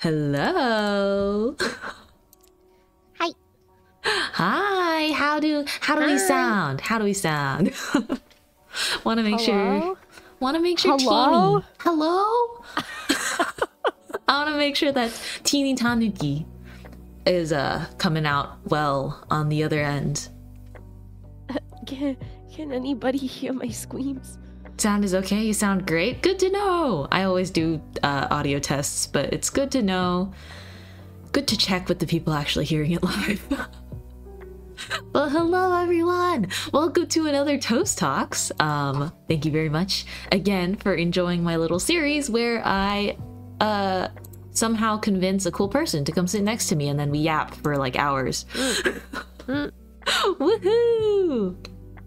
Hello. Hi. Hi. How do how do we sound? How do we sound? Want to make sure. Want to make sure Hello? teeny. Hello. I want to make sure that teeny tanuki is uh coming out well on the other end. Can, can anybody hear my screams? Sound is okay. You sound great. Good to know. I always do uh, audio tests, but it's good to know. Good to check with the people actually hearing it live. well, hello everyone. Welcome to another Toast Talks. Um, thank you very much again for enjoying my little series where I uh somehow convince a cool person to come sit next to me and then we yap for like hours. Woohoo!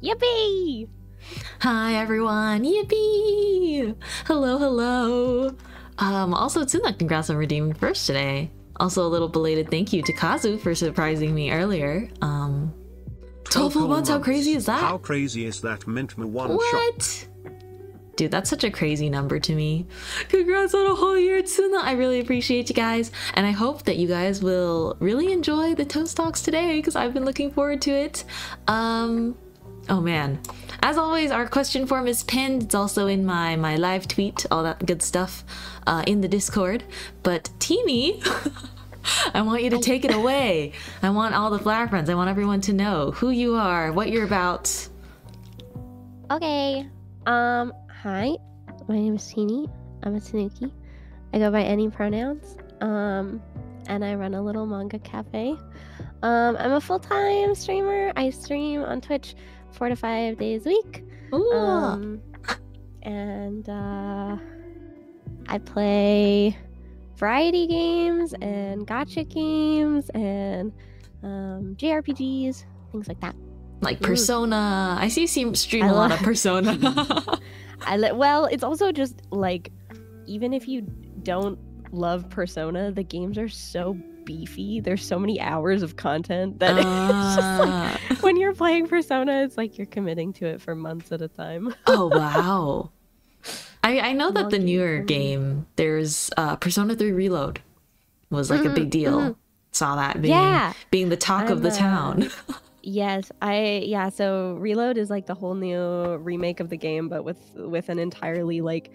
Yippee! Hi everyone! Yippee! Hello, hello! Um, also, Tsuna, congrats on redeeming first today. Also, a little belated thank you to Kazu for surprising me earlier. Um, 12 whole months, how crazy is that? How crazy is that? Mint me one shot. what? Dude, that's such a crazy number to me. Congrats on a whole year, Tsuna. I really appreciate you guys. And I hope that you guys will really enjoy the Toast Talks today because I've been looking forward to it. Um, oh man. As always, our question form is pinned. It's also in my, my live tweet, all that good stuff uh, in the Discord. But Teeny, I want you to take it away. I want all the flower friends, I want everyone to know who you are, what you're about. Okay. Um, hi. My name is Teeny. I'm a Tanuki. I go by any pronouns. Um, and I run a little manga cafe. Um, I'm a full-time streamer. I stream on Twitch four to five days a week. Ooh. Um, and uh, I play variety games and gacha games and um, JRPGs, things like that. like Ooh. Persona. I see you stream I a lot of Persona. I li- well, it's also just like even if you don't love Persona, the games are so beefy. There's so many hours of content that it's just like Ah. when you're playing Persona, it's like you're committing to it for months at a time. oh wow. I, I know that the newer game. game, there's uh, Persona 3 Reload was like a big deal. mhm. Saw that being Yeah. being the talk of I'm, the uh, town. Yes, I yeah, so Reload is like the whole new remake of the game but with with an entirely like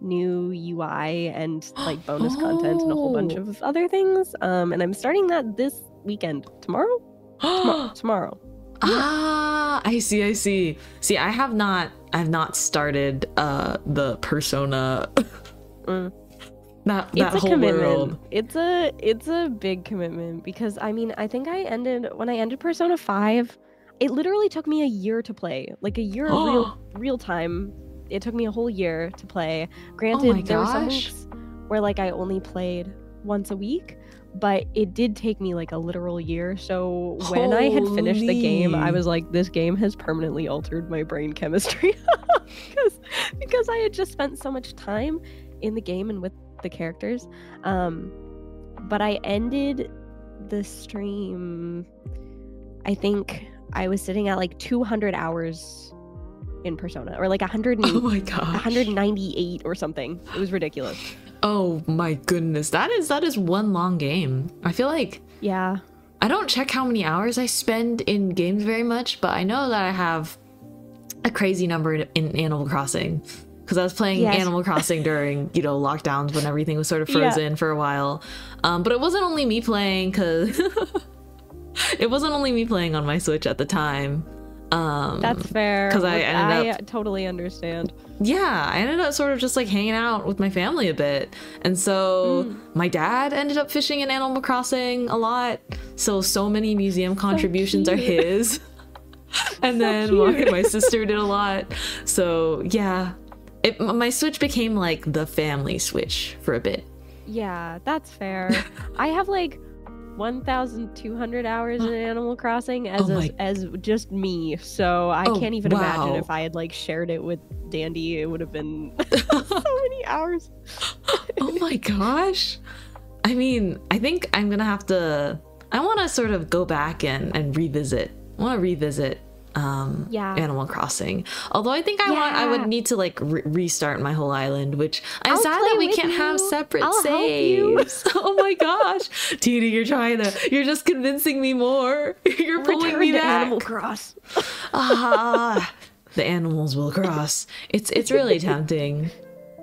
new UI and like bonus content and a whole bunch Oh. of other things. Um and I'm starting that this weekend. Tomorrow? Tomo- tomorrow. ah, I see, I see. See, I have not I've not started uh the Persona Mm. that that It's a whole commitment. world. It's a it's a big commitment because I mean, I think I ended when I ended Persona 5, it literally took me a year to play. Like a year of real real time. It took me a whole year to play. Granted, Oh there were some weeks where like I only played once a week, but it did take me like a literal year. So when I had finished the game, I was like, this game has permanently altered my brain chemistry because because I had just spent so much time in the game and with the characters. Um, but I ended the stream. I think I was sitting at like 200 hours in Persona, or like 100 and, Oh my gosh. 198 or something. It was ridiculous. Oh my goodness. That is that is one long game. I feel like Yeah. I don't check how many hours I spend in games very much, but I know that I have a crazy number in, Animal Crossing. Because I was playing Yes. Animal Crossing during, you know, lockdowns when everything was sort of Yeah. frozen for a while. Um, but it wasn't only me playing, because it wasn't only me playing on my Switch at the time. Um, That's fair. 'cause I ended I up- totally understand. yeah, I ended up sort of just like hanging out with my family a bit. And so Mm. my dad ended up fishing in Animal Crossing a lot. So, so many museum contributions are his. and So then my, my sister did a lot. So, yeah. It, my Switch became like the family Switch for a bit. Yeah, that's fair. I have like 1,200 hours in Animal Crossing as Oh a- as just me. So I Oh, can't even imagine if I had like shared it with Dandy. It would have been so many hours. oh my gosh. I mean, I think I'm gonna have to. I want to sort of go back and, and revisit. I want to revisit um Yeah. Animal Crossing. Although I think I want I would need to like re- restart my whole island, which I'm I'll sad that we can't have separate I'll saves. oh my gosh. Tina, you're trying to you're just convincing me more. You're pulling Return me to back. Animal Cross. ah, the animals will cross. It's it's really tempting.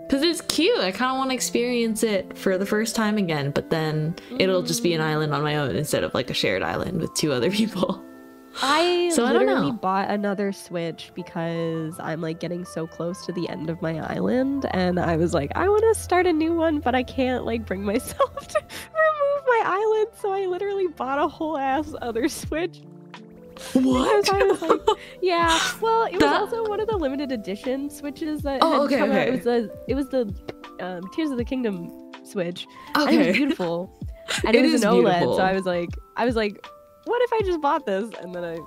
Cause it's cute. I kind of want to experience it for the first time again, but then it'll just be an island on my own instead of like a shared island with two other people. I So I don't literally know. bought another Switch because I'm like getting so close to the end of my island, and I was like, I want to start a new one, but I can't like bring myself to remove my island, so I literally bought a whole ass other Switch. I was like, yeah. Well, it was That- also one of the limited edition Switches that Oh, okay, come out. It was the it was the um, Tears of the Kingdom Switch. And it was beautiful. And it, It was an OLED, beautiful. so I was like, I was like, what if I just bought this? And then I,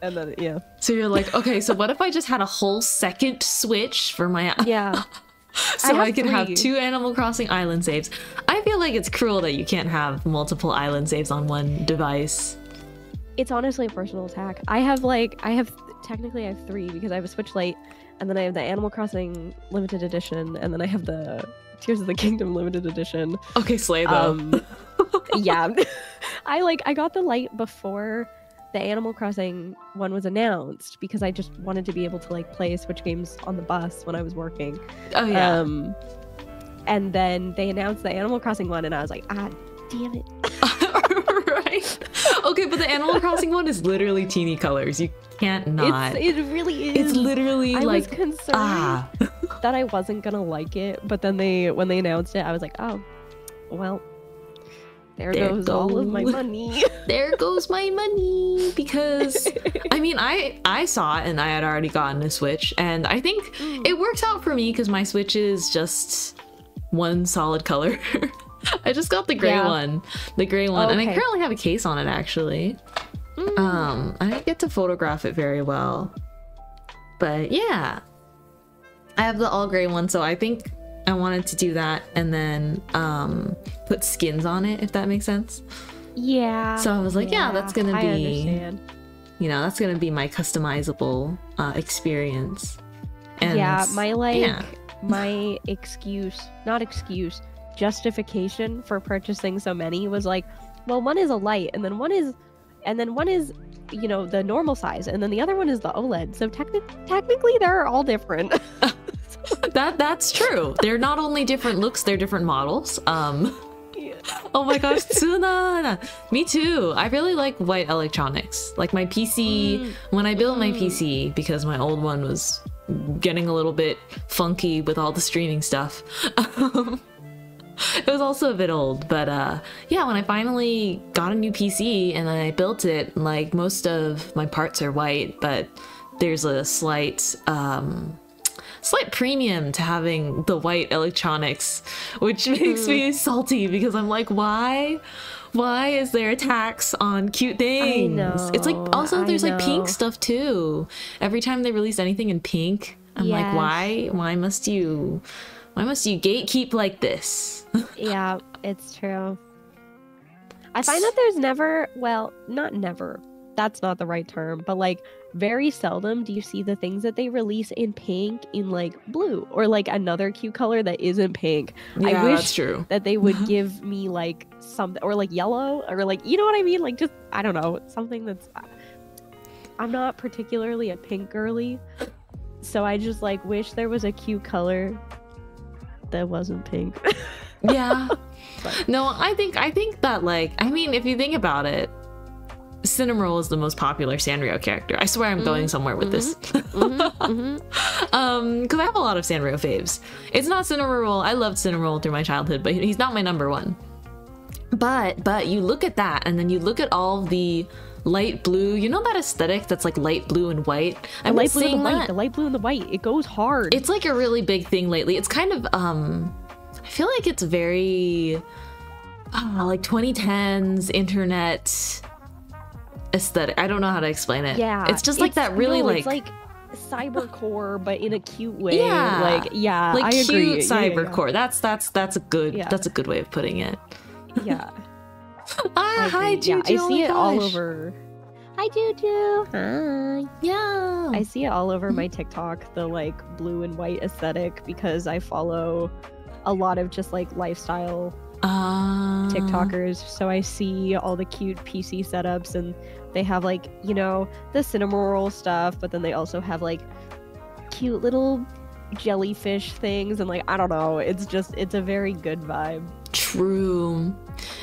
and then yeah, So you're like, okay, so what if I just had a whole second switch for my yeah, so I, can could have two Animal Crossing island saves? I feel like it's cruel that you can't have multiple island saves on one device. it's honestly a personal attack. I have like, I have technically I have three because I have a Switch Lite, and then I have the Animal Crossing limited edition, and then I have the Tears of the Kingdom limited edition. Okay, slay though. Um, yeah, I like I got the light before the Animal Crossing one was announced because I just wanted to be able to like play Switch games on the bus when I was working. oh yeah. Um, and then they announced the Animal Crossing one, and I was like, ah, damn it. right. Okay, but the Animal Crossing one is literally teeny colors. You can't not. It's, it really is. It's literally I was like concerned ah. that I wasn't gonna like it, but then they when they announced it, I was like, oh, well, there, There goes all of my money. there goes my money because I mean I I saw it and I had already gotten a Switch and I think Mm. it works out for me because my Switch is just one solid color. I just got the gray Yeah. one, the gray one, and I currently have a case on it actually. Mm. Um, I didn't get to photograph it very well, but yeah, I have the all gray one, so I think I wanted to do that and then um put skins on it if that makes sense. yeah. So I was like, yeah, that's gonna be- you know that's gonna be my customizable uh, experience and yeah, my like yeah. my excuse, not excuse, justification for purchasing so many was like, well, one is a light, and then one is, and then one is, you know, the normal size, and then the other one is the OLED. So techni- technically, they're all different. that that's true they're not only different looks they're different models um Yeah. oh my gosh Tsuna! me too i really like white electronics like my pc Mm. when i built my Mm. pc because my old one was getting a little bit funky with all the streaming stuff it was also a bit old but uh yeah when i finally got a new pc and then i built it like most of my parts are white but there's a slight um slight premium to having the white electronics which makes me mm. salty because i'm like why why is there a tax on cute things? It's like also I there's like pink stuff too. Every time they release anything in pink i'm like why why must you why must you gatekeep like this? Yeah, it's true. I find that there's never, well, not never. That's not the right term, but like very seldom do you see the things that they release in pink in like blue or like another cute color that isn't pink. yeah wish that's true That they would give me like something or like yellow or like you know what I mean? Like just I don't know, something that's uh, I'm not particularly a pink girly. So I just like wish there was a cute color that wasn't pink. yeah But- no i think i think that like i mean if you think about it cinnamoroll is the most popular sanrio character i swear i'm going somewhere with this Mhm, mhm. um because i have a lot of sanrio faves it's not cinnamoroll i loved cinnamoroll through my childhood but he's not my number one but but you look at that and then you look at all the light blue you know that aesthetic that's like light blue and white The i'm light blue and the white, the light blue and the white. It goes hard. it's like a really big thing lately. It's kind of um I feel like it's very I like 2010s internet aesthetic. I don't know how to explain it. yeah, It's just like that really no, like it's like cybercore, but in a cute way. Yeah. like yeah, like I cute agree. Yeah, yeah, cybercore. That's that's that's a good Yeah. that's a good way of putting it. Yeah, Ah, hi. Juju. Yeah, I oh see my it all over. Hi, Juju. Hi. Yeah. I see it all over my TikTok, the like blue and white aesthetic, because I follow a lot of just like lifestyle uh, TikTokers. So I see all the cute PC setups and they have like, you know, the Cinnamoroll stuff, but then they also have like cute little jellyfish things and like I don't know, it's just it's a very good vibe. True.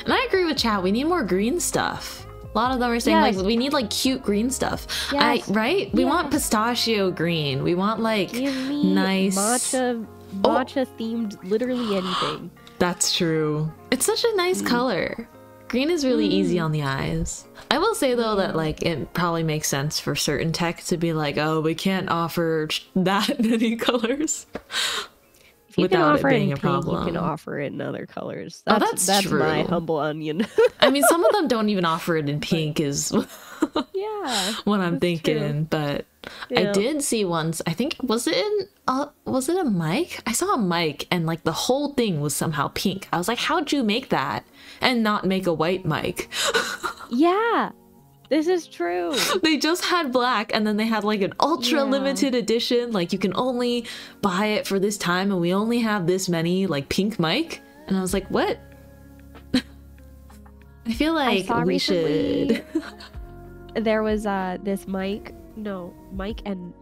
And I agree with chat. We need more green stuff. A lot of them are saying Yes. like we need like cute green stuff. Yes. I right? We want pistachio green. We want like nice- matcha Oh. matcha themed literally anything. That's true. It's such a nice mm. color. Green is really easy on the eyes. I will say though that like it probably makes sense for certain tech to be like, oh, we can't offer that many colors. If you Without can it offer being it in a pink, you can offer it in other colors. Oh, That's, that's my humble onion. I mean, some of them don't even offer it in pink, is yeah. what I'm That's true. thinking. But I did see once. I think was it in uh, was it a mic? I saw a mic and like the whole thing was somehow pink. I was like, how'd you make that and not make a white mic? Yeah. This is true. they just had black and then they had like an ultra Yeah. limited edition. Like you can only buy it for this time and we only have this many like pink mic. And I was like, what? I feel like saw we should. there was uh this mic no mic and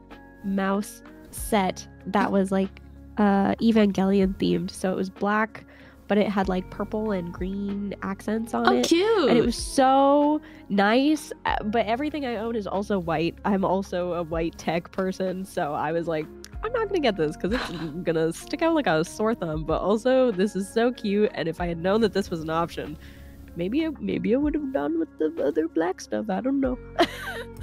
mouse set that was like uh evangelion themed so it was black but it had like purple and green accents on Oh, it. Cute. and it was so nice uh, but everything i own is also white. I'm also a white tech person so i was like i'm not gonna get this because it's gonna stick out like a sore thumb. But also this is so cute and if i had known that this was an option maybe I, maybe i would have gone with the other black stuff i don't know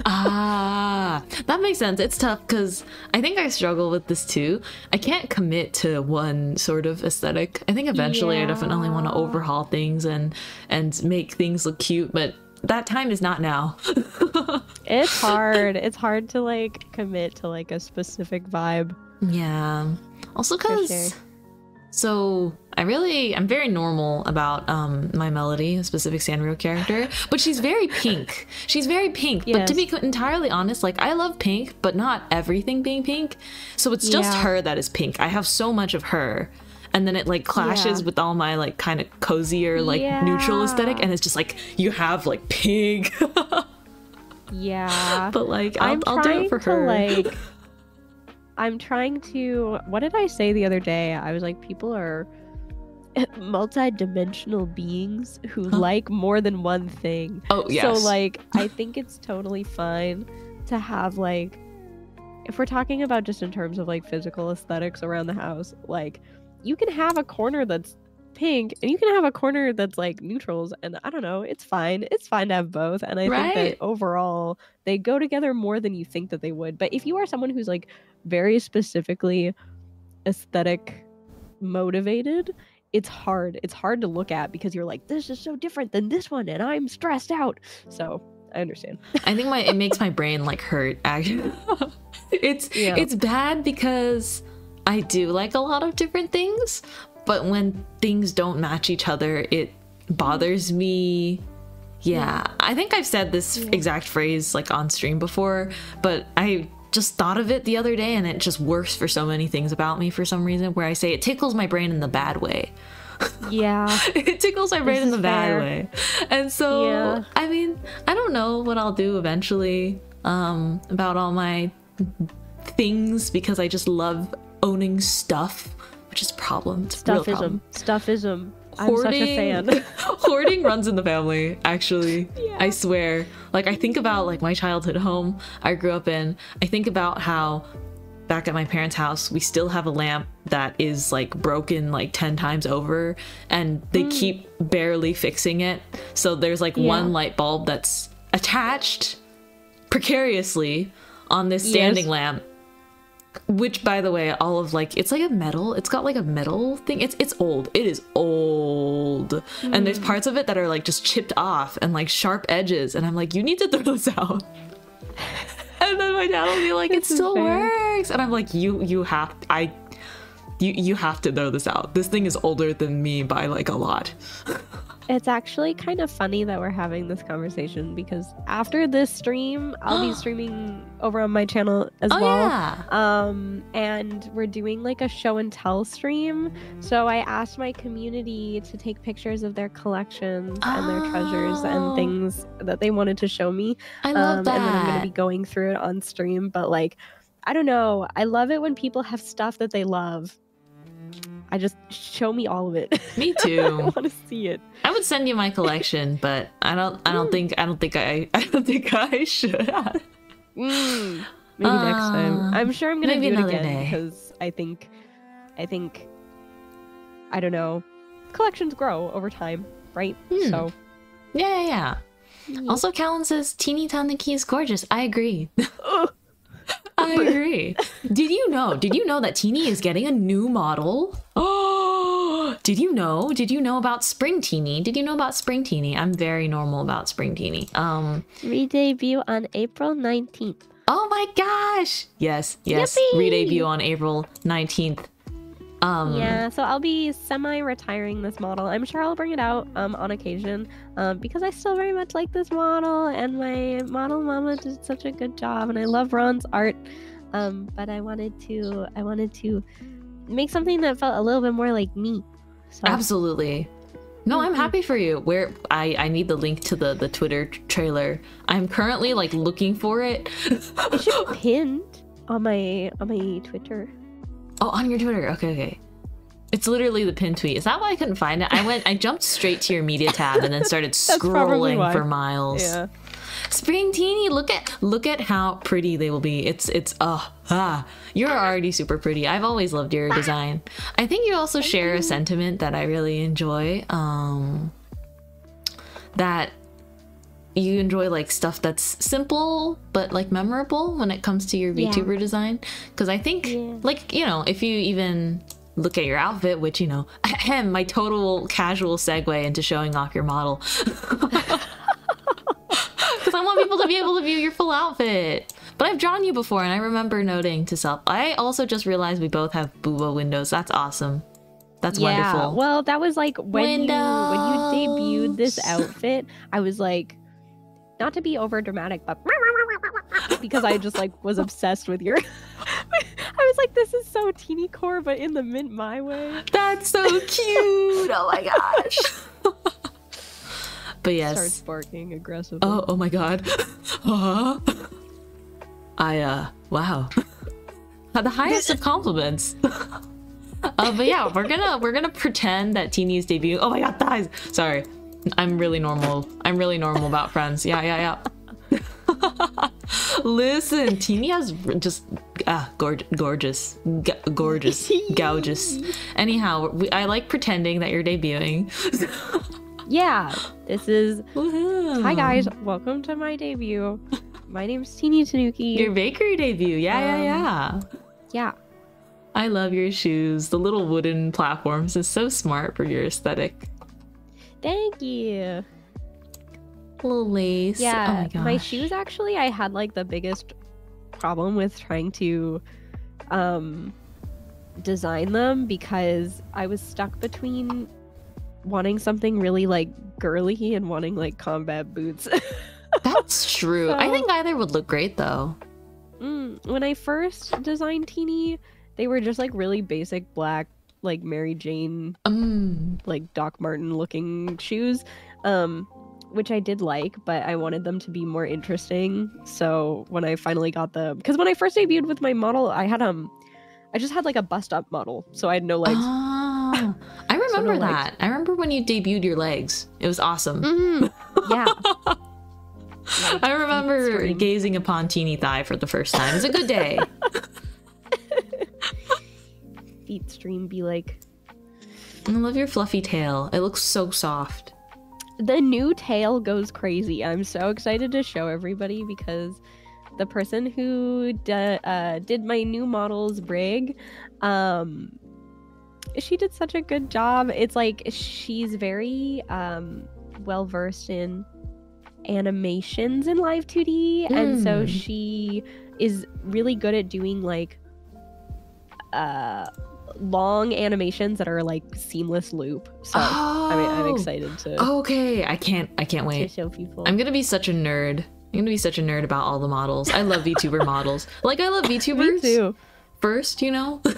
Ah, that makes sense. It's tough because I think I struggle with this too. I can't commit to one sort of aesthetic. I think eventually I definitely want to overhaul things and and make things look cute, but that time is not now. It's hard. it's hard to like commit to like a specific vibe. yeah. Also because sure. so I really I'm very normal about um my melody, a specific Sanrio character, but she's very pink. She's very pink. But to be entirely honest, like I love pink, but not everything being pink. So it's just Yeah. her that is pink. I have so much of her. And then it like clashes Yeah. with all my like kind of cozier like neutral aesthetic and it's just like you have like pink Yeah. but like I'll, I'm I'll do it for to her. like I'm trying to what did I say the other day? I was like people are multi-dimensional beings who Huh. like more than one thing. oh yes. So like I think it's totally fine to have like if we're talking about just in terms of like physical aesthetics around the house, like you can have a corner that's pink and you can have a corner that's like neutrals and I don't know, it's fine. It's fine to have both and I think that overall they go together more than you think that they would. But if you are someone who's like very specifically aesthetic motivated, it's hard. It's hard to look at because you're like, this is so different than this one, and I'm stressed out. So I understand. I think my it makes my brain like hurt actually. it's Yeah. it's bad because I do like a lot of different things, but when things don't match each other, it bothers me. Yeah, I think I've said this exact phrase like on stream before, but I just thought of it the other day and it just works for so many things about me for some reason where I say it tickles my brain in the bad way. Yeah. it tickles my brain in the bad fair. way. And so Yeah. I mean, I don't know what I'll do eventually um about all my things because I just love owning stuff, which is problem. It's real problem. Stuffism. Stuffism. I'm such a fan. hoarding runs in the family, actually. Yeah. I swear. Like I think about like my childhood home I grew up in. I think about how back at my parents' house, we still have a lamp that is like broken like 10 times over and they mm. keep barely fixing it. So there's like Yeah. one light bulb that's attached precariously on this standing Yes. lamp which by the way all of like it's like a metal it's got like a metal thing. It's it's old. It is old. And there's hmm. parts of it that are like just chipped off and like sharp edges. And i'm like you need to throw this out. And then my dad will be like it This still fair. works. And i'm like you you have i you you have to throw this out. This thing is older than me by like a lot It's actually kind of funny that we're having this conversation because after this stream, I'll be streaming over on my channel as oh well. yeah. Um, and we're doing like a show and tell stream. So I asked my community to take pictures of their collections and their treasures Oh. and things that they wanted to show me. I love um, that. And then I'm gonna be going through it on stream. But like, I don't know. I love it when people have stuff that they love. I just show me all of it. Me too. I want to see it. I would send you my collection, but I don't. I don't Mm. think. I don't think I. I don't think I should. Mm, maybe next time. Uh, I'm sure I'm gonna do it again day. because I think, I think, I don't know. Collections grow over time, right? Hmm. So Yeah, yeah, yeah. Also, Callan says Teeny Tanuki is gorgeous. I agree. Ugh. I agree. Did you know? Did you know that Teeny is getting a new model? Oh, did you know? Did you know about Spring Teeny? Did you know about Spring Teeny? I'm very normal about Spring Teeny. Um, re-debut on April 19th. oh my gosh! Yes, yes. Yippee! Re-debut on April 19th. Um, yeah, so I'll be semi-retiring this model. I'm sure I'll bring it out um, on occasion um, because I still very much like this model, and my model mama did such a good job, and I love Ron's art. Um, but I wanted to, I wanted to make something that felt a little bit more like me. So Absolutely. No, I'm Mhm. happy for you. Where I I need the link to the the Twitter trailer. I'm currently like looking for it. it should be pinned on my on my Twitter. Oh, on your Twitter. Okay, okay. It's literally the pin tweet. Is that why I couldn't find it? I went I jumped straight to your media tab and then started scrolling for miles. Yeah. Spring Teeny, look at look at how pretty they will be. It's it's uh ah. You're already super pretty. I've always loved your design. I think you also share a sentiment that I really enjoy. Um that you enjoy like stuff that's simple but like memorable when it comes to your Yeah. VTuber design. Because I think Yeah. like, you know, if you even look at your outfit, which you know, ahem, my total casual segue into showing off your model. Because I want people to be able to view your full outfit. But I've drawn you before, and I remember noting to self. I also just realized we both have Booba windows. That's awesome. That's yeah. wonderful. Well, that was like when you when you debuted this outfit, I was like, not to be over dramatic, but because I just like was obsessed with your. I was like, this is so teeny core, but in the Mintmai way. That's so cute. oh my gosh. but yes. Starts barking aggressively. Oh, oh my god. Uh-huh. I uh wow. the highest of compliments. uh, but yeah, we're gonna we're gonna pretend that Teeny's debut. Oh my god, thighs. Sorry. I'm really normal. I'm really normal about friends. Yeah, yeah, yeah. Listen, Teeny has just ah gorg- gorgeous, G- gorgeous, gorgeous. Anyhow, we, I like pretending that you're debuting. Yeah, this is. Woohoo. Hi guys, welcome to my debut. My name's Teeny Tanuki. Your bakery debut. Yeah, yeah, Um, yeah. yeah, I love your shoes. The little wooden platforms is so smart for your aesthetic. Thank you. Little lace. Yeah, oh my, my, shoes actually I had like the biggest problem with trying to um design them because I was stuck between wanting something really like girly and wanting like combat boots. That's true. I think either would look great though. mm, when I first designed Teeny, they were just like really basic black like Mary Jane Um, like Doc Martin looking shoes, um, which I did like, but I wanted them to be more interesting. So when I finally got them, because when I first debuted with my model, I had um, I just had like a bust up model, so I had no legs. ah, I remember no legs. that. I remember when you debuted your legs. It was awesome. Mm-hmm. Yeah, I remember gazing upon teeny thigh for the first time. It was a good day. feet stream be like I love your fluffy tail. It looks so soft. the new tail goes crazy. I'm so excited to show everybody because the person who uh, did my new model's brig, um, she did such a good job. It's like she's very um, well versed in animations in Live2D, and so Mm. she is really good at doing like uh long animations that are like seamless loop. So I mean, I'm Oh. excited to, Okay, I can't I can't wait to show people. I'm gonna be such a nerd. I'm gonna be such a nerd about all the models. I love VTuber models. Like I love VTubers Me too. first, you know.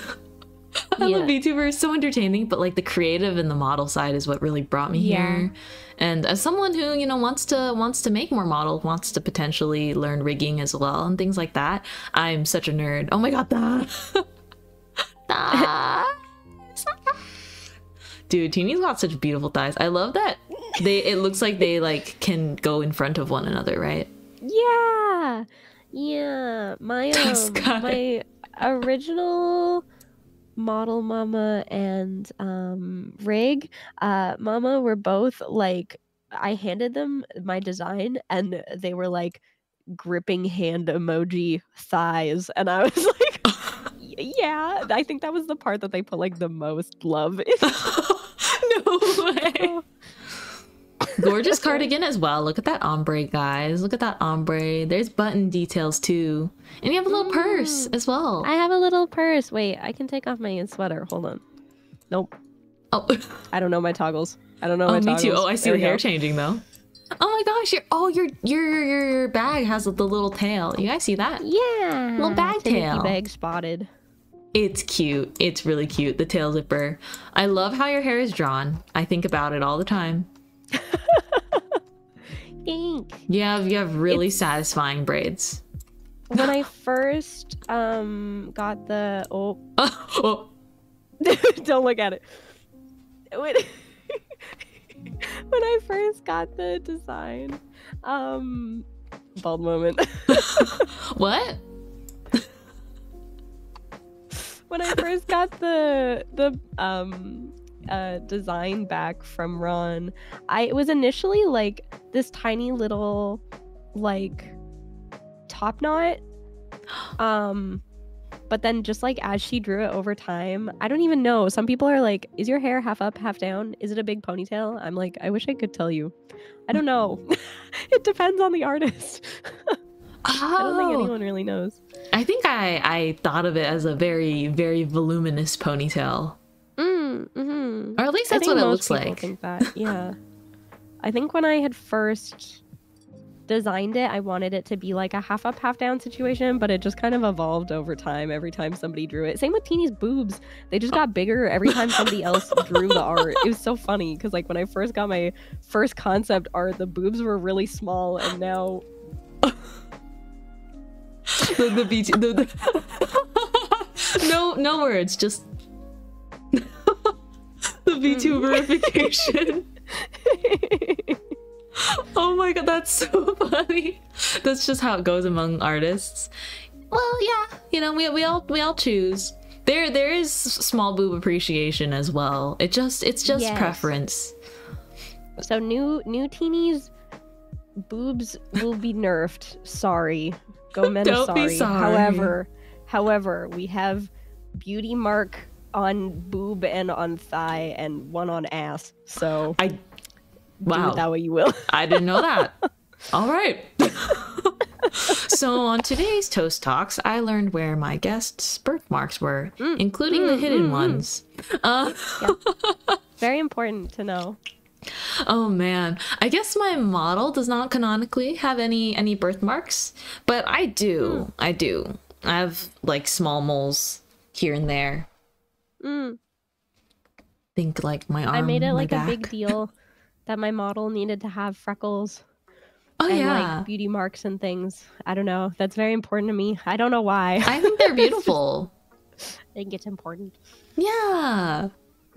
I love Yeah. VTubers, so entertaining, but like the creative and the model side is what really brought me Yeah. here. And as someone who, you know, wants to wants to make more models, wants to potentially learn rigging as well and things like that, I'm such a nerd. Oh my god, that. Thighs. Dude, Teeny's got such beautiful thighs. I love that they it looks like they like can go in front of one another, right? Yeah, yeah. My um, my original model mama and um rig uh mama were both like i handed them my design and they were like gripping hand emoji thighs and i was like "Y- yeah i think that was the part that they put like the most love in no way. Gorgeous cardigan as well. Look at that ombre, guys. Look at that ombre. There's button details too. And you have a little purse mm. as well. i have a little purse wait i can take off my sweater hold on nope Oh, i don't know my toggles i don't know oh my me toggles. too. Oh, I see There the hair go. changing though. Oh my gosh, your oh your your your your bag has the little tail. You guys see that? Yeah. Little bag tail. bag spotted. It's cute. It's really cute. The tail zipper. I love how your hair is drawn. I think about it all the time. Ink. You have you have really satisfying braids. When I first um got the oh oh, don't look at it. When, when I first got the design, um bald moment. what? When I first got the the um uh design back from Ron, I it was initially like this tiny little like top knot. Um but then just like as she drew it over time, I don't even know. Some people are like, "Is your hair half up, half down? Is it a big ponytail?" I'm like, "I wish I could tell you." I don't know. it depends on the artist. I don't think Oh. anyone really knows. I think I I thought of it as a very very voluminous ponytail, Mm, mhm. or at least I that's what it most looks people like. Think that, yeah. I think when I had first designed it, I wanted it to be like a half up, half down situation, but it just kind of evolved over time. Every time somebody drew it, same with Teeny's boobs, they just got bigger every time somebody else drew the art. It was so funny because like when I first got my first concept art, the boobs were really small, and now the the beach the, the no no words just the mm. VTuberification. oh my god, that's so funny. That's just how it goes among artists. Well, yeah, you know, we we all we all choose. There there is small boob appreciation as well. It just it's just Yes. preference. so new new teenies boobs will be nerfed. Sorry, go men Don't be sorry. sorry. However, however, we have beauty mark on boob and on thigh and one on ass. So I wow. that way you will. I didn't know that. All right. so on today's Toast Talks, I learned where my guests' birthmarks were, mm, including the mm, hidden mm, ones. Uh, Very important to know. Oh man, I guess my model does not canonically have any any birthmarks, but I do. I do. I have like small moles here and there. Mm, Think like my arm. I made it like a big deal that my model needed to have freckles Oh and yeah. like beauty marks and things. I don't know. That's very important to me. I don't know why. I think they're beautiful. I think it's important. Yeah.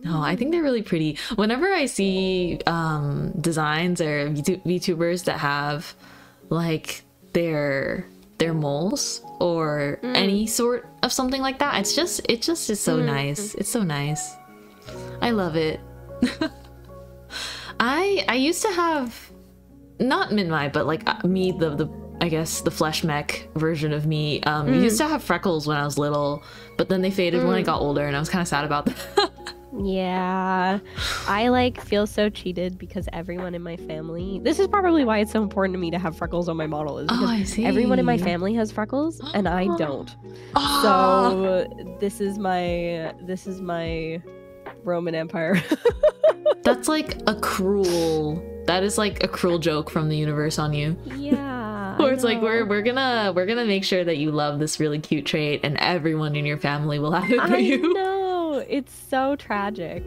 No, I think they're really pretty. Whenever I see um, designs or VTu- VTubers that have like their their moles or any sort of something like that, it's just it just is so nice. It's so nice. I love it. I I used to have not Mintmai, but like uh, me the the I guess the flesh mech version of me um used to have freckles when I was little, but then they faded when I got older and I was kind of sad about that. Yeah. I like feel so cheated because everyone in my family. This is probably why it's so important to me to have freckles on my model is because Oh, I see. everyone in my family has freckles and I don't. Oh, So ah. this is my this is my Roman Empire. that's like a cruel. That is like a cruel joke from the universe on you. yeah. Where it's like we're we're gonna we're gonna make sure that you love this really cute trait, and everyone in your family will have it for I you. know. It's so tragic.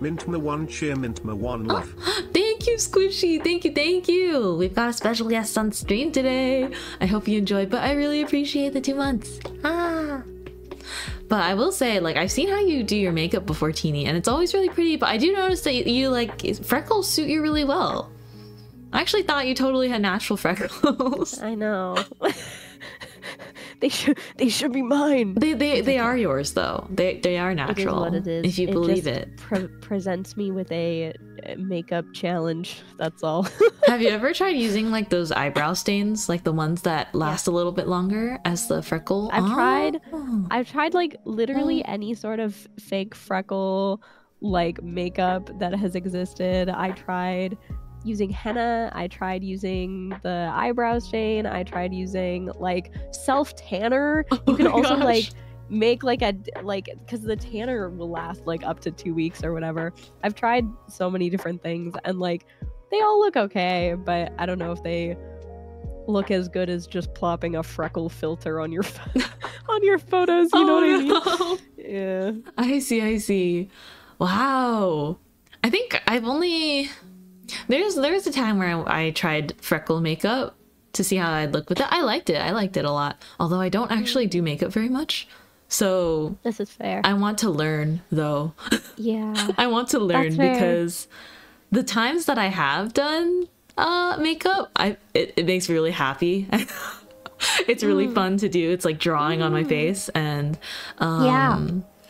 Mintma one cheer, Mintma one love. Thank you, Squishy. Thank you, thank you. We've got a special guest on stream today. I hope you enjoyed, but I really appreciate the two months. Ah. But I will say, like, I've seen how you do your makeup before, Teeny, and it's always really pretty. But I do notice that you, you like freckles suit you really well. I actually thought you totally had natural freckles. I know. they should they should be mine. they they they are yours though. They they are It is natural. what it is. If you believe just it. pre- presents me with a makeup challenge. That's all. Have you ever tried using like those eyebrow stains, like the ones that last a little bit longer as the freckle? I've tried. Oh. I've tried like literally oh. any sort of fake freckle like makeup that has existed. I tried using henna. I tried using the eyebrow stain. I tried using like self tanner. Oh you Oh can also gosh. like make like a like because the tanner will last like up to two weeks or whatever. I've tried so many different things and like they all look okay, but I don't know if they look as good as just plopping a freckle filter on your on your photos. You oh, know what I mean? Oh, Yeah. I see, I see. Wow. I think I've only there's there's a time where I, I tried freckle makeup to see how I'd look with it. I liked it. I liked it a lot. Although I don't actually do makeup very much. So This is fair. I want to learn though. yeah. I want to learn because the times that I have done uh makeup, I it, it makes me really happy. it's really Mm. fun to do. It's like drawing on my face and um Yeah.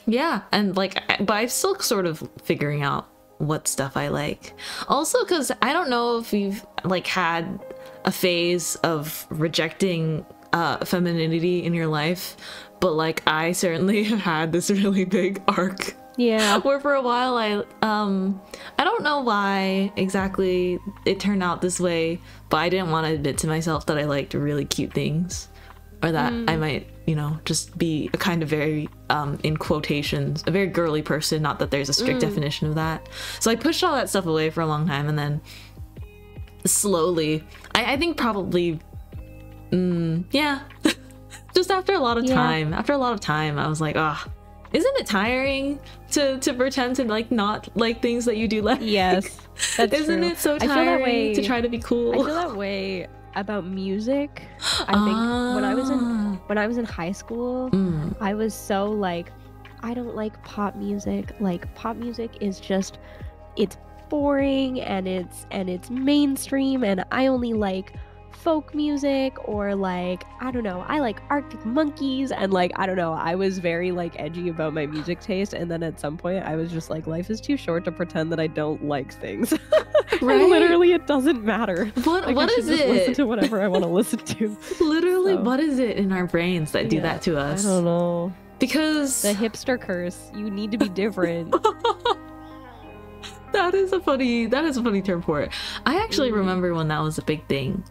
yeah, and like but I'm still sort of figuring out what stuff I like. Also cuz I don't know if you've like had a phase of rejecting uh femininity in your life, but like I certainly have had this really big arc Yeah. where for a while I um I don't know why exactly it turned out this way, but I didn't want to admit to myself that I liked really cute things or that I might, you know, just be a kind of very um in quotations, a very girly person, not that there's a strict definition of that. So I pushed all that stuff away for a long time and then slowly I, I think probably mm, yeah just after a lot of Yeah. time after a lot of time i was like ah isn't it tiring to to pretend to like not like things that you do like Yes. That's isn't true. it so I feel that tiring way- to try to be cool I feel that way about music. I think when I was in Ah. when I was in high school, Mm, I was so like I don't like pop music. Like pop music is just it's boring and it's and it's mainstream and I only like folk music or like I don't know. I like Arctic Monkeys and like I don't know. I was very like edgy about my music taste and then at some point I was just like life is too short to pretend that I don't like things. Right. and literally it doesn't matter. what Like, what is just listen to whatever I want to listen to. literally So. what is it in our brains that do Yeah, that to us? I don't know. because The hipster curse. You need to be different. that is a funny that is a funny term for it i actually Mhm. remember when that was a big thing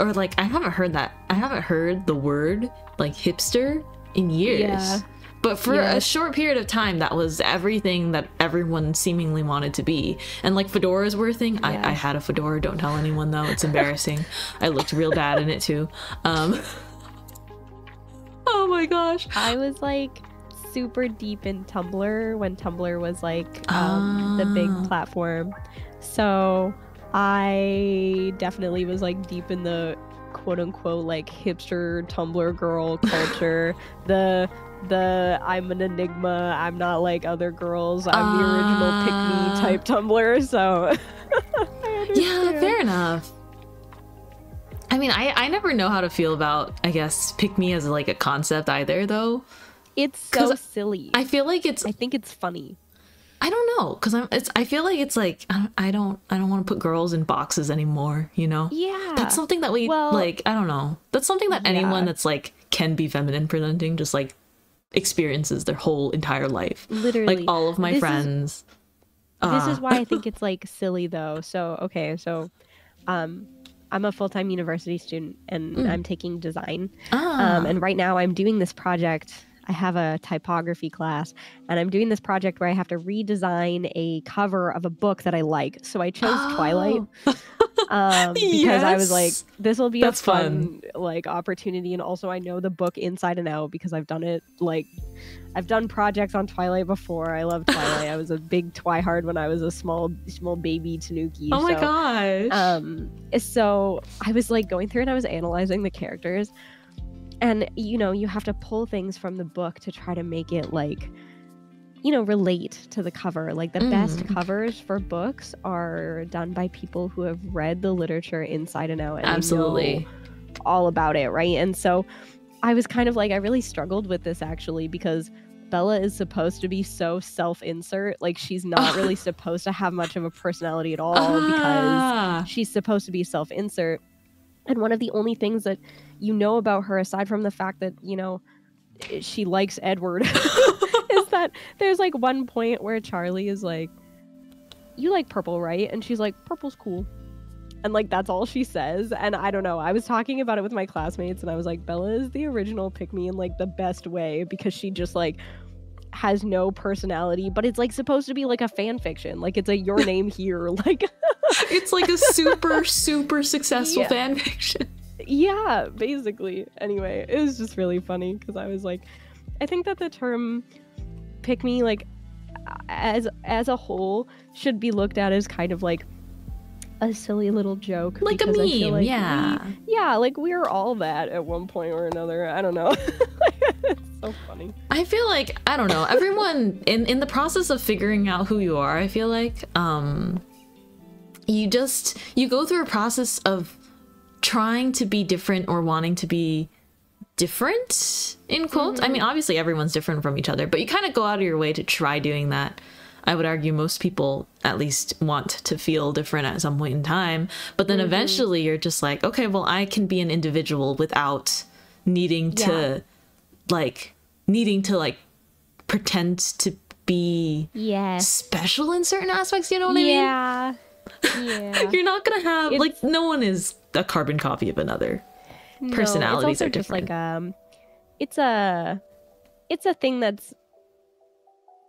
or like i haven't heard that i haven't heard the word like hipster in years. Yeah. but for a short period of time that was everything that everyone seemingly wanted to be. And like fedoras were a thing. Yeah. I, I had a fedora. Don't tell anyone though. It's embarrassing. I looked real bad in it too. Um oh my gosh. I was like super deep in Tumblr when Tumblr was like um, the big Ah. platform. So I definitely was like deep in the quote unquote like hipster Tumblr girl culture. the the I'm an enigma. I'm not like other girls. I'm the original pick Ah. me type Tumblr. So I Yeah, fair enough. I mean, I, I never know how to feel about, I guess, pick me as like a concept either, though. It's so silly. I feel like it's, I think it's funny. I don't know, because I'm, it's, I feel like it's like, I don't, I don't, want to put girls in boxes anymore, you know? Yeah. That's something that we, Well- like, I don't know. That's something that anyone that's like, can be feminine presenting just like experiences their whole entire life. Literally. Like all of my This is- friends. this uh, is why I think it's like silly though. So okay, so um I'm a full-time university student and Mm. I'm taking design. ah, Um, and right now I'm doing this project. I have a typography class and I'm doing this project where I have to redesign a cover of a book that I like. So I chose Twilight Oh. um, because I was like, this will be That's a fun, like opportunity, and also I know the book inside and out because I've done it. Like, I've done projects on Twilight before. I love Twilight. I was a big Twihard when I was a small, small baby Tanuki. Oh my so, gosh. Um, so I was like going through and I was analyzing the characters, and you know, you have to pull things from the book to try to make it like you know relate to the cover like the best Mm. covers for books are done by people who have read the literature inside and out and Absolutely. all about it right and so i was kind of like i really struggled with this actually because bella is supposed to be so self-insert like she's not really supposed to have much of a personality at all because Ah. she's supposed to be self-insert and one of the only things that you know about her aside from the fact that you know she likes edward is that there's like one point where charlie is like you like purple right? And she's like purple's cool. And like that's all she says. And i don't know i was talking about it with my classmates and i was like bella is the original pick me in like the best way because she just like has no personality but it's like supposed to be like a fan fiction like it's a your name here like it's like a super super successful Yeah. fan fiction. yeah basically anyway it was just really funny because i was like i think that the term pick me like as as a whole should be looked at as kind of like a silly little joke Like a meme, like we- yeah. yeah like we're all that at one point or another i don't know it's so funny I feel like I don't know. Everyone in in the process of figuring out who you are, I feel like um you just you go through a process of trying to be different or wanting to be different in quotes. I mean, obviously everyone's different from each other, but you kind of go out of your way to try doing that. I would argue most people at least want to feel different at some point in time, but then eventually you're just like, okay, well, I can be an individual without needing to like needing to like pretend to be yes special in certain aspects, you know what I mean? yeah yeah You're not gonna have like no one is a carbon copy of another. No, personalities it's are just like different. um it's a it's a thing that's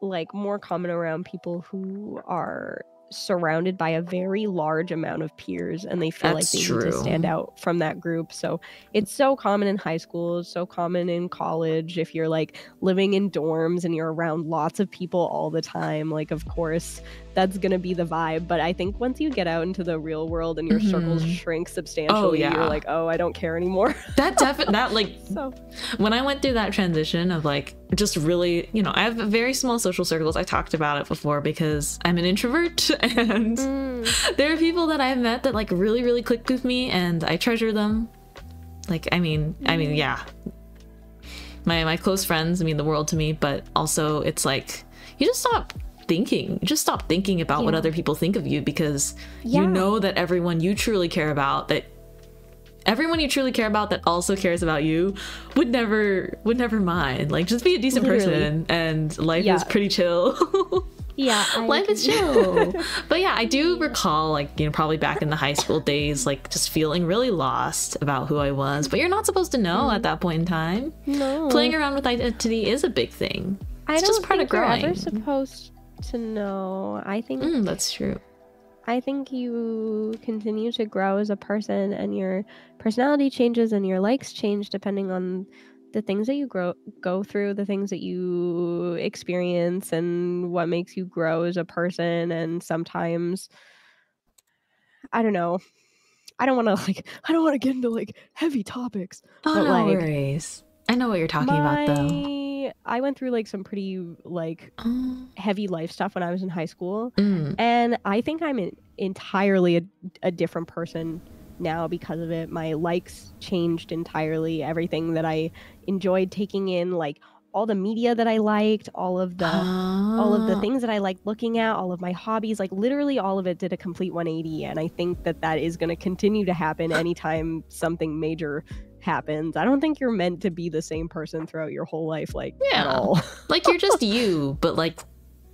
like more common around people who are surrounded by a very large amount of peers and they feel That's like they need to stand out from that group. So it's so common in high school, so common in college if you're like living in dorms and you're around lots of people all the time, like of course that's going to be the vibe, but I think once you get out into the real world and your circles Mhm. shrink substantially, yeah. you're like, "Oh, I don't care anymore." That definitely that like so when I went through that transition of like just really, you know, I have very small social circles. I talked about it before because I'm an introvert and Mm. there are people that I've met that like really, really clicked with me and I treasure them. Like, I mean, I mean, yeah. My my close friends mean the world to me, but also it's like you just stop thinking. Just stop thinking about what other people think of you because Yeah. you know that everyone you truly care about that everyone you truly care about that also cares about you would never would never mind. Like just be a decent Literally. person and life Yeah. is pretty chill. Yeah, I life is chill. but yeah, I do recall like, you know, probably back in the high school days, like just feeling really lost about who I was. But you're not supposed to know Mm. at that point in time. No, Playing around with identity is a big thing. I it's don't just part of think you're growing. ever supposed to know. I think Mm, that's true. I think you continue to grow as a person, and your personality changes, and your likes change depending on the things that you grow go through, the things that you experience, and what makes you grow as a person. And sometimes, I don't know. I don't want to like. I don't want to get into like heavy topics. Oh, But, no like, worries. I know what you're talking about though. I went through like some pretty like Oh, heavy life stuff when I was in high school, mm, and I think I'm an, entirely a, a different person now because of it. My likes changed entirely. Everything that I enjoyed taking in, like all the media that I liked, all of the all of the Ah. things that I liked looking at, all of my hobbies, like literally all of it did a complete 180. And I think that that is going to continue to happen anytime something major happens. I don't think you're meant to be the same person throughout your whole life, like at Yeah. all. Like you're just you, but like,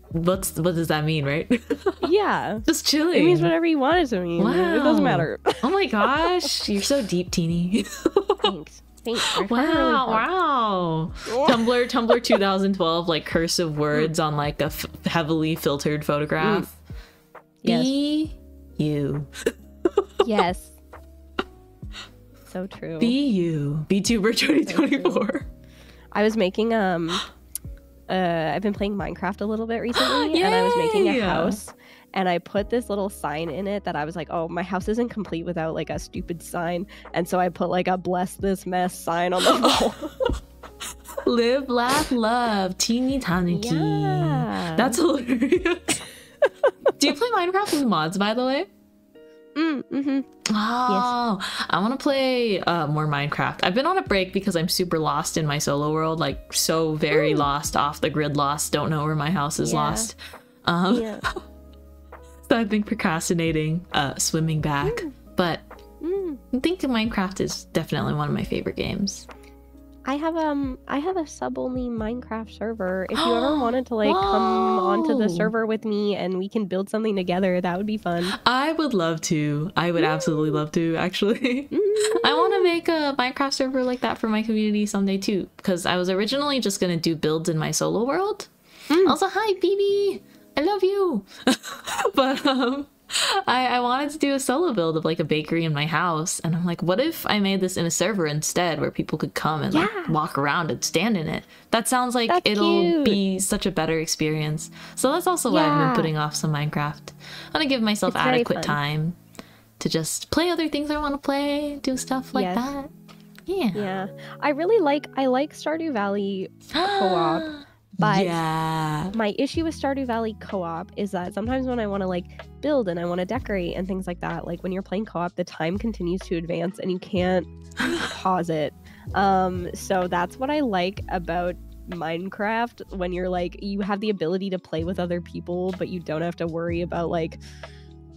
what's what does that mean, right? yeah. just chilling. It means whatever you want it to mean. Wow. It doesn't matter. oh my gosh, you're so deep, teeny. Thanks. Thanks. Tried really wow, wow. Tumblr, Tumblr 2012, like cursive words on like a f- heavily filtered photograph. Mm. Yes. Be you. yes. So true. Be you. VTuber 2024. I was making um uh I've been playing Minecraft a little bit recently and I was making a house and I put this little sign in it that I was like, "Oh, my house isn't complete without like a stupid sign." And so I put like a bless this mess sign on the wall. Live, laugh, love. Teeny Tanuki. Yeah. That's hilarious. Do you play Minecraft with mods, by the way? Mm, mhm. Oh, I want to play uh, more Minecraft. I've been on a break because I'm super lost in my solo world, like so very lost, off the grid, lost. Don't know where my house is Yeah. lost. Um, Yeah. so I've been procrastinating, uh, swimming back. But Mm. I think Minecraft is definitely one of my favorite games. I have um I have a sub only Minecraft server. If you ever wanted to like come onto the server with me and we can build something together, that would be fun. I would love to. I would absolutely love to, actually. I want to make a Minecraft server like that for my community someday too, because I was originally just gonna do builds in my solo world. Mm. Also, hi, BB, I love you. but um, I I wanted to do a solo build of like a bakery in my house, and I'm like, what if I made this in a server instead, where people could come and like walk around and stand in it? That sounds like That's it'll cute. be such a better experience. So that's also why I've been putting off some Minecraft. I want to give myself It's adequate time to just play other things I want to play, do stuff like Yes. that. Yeah. Yeah. I really like I like Stardew Valley co-op, but yeah. my issue with Stardew Valley co-op is that sometimes when I want to like build and I want to decorate and things like that, like when you're playing co-op, the time continues to advance and you can't pause it. Um, so that's what I like about Minecraft when you're like you have the ability to play with other people, but you don't have to worry about like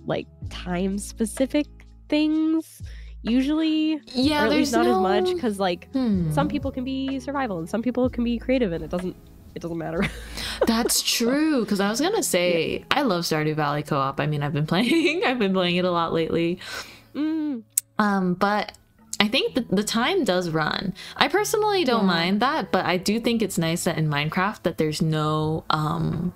like time specific things. Usually, Yeah, or at there's least not as much because like Hmm. some people can be survival and some people can be creative and it doesn't it doesn't matter. That's true. Because I was gonna say I love Stardew Valley co-op. I mean, I've been playing. I've been playing it a lot lately. mm, Um, but I think the, the time does run. I personally don't Yeah. mind that, but I do think it's nice that in Minecraft that there's no um,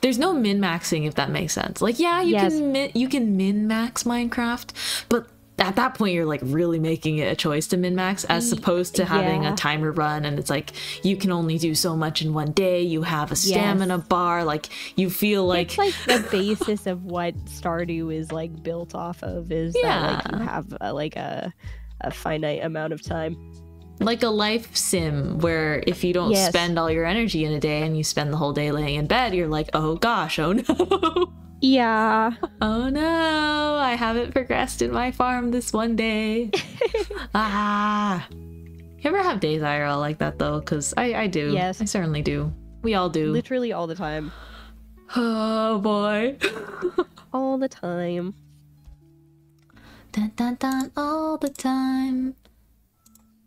there's no min maxing if that makes sense. Like, yeah, you Yes. can min you can min max Minecraft, but at that point you're like really making it a choice to min max as opposed to having yeah. a timer run and it's like you can only do so much in one day. You have a stamina bar, like you feel like it's like the basis of what Stardew is like built off of is that like you have a, like a a finite amount of time. Like a life sim where if you don't Yes. spend all your energy in a day and you spend the whole day laying in bed, you're like, oh gosh, oh no. Yeah. oh no, I haven't progressed in my farm this one day. ah. You ever have days IRL like that though? Because I, I do. Yes. I certainly do. We all do. Literally all the time. oh boy. All the time. dun, dun, dun, all the time.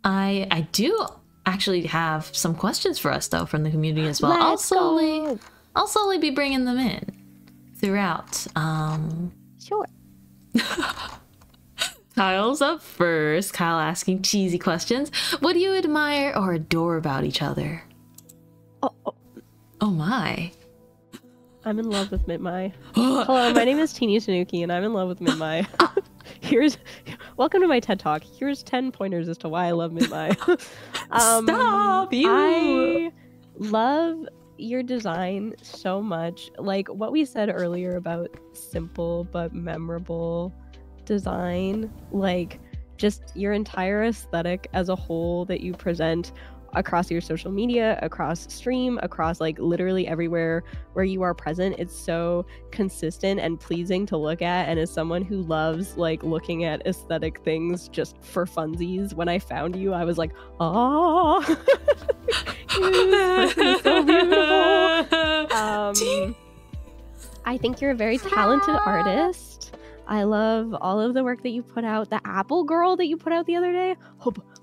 I I do actually have some questions for us though from the community as well. I'll slowly go. I'll slowly be bringing them in throughout. Um, Sure. Kyle's up first. Kyle asking cheesy questions. What do you admire or adore about each other? Oh, oh, Oh my. I'm in love with Mintmai. Hello, my name is Teeny Tanuki, and I'm in love with Mintmai. Here's welcome to my TED Talk. Here's ten pointers as to why I love Mintmai. Um, Stop, you. I love your design so much. Like what we said earlier about simple but memorable design. Like just your entire aesthetic as a whole that you present across your social media, across stream, across like literally everywhere where you are present. It's so consistent and pleasing to look at. And as someone who loves like looking at aesthetic things just for funsies, when I found you, I was like, oh, so beautiful. Um, I think you're a very talented artist. I love all of the work that you put out. The apple girl that you put out the other day.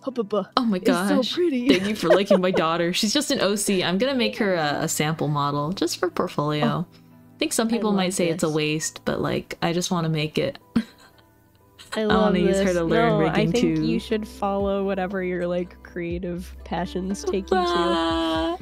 Hubba. Oh my gosh. so pretty. Thank you for liking my daughter. She's just an OC. I'm gonna make her a, a sample model just for portfolio. Oh, I think some people might say it's a waste, but like I just want to make it. I love wanna use her to learn no, I think too. you should follow whatever your like creative passions take you to.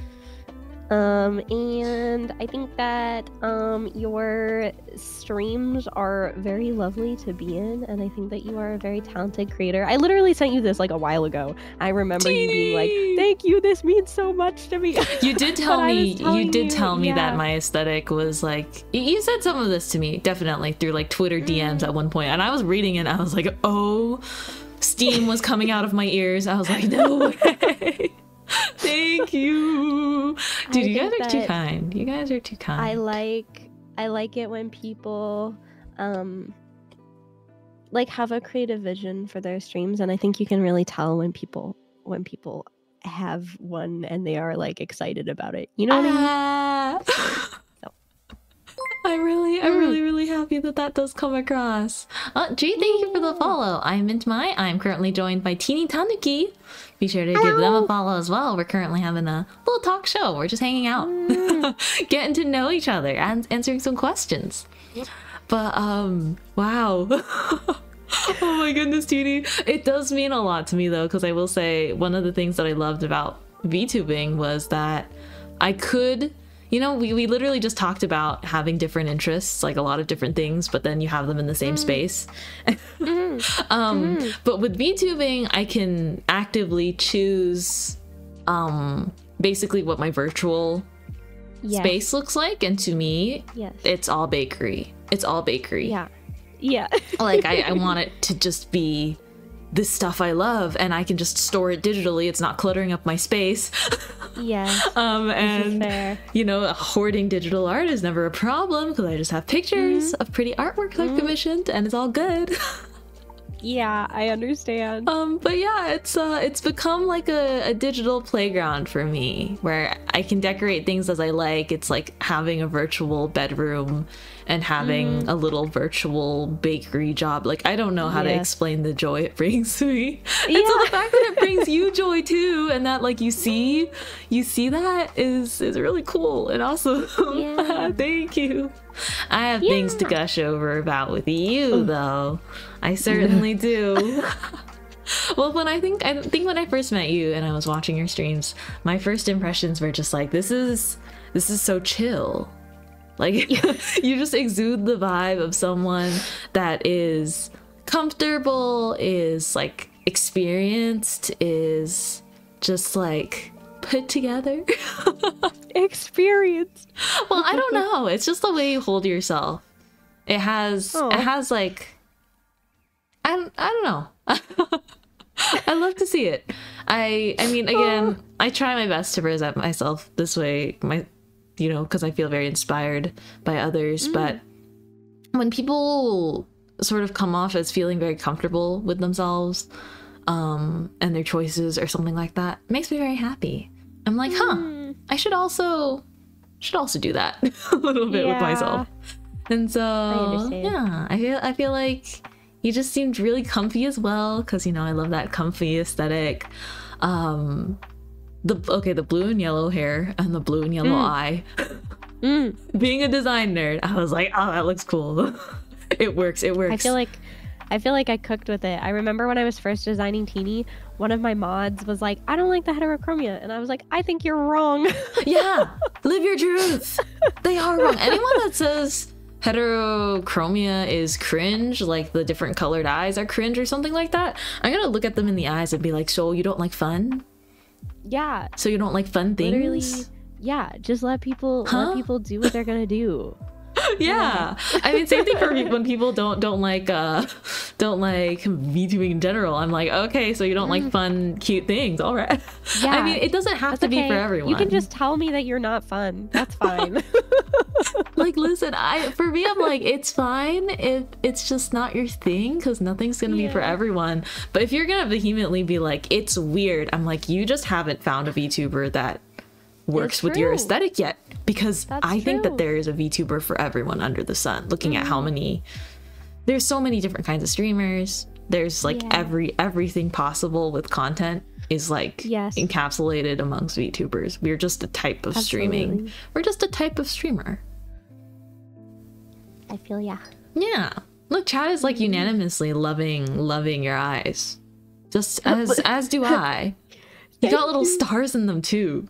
Um, and I think that um your streams are very lovely to be in, and I think that you are a very talented creator. I literally sent you this like a while ago. I remember you being like, "Thank you, this means so much to me." You did tell But I was me. You did you, tell me yeah. that my aesthetic was like. You said some of this to me, definitely through like Twitter DMs at one point, and I was reading it. and I was like, oh, steam was coming out of my ears. I was like, no way. Thank you, I dude. You guys are too kind. You guys are too kind. I like I like it when people um like have a creative vision for their streams and I think you can really tell when people when people have one and they are like excited about it. You know what I mean? I'm really, I'm Mm. really, really happy that that does come across. Uh, G, thank you for the follow. I'm Mintmai. I'm currently joined by Teeny Tanuki. Be sure to give them a follow as well. We're currently having a little talk show. We're just hanging out, Mm. getting to know each other, and answering some questions. But um, wow. oh my goodness, Teeny. It does mean a lot to me though, because I will say one of the things that I loved about VTubing was that I could, you know, we, we literally just talked about having different interests, like a lot of different things, but then you have them in the same space. Mhm. Um, but with VTubing, I can actively choose um basically what my virtual Yes. space looks like, and to me, Yes. it's all bakery. It's all bakery yeah. Yeah. like I, I want it to just be this stuff I love and I can just store it digitally. It's not cluttering up my space. yes. um and you know, hoarding digital art is never a problem because I just have pictures of pretty artwork I've commissioned and it's all good. Yeah, I understand. um but yeah, it's uh it's become like a, a digital playground for me where I can decorate things as I like. It's like having a virtual bedroom and having mm. a little virtual bakery job. Like I don't know how to explain the joy it brings to me. And so the fact that it brings you joy too and that like you see you see that is is really cool and awesome. Yeah. Thank you. I have things to gush over about with you oh. though. I certainly do. well, when I think I think when I first met you and I was watching your streams, my first impressions were just like this is this is so chill. Like you just exude the vibe of someone that is comfortable, is like experienced, is just like put together. Experienced. well, I don't know. It's just the way you hold yourself. It has Aw. it has like I I don't know. I love to see it. I I mean again, I try my best to present myself this way my you know, cuz I feel very inspired by others, but when people sort of come off as feeling very comfortable with themselves um and their choices or something like that, makes me very happy. I'm like, "Huh, Mm. I should also should also do that a little bit with myself. And so understand. yeah, I feel I feel like you just seemed really comfy as well because you know I love that comfy aesthetic. Um, the okay, the blue and yellow hair and the blue and yellow Mm. eye. Mm. Being a design nerd, I was like, oh, that looks cool. it works. It works. I feel like I feel like I cooked with it. I remember when I was first designing Teeny, one of my mods was like, "I don't like the heterochromia," and I was like, "I think you're wrong." yeah, live your truth. They are wrong. Anyone that says heterochromia is cringe, like the different colored eyes are cringe or something like that, I'm gonna look at them in the eyes and be like, so you don't like fun? Yeah, So you don't like fun things? literally. Yeah, just let people Huh? let people do what they're gonna do. yeah. I mean, same thing for me when people don't don't like uh don't like VTubing in general. I'm like, okay, so you don't like fun, cute things, all right. Yeah, I mean, it doesn't have that's to be for everyone. You can just tell me that you're not fun. That's fine. like listen i for me i'm like it's fine if it's just not your thing because nothing's gonna be for everyone but if you're gonna vehemently be like it's weird i'm like you just haven't found a vtuber that works with your aesthetic yet because That's i think true. that there is a vtuber for everyone under the sun looking at Mm. how many there's so many different kinds of streamers. There's like Yeah. every everything possible with content is like Yes. encapsulated amongst VTubers. We're just a type of streaming. We're just a type of streamer. I feel yeah. Yeah. Look, Chad is like Mm-hmm. unanimously loving loving your eyes. Just as as do I. You got little stars in them too.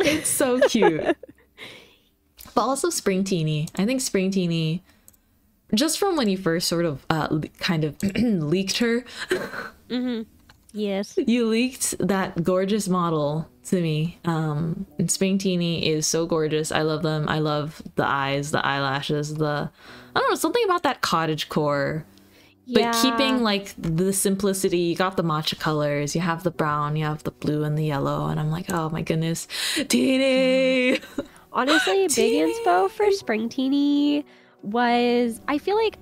It's so cute. but also Spring Teeny. I think Spring Teeny, just from when you first sort of uh, kind of leaked her, Yes. you leaked that gorgeous model to me. Um, and Spring Teeny is so gorgeous. I love them. I love the eyes, the eyelashes, the I don't know something about that cottage core. But keeping like the simplicity, you got the matcha colors, you have the brown, you have the blue and the yellow, and I'm like, oh my goodness, Teeny. honestly, big Teeny. inspo for Spring Teeny was I feel like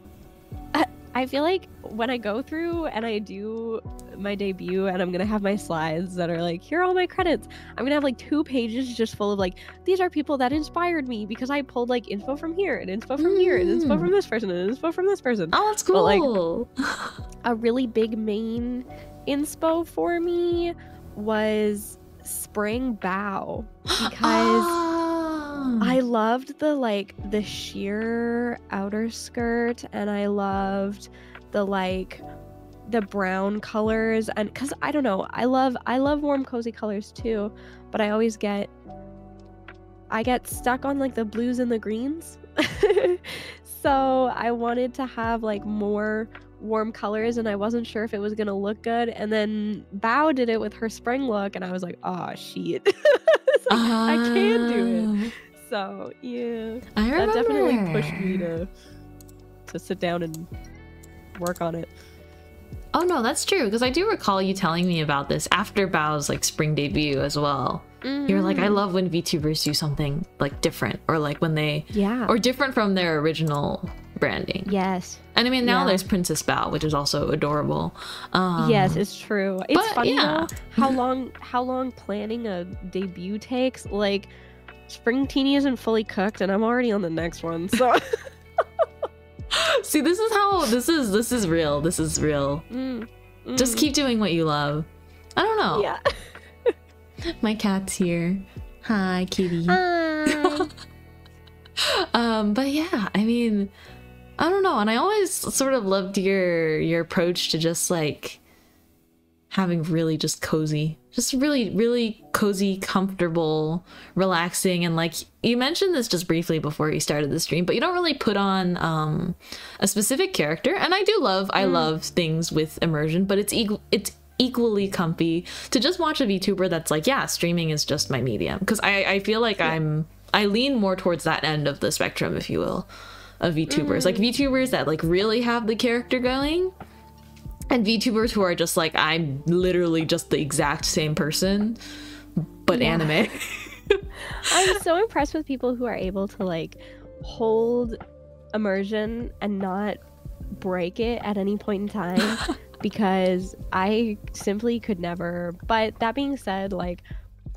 uh, I feel like when I go through and I do my debut and I'm gonna have my slides that are like, here are all my credits. I'm gonna have like two pages just full of like, these are people that inspired me because I pulled like info from here and info from here and info Mm. from this person and info from this person. Oh, that's But, like, cool. a really big main inspo for me was Spring Bao because Ah. I loved the like the sheer outer skirt and I loved the like the brown colors and cuz I don't know I love I love warm cozy colors too but I always get I get stuck on like the blues and the greens. So I wanted to have like more warm colors and I wasn't sure if it was gonna look good and then Bao did it with her spring look and I was like oh shit. Like, I can do it. So yeah, Ah, I that definitely pushed me to to sit down and work on it. Oh no, that's true because I do recall you telling me about this after Bao's like spring debut as well. You're like, I Mm. love when VTubers do something like different or like when they yeah, or different from their original branding. yes, And I mean now Yeah. there's Princess Bao, which is also adorable. Um, yes, it's true. It's but, funny yeah. though how long how long planning a debut takes. Like, Spring Teeny isn't fully cooked, and I'm already on the next one. So See, this is how this is this is real. This is real. Mm, Just mm, keep doing what you love. I don't know. yeah. My cat's here. Hi, kitty. Hi. um but yeah i mean i don't know and i always sort of loved your your approach to just like having really just cozy just really really cozy comfortable relaxing and like you mentioned this just briefly before you started the stream but you don't really put on um a specific character and i do love i love things with immersion but it's equal it's equally comfy to just watch a VTuber that's like, yeah, streaming is just my medium. Because I, I feel like I'm I lean more towards that end of the spectrum, if you will, of VTubers. Like VTubers that like really have the character going. And VTubers who are just like, I'm literally just the exact same person, but Yeah. anime. I'm so impressed with people who are able to like hold immersion and not break it at any point in time because I simply could never. But that being said, like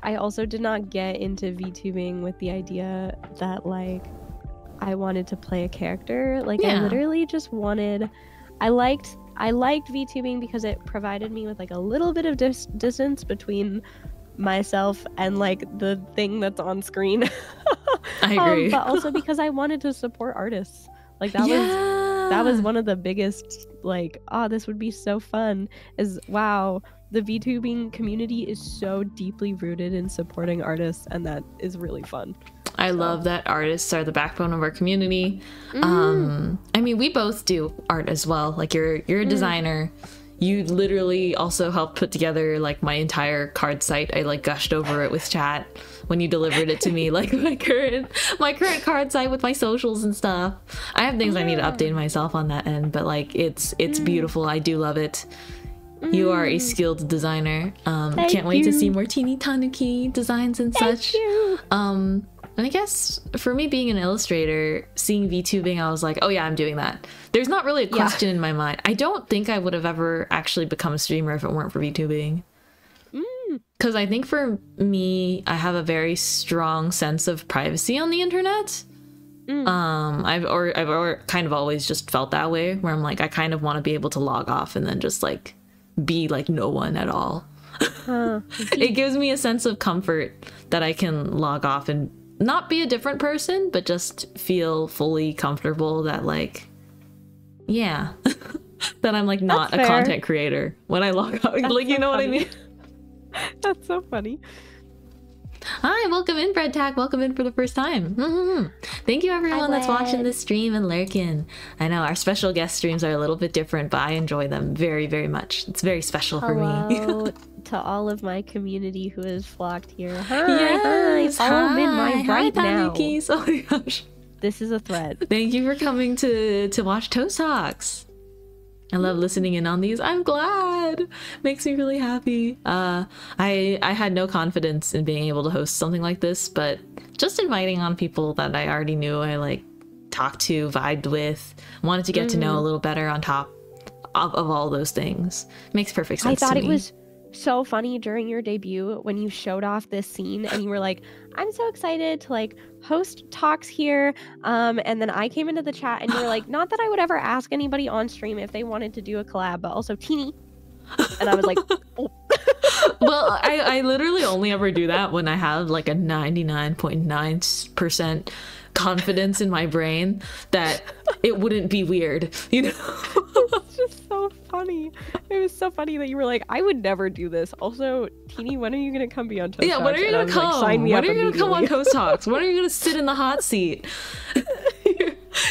I also did not get into VTubing with the idea that like I wanted to play a character. Like I literally just wanted I liked I liked VTubing because it provided me with like a little bit of dis- distance between myself and like the thing that's on screen. I Um, agree. but also because I wanted to support artists. Like that was that was one of the biggest like oh this would be so fun is wow the VTubing community is so deeply rooted in supporting artists and that is really fun. I love that artists are the backbone of our community. Mm. Um, I mean, we both do art as well. Like you're you're a designer. You literally also helped put together like my entire card site. I like gushed over it with chat when you delivered it to me. Like my current my current card site with my socials and stuff. I have things I need to update myself on that end, but like it's it's Mm. beautiful. I do love it. You are a skilled designer. Um, Thank can't wait to see more teeny tanuki designs and such. you. Um, and I guess for me being an illustrator, seeing VTubing, I was like, oh yeah, I'm doing that. There's not really a Yeah. question in my mind. I don't think I would have ever actually become a streamer if it weren't for VTubing. Mm. Because I think for me, I have a very strong sense of privacy on the internet. Mm. Um, I've or I've or kind of always just felt that way, where I'm like, I kind of want to be able to log off and then just like be like no one at all. Huh. It gives me a sense of comfort that I can log off and not be a different person, but just feel fully comfortable that like, yeah, that I'm like not That's a fair. content creator when I log off. That's like, you so know what I mean? That's so funny. Hi, welcome in, Bread Tag. Welcome in for the first time. Mhm. Thank you, everyone that's watching this stream and lurking. I know our special guest streams are a little bit different, but I enjoy them very, very much. It's very special for me. To all of my community who has flocked here. Hi, yes, hi, follow Min hi, Mind hi, right now. Oh my gosh. This is a thread. Thank you for coming to to watch Toast Talks. I love listening in on these. I'm glad. Makes me really happy. Uh I I had no confidence in being able to host something like this, but just inviting on people that I already knew I like talked to, vibed with, wanted to get to know a little better on top of, of all those things. Makes perfect I sense. to thought it was so funny during your debut when you showed off this scene and you were like, I'm so excited to like host talks here. Um, and then I came into the chat and you were like, not that I would ever ask anybody on stream if they wanted to do a collab, but also teeny. And I was like, oh, well, I, I literally only ever do that when I have like a 99.9% confidence in my brain that it wouldn't be weird, you know? it's just so funny. It was so funny that you were like, I would never do this. Also, Teeny, when are you gonna come be on Toast yeah, when are you gonna come? like, Sign me when up are you gonna come on. Toast Talks? When are you gonna sit in the hot seat?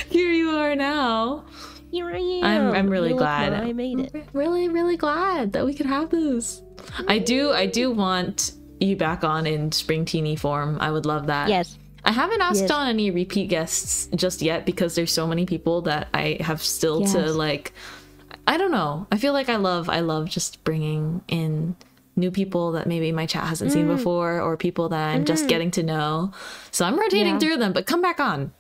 Here you are now. Here I am. I'm, I'm really glad. I made it. I'm really, really glad that we could have this. I do, I do want you back on in Spring Teeny form. I would love that. Yes. I haven't asked Yes. on any repeat guests just yet because there's so many people that I have still to like. I don't know. I feel like I love I love just bringing in new people that maybe my chat hasn't seen Mm. before or people that I'm just getting to know. So I'm rotating Yeah. through them, but come back on.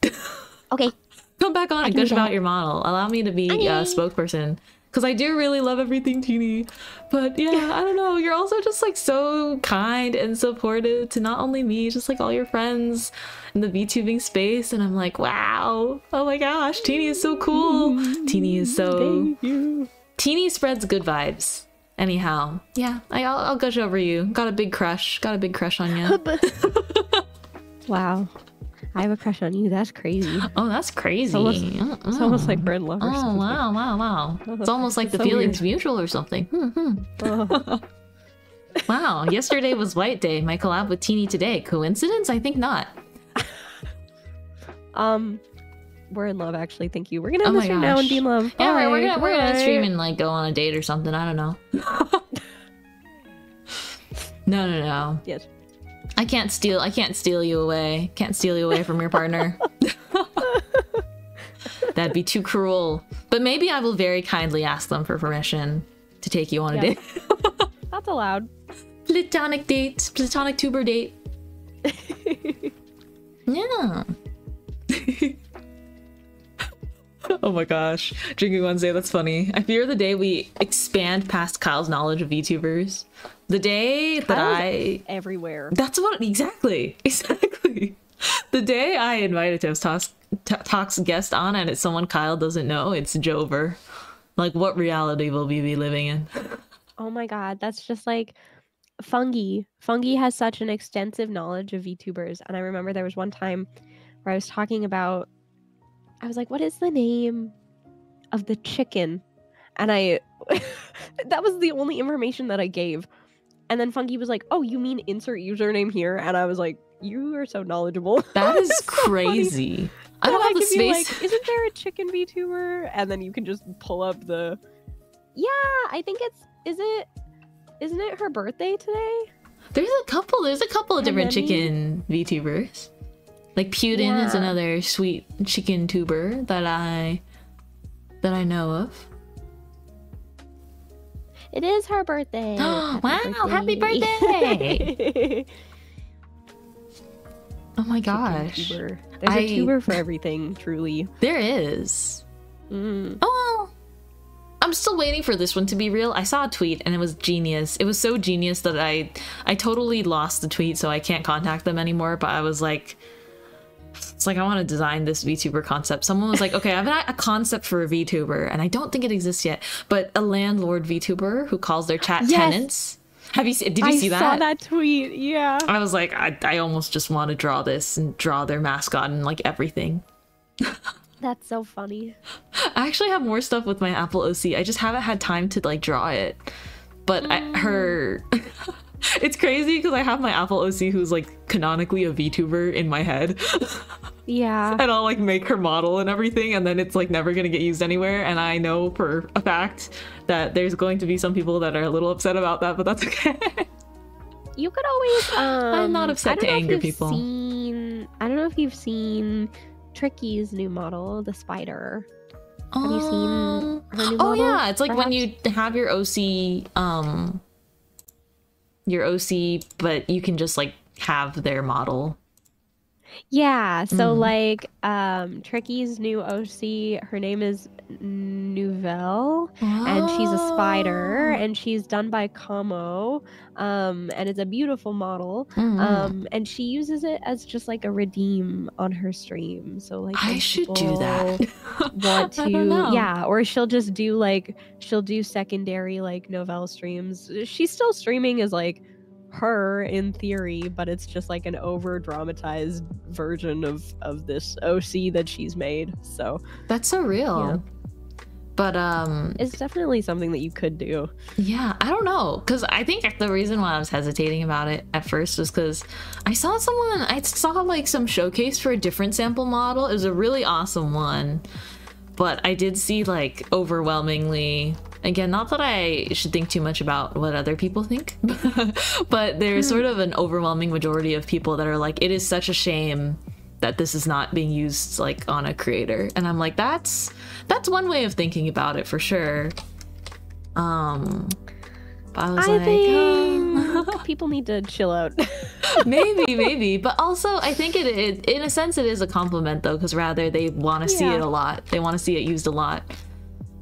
Okay. come back on I and gush about your model. Allow me to be a spokesperson. Because I do really love everything teeny. But yeah, I don't know. You're also just like so kind and supportive to not only me, just like all your friends in the VTubing space. And I'm like, wow. Oh my gosh. Teeny is so cool. Teeny is so. Thank you. Teeny spreads good vibes. Anyhow, yeah, I, I'll, I'll gush over you. Got a big crush. Got a big crush on you. wow. I have a crush on you. That's crazy. Oh, that's crazy. almost- It's almost like we're in love Oh wow, wow, wow! It's almost like the So feeling's mutual or something. Hmm, hmm. Oh. Wow, yesterday was White Day. My collab with Teeny today. Coincidence? I think not. um, we're in love actually. Thank you. We're gonna Oh end my this stream now and be in love. Yeah, we're, we're gonna we're gonna stream and like go on a date or something. I don't know. no, no, no. Yes. I can't steal. I can't steal you away. Can't steal you away from your partner. That'd be too cruel. But maybe I will very kindly ask them for permission to take you on a date. That's allowed. platonic date, platonic tuber date. Yeah. oh my gosh. Drinking Wednesday, that's funny. I fear the day we expand past Kyle's knowledge of VTubers. The day that Kyle's I. Everywhere. That's what. Exactly. Exactly. The day I invited Toast Talks guest on and it's someone Kyle doesn't know, it's Jover. Like, what reality will we be living in? Oh my god, that's just like fungi. Fungi has such an extensive knowledge of VTubers, and I remember there was one time where I was talking about. I was like, "What is the name of the chicken?" And I, that was the only information that I gave. And then Funky was like, "Oh, you mean insert username here?" And I was like, "You are so knowledgeable." That is It's so funny. crazy. I that don't have the could be space. Like, Isn't there a chicken VTuber? And then you can just pull up the. Yeah, I think it's. Is it? Isn't it her birthday today? There's a couple. There's a couple of different Hanemi? chicken VTubers. Like Pewdin is another sweet chicken tuber that I that I know of. It is her birthday. Wow, happy birthday! Oh my gosh. There's I- a tuber for everything, truly. there is. Mm. Oh, I'm still waiting for this one to be real. I saw a tweet and it was genius. It was so genius that I I totally lost the tweet, so I can't contact them anymore. But I was like, it's like I want to design this VTuber concept. Someone was like, "Okay, I've got a concept for a VTuber, and I don't think it exists yet, but a landlord VTuber who calls their chat Yes. tenants." Have you seen? Did you I see that? I saw that tweet. Yeah. I was like, I, I almost just want to draw this and draw their mascot and like everything. That's so funny. I actually have more stuff with my Apple OC. I just haven't had time to like draw it. But I, her, mm. it's crazy because I have my Apple OC who's like canonically a VTuber in my head, Yeah. and I'll like make her model and everything, and then it's like never gonna get used anywhere. And I know for a fact that there's going to be some people that are a little upset about that, but that's okay. You could always. Um, not upset I don't to know if anger you've people. Seen, I don't know if you've seen Tricky's new model, the spider. Have you seen Um, her new Oh model, yeah, it's like when you have your OC, um, your OC, but you can just like have their model. Yeah. So Mm. like, um, Tricky's new OC. Her name is Nouvelle. and she's a spider Oh. and she's done by Como um and it's a beautiful model Mhm. um and she uses it as just like a redeem on her stream so like I should do that. want I don't know. to yeah or she'll just do like she'll do secondary like novelle streams she's still streaming as like her in theory but it's just like an over dramatized version of of this oc that she's made so That's so real. Yeah. But um, it's definitely something that you could do yeah, I don't know, cause I think the reason why I was hesitating about it at first was because I saw someone, I saw like some showcase for a different sample model. It was a really awesome one, but I did see like overwhelmingly. Again, not that I should think too much about what other people think, but there's sort of an overwhelming majority of people that are like, it is such a shame that this is not being used like on a creator and i'm like that's that's one way of thinking about it for sure. Um i was I like think uh, people need to chill out. maybe maybe. But also i think it, it in a sense it is a compliment though because rather they want to see it a lot. They want to see it used a lot.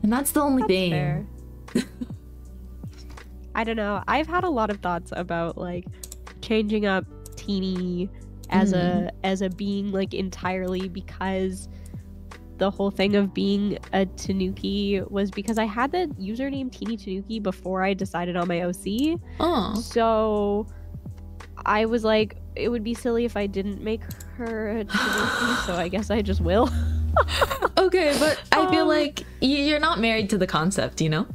And that's the only thing. I don't know. I've had a lot of thoughts about like changing up Teeny as a as a being like entirely because the whole thing of being a Tanuki was because I had the username Teeny Tanuki before I decided on my OC. oh So I was like, it would be silly if I didn't make her a Tanuki, so I guess I just will. okay but i feel Um, like you're not married to the concept you know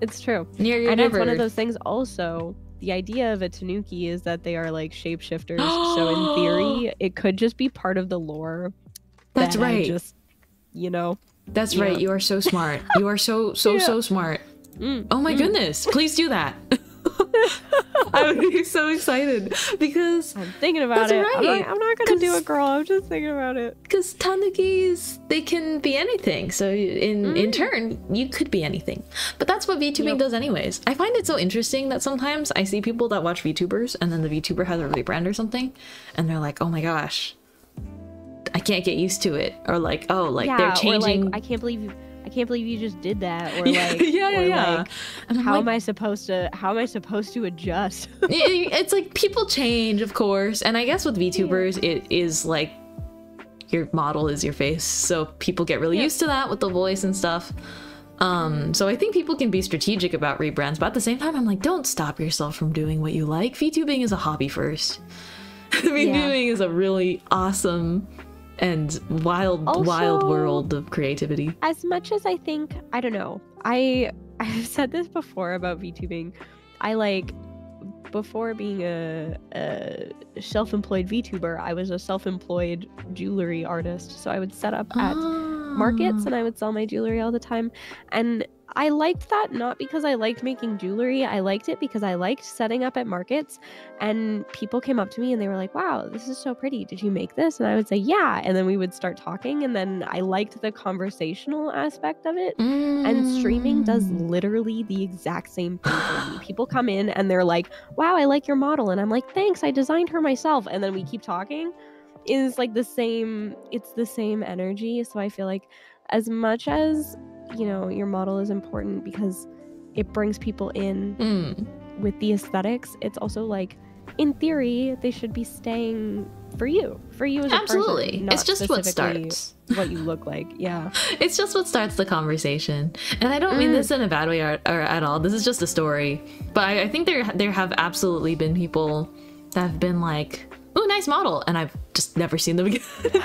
It's true. you're, you're and never it's one of those things also the idea of a tanuki is that they are like shapeshifters so in theory it could just be part of the lore that's that I right just you know That's Yeah. right. You are so smart. You are so so Yeah. so smart. mm, Oh my mm. goodness! Please do that. I would be so excited because i'm thinking about it I'm, not, I'm not gonna do it girl i'm just thinking about it because tanukis they can be anything. So in in Mm. turn, you could be anything. But that's what VTubing Yep. does anyways. I find it so interesting that sometimes I see people that watch VTubers and then the VTuber has a rebrand or something, and they're like, "Oh my gosh." I can't get used to it, or like, oh, like yeah they're changing. or like i can't believe you i can't believe you just did that or yeah, like yeah, yeah, or yeah. like how like, am i supposed to how am i supposed to adjust it- it's like people change, of course, and I guess with VTubers, it is like your model is your face, so people get really Yeah. used to that with the voice and stuff. Um, so I think people can be strategic about rebrands, but at the same time, I'm like, don't stop yourself from doing what you like. VTubing is a hobby first. VTubing is a really awesome and wild, wild world of creativity. as much as I think I don't know. I I've said this before about VTubing. I like before being a, a self-employed VTuber, I was a self-employed jewelry artist. So I would set up at ah. Markets Ah. and I would sell my jewelry all the time. And I liked that not because I liked making jewelry. I liked it because I liked setting up at markets and people came up to me and they were like, "Wow, this is so pretty. Did you make this?" And I would say, "Yeah." And then we would start talking and then I liked the conversational aspect of it. And streaming does Mm. literally the exact same thing for me. People come in and they're like, "Wow, I like your model." And I'm like, "Thanks. I designed her myself." And then we keep talking. Is like the same it's the same energy. So I feel like as much as, you know, your model is important because it brings people in Mm. with the aesthetics, it's also like in theory, they should be staying for you, for you as a Absolutely. person. It's just what starts. What you look like, yeah. It's just what starts the conversation, and I don't mean Mm. this in a bad way or, or at all. This is just a story, but I, I think there there have absolutely been people that have been like, "Ooh, nice model," and I've just never seen them again.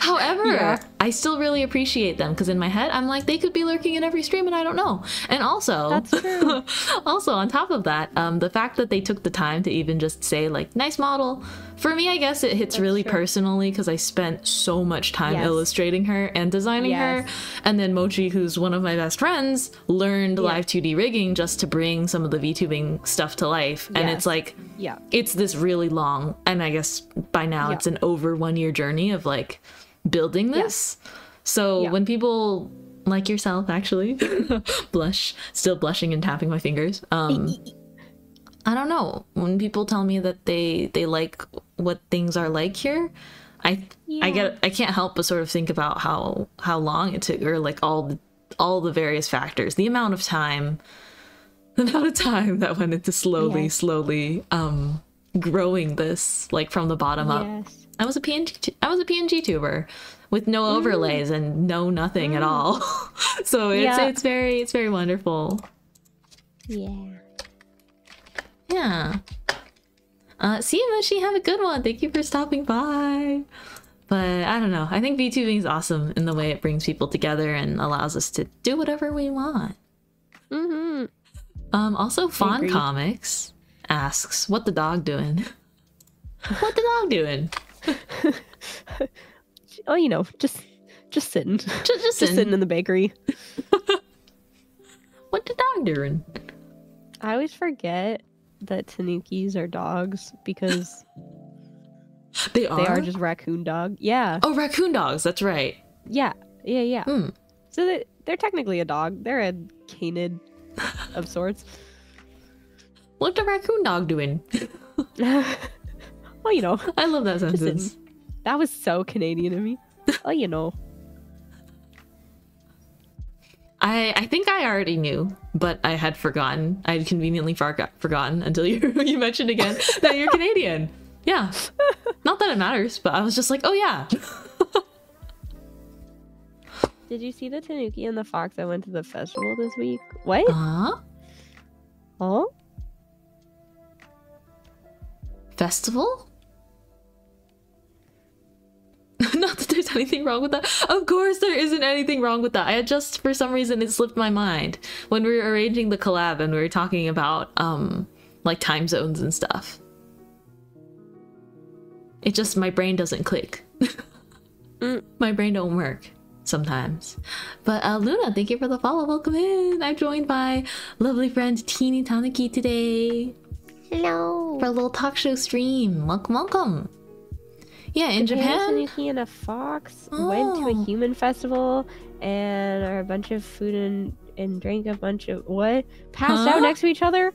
However, Yeah. I still really appreciate them because in my head, I'm like, they could be lurking in every stream, and I don't know. And also, That's also on top of that, um, the fact that they took the time to even just say like, "Nice model," for me, I guess it hits That's really true. personally because I spent so much time Yes. illustrating her and designing her, and then Mochi, who's one of my best friends, learned Yeah. Live2D rigging just to bring some of the VTubing stuff to life, and Yes. it's like Yeah. it's this really long and i guess by now Yeah. it's an over one year journey of like building this so Yeah. when people like yourself actually blush still blushing and tapping my fingers um i don't know when people tell me that they they like what things are like here i i get i can't help but sort of think about how how long it took or like all the all the various factors the amount of time the amount of time that went into slowly Yes. slowly um growing this like from the bottom up. Yes. i was a png I was a png tuber with no overlays and no nothing at all. So it's Yeah. it's very it's very wonderful. Yeah. yeah. Uh see you Mushi, have a good one. Thank you for stopping by. But i don't know. I think vtubing is awesome in the way it brings people together and allows us to do whatever we want. Mm-hmm. Um, also, Fawn. Comics asks, "What the dog doing? what the dog doing? Oh, you know, just just sitting. Just, just, Just sitting. sitting in the bakery. What the dog doing? I always forget that tanukis are dogs because They are. they are just raccoon dog. Yeah. oh, raccoon dogs. That's right. Yeah. Yeah, yeah. Hmm. So they, they're technically a dog. They're a canid of sorts. What the raccoon dog doing? well, you know, I love that sentence. that was so Canadian of me. Oh, you know. I I think I already knew, but I had forgotten. I had conveniently forgot forgotten until you you mentioned again that you're Canadian. Yeah. Not that it matters, but I was just like, oh yeah. Did you see the tanuki and the fox that went to the festival this week? What? Huh? Oh? festival? Not that there's anything wrong with that. Of course, there isn't anything wrong with that. I just, for some reason, it slipped my mind when we were arranging the collab and we were talking about, um, like time zones and stuff. It just, my brain doesn't click. Mm. My brain don't work sometimes. But uh, Luna, thank you for the follow. Welcome in. I'm joined by lovely friend Teeny Tanuki today Hello. for a little talk show stream. Welcome, welcome. Yeah, in Japan. tanuki and a fox went to Oh. a human festival and are a bunch of food and, and drank a bunch of what? Passed Huh? out next to each other?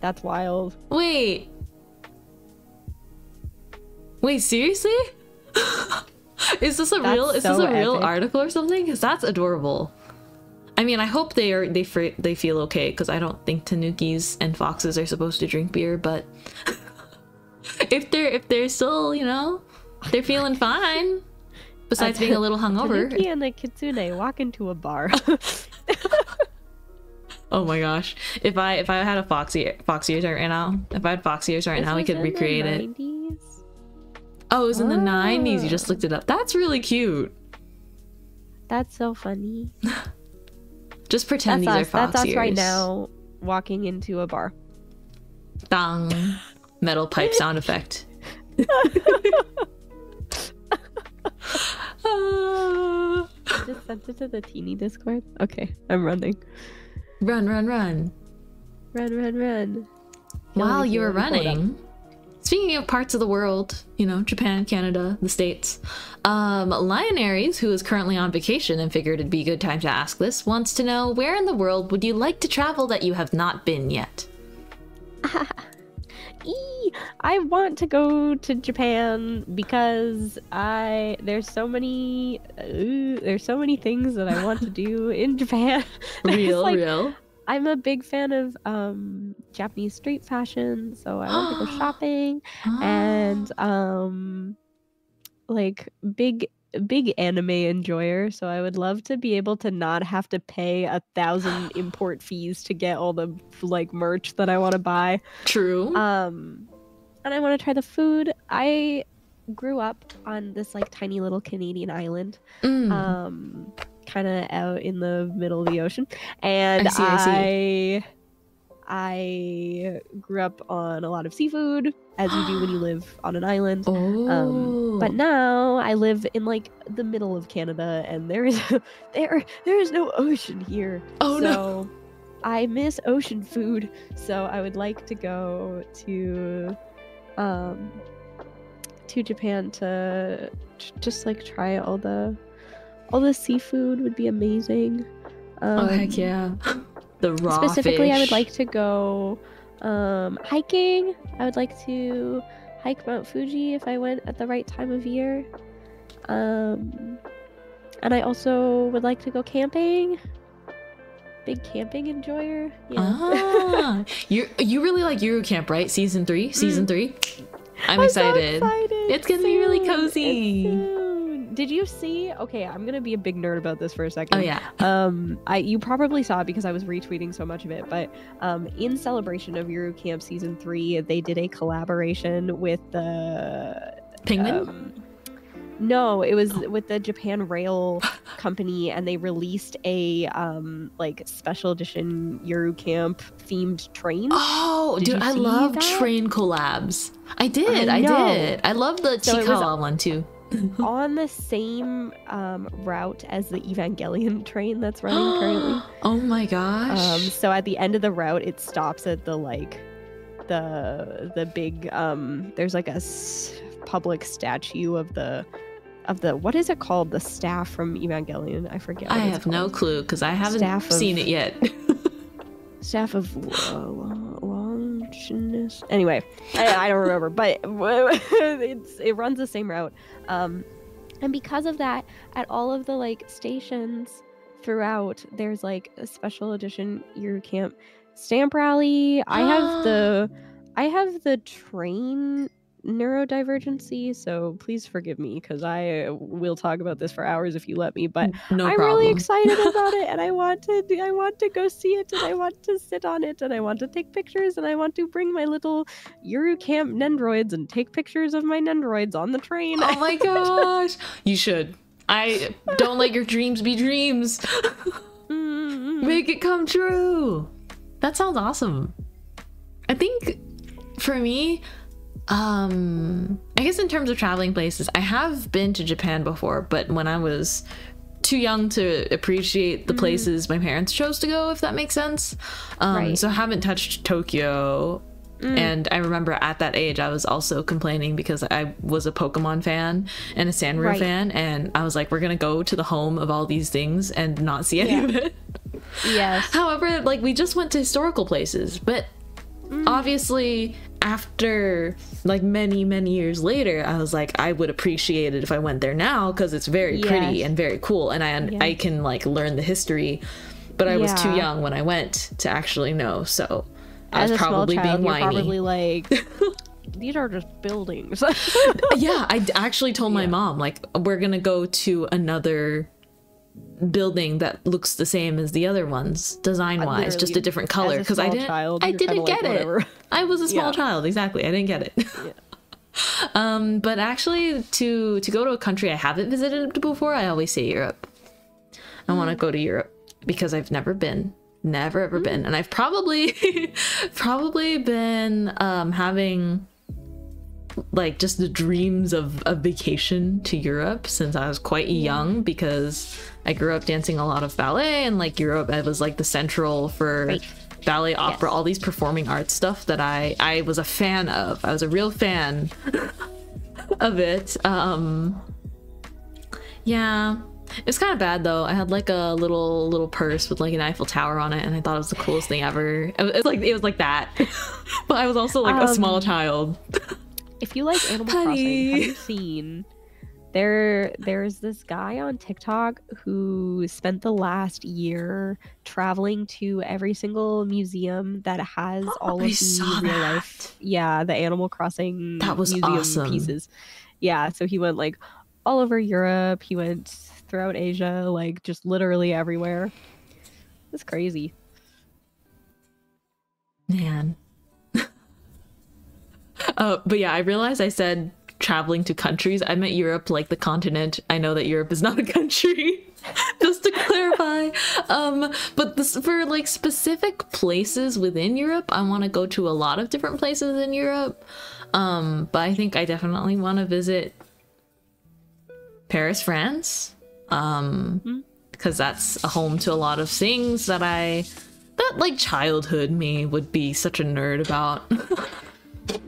That's wild. Wait. Wait, seriously? is this a That's real? Is this so a real epic. article or something? Because that's adorable. I mean, I hope they are they they feel okay because I don't think tanukis and foxes are supposed to drink beer. But if they're if they're still you know they're feeling fine, besides being a little hungover. Tanuki and the kitsune walk into a bar. Oh my gosh! If I if I had a fox fox ears right now, if I had fox ears right This now, we could recreate it. 90s? Oh, it was in the '90s. You just looked it up. That's really cute. That's so funny. Just pretend That's these us. are fox That's us ears. right now walking into a bar. Dong. Metal pipe sound effect. Ah. Just sent it to the teeny Discord. Okay, I'm running. run, run, run. Run, run, run. While you were let me pull it up. running, speaking of parts of the world, you know, Japan, Canada, the States, um, Lion Aries, who is currently on vacation and figured it'd be a good time to ask this, wants to know where in the world would you like to travel that you have not been yet? Eee, I want to go to Japan because I there's so many uh, there's so many things that I want to do in Japan. Real, like, real. I'm a big fan of um Japanese street fashion, so I want to go shopping and um like big big anime enjoyer so i would love to be able to not have to pay a thousand import fees to get all the like merch that i want to buy True. um and i want to try the food i grew up on this like tiny little canadian island Mm. um kind of out in the middle of the ocean and I see, I see. I grew up on a lot of seafood as you do when you live on an island oh. um, but now I live in like the middle of Canada, and there is there there is no ocean here. Oh, so no. I miss ocean food. So I would like to go to um to Japan to just like try all the all the seafood would be amazing. Um, oh heck yeah. The raw specifically i would like to go um hiking i would like to hike mount fuji if i went at the right time of year um and i also would like to go camping big camping enjoyer yeah Ah, you you really like Yuru Camp, right? Season three, season three. I'm, I'm so excited. excited. It's gonna be really Soon. Cozy. Did you see okay i'm gonna be a big nerd about this for a second Oh yeah. um i you probably saw it because i was retweeting so much of it but um in celebration of Yuru Camp season three they did a collaboration with the Penguin. um, no it was with the japan rail company and they released a um like special edition Yuru Camp themed train oh, did dude, I love that? train collabs. I did. I, I did. I love the So it was- one too. on the same um route as the evangelion train that's running currently oh my gosh. Um, so at the end of the route, it stops at the like the the big um. There's like a s- public statue of the of the what is it called? The staff from Evangelion. I forget. I have no clue because I haven't Staff of- seen it yet. staff of lo- longinus. Anyway, I, I don't remember, but it's it runs the same route. Um, and because of that, at all of the like stations throughout, there's like a special edition Yuru Camp stamp rally. I have the I have the train neurodivergency, so please forgive me because I will talk about this for hours if you let me. But no I'm really excited about it, and I want to. I want to go see it, and I want to sit on it, and I want to take pictures, and I want to bring my little Yuru Camp Nendroids and take pictures of my Nendroids on the train. Oh my gosh. You should. I don't let your dreams be dreams. Mm, Make it come true. That sounds awesome. I think for me, um, I guess in terms of traveling places, I have been to Japan before, but when I was too young to appreciate the places my parents chose to go, if that makes sense. Um, Right. So I haven't touched Tokyo. And I remember at that age, I was also complaining because I was a Pokemon fan and a Sanrio Right. fan, and I was like, "We're gonna go to the home of all these things and not see any Yeah. of it." yes. However, like we just went to historical places, but Mm. obviously after like many many years later, I was like I would appreciate it if I went there now because it's very pretty and very cool, and I I can like learn the history. But I was too young when I went to actually know, so I was probably child, being whiny. probably like, these are just buildings. yeah, I actually told my Yeah. mom like we're gonna go to another building that looks the same as the other ones design wise, just a different color because I didn't child, I didn't kinda like, get it. I was a small Yeah. child, exactly. I didn't get it. um, but actually, to to go to a country I haven't visited before, I always say Europe. I want to go to Europe because I've never been, never ever been, and I've probably probably been um, having like just the dreams of a vacation to Europe since I was quite young because I grew up dancing a lot of ballet and like Europe I was like the central for Right. ballet opera Yes. all these performing arts stuff that I I was a fan of I was a real fan of it um yeah it's kind of bad though. I had like a little little purse with like an Eiffel Tower on it, and I thought it was the coolest thing ever. It was it's like it was like that, but I was also like a small Um, child. if you like Animal Crossing, have you seen there there's this guy on TikTok who spent the last year traveling to every single museum that has oh, all I of saw the real that. life yeah the Animal Crossing That was museum awesome. pieces yeah so he went like all over Europe he went throughout Asia like just literally everywhere it's crazy Man. Uh, but yeah, I realized I said traveling to countries. I meant Europe, like the continent. I know that Europe is not a country. Just to clarify. Um, but this, for like specific places within Europe, I want to go to a lot of different places in Europe. Um, but I think I definitely want to visit Paris, France. Um, because that's a home to a lot of things that I that like childhood me would be such a nerd about.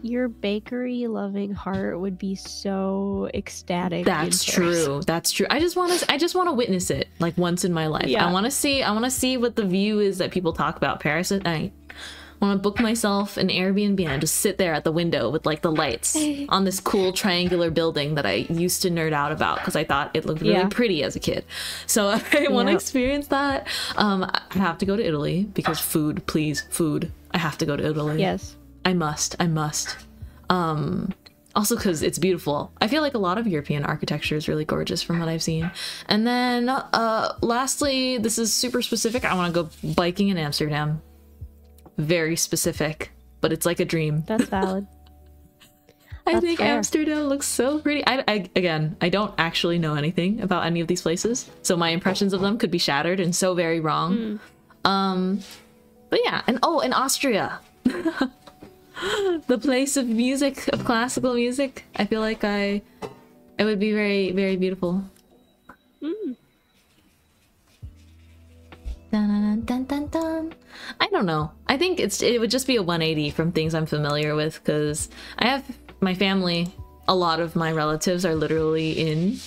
your bakery loving heart would be so ecstatic That's true. That's true. I just want to I just want to witness it like once in my life. Yeah. I want to see I want to see what the view is that people talk about Paris at night. I want to book myself an Airbnb and just sit there at the window with like the lights on this cool triangular building that I used to nerd out about because I thought it looked really Yeah. pretty as a kid. So I want to experience that. Um, I have to go to Italy because food, please, food. I have to go to Italy. yes I must. I must. Um also because it's beautiful. I feel like a lot of European architecture is really gorgeous from what I've seen. And then uh lastly, this is super specific. I want to go biking in Amsterdam. Very specific, but it's like a dream. that's valid I That's think fair. Amsterdam looks so pretty. I, I again, I don't actually know anything about any of these places, so my impressions of them could be shattered and so very wrong. Um, but yeah, and oh, and Austria, the place of music, of classical music. I feel like I, it would be very, very beautiful. Dun, dun, dun, dun. I don't know. I think it's it would just be a 180 from things I'm familiar with because I have my family. A lot of my relatives are literally in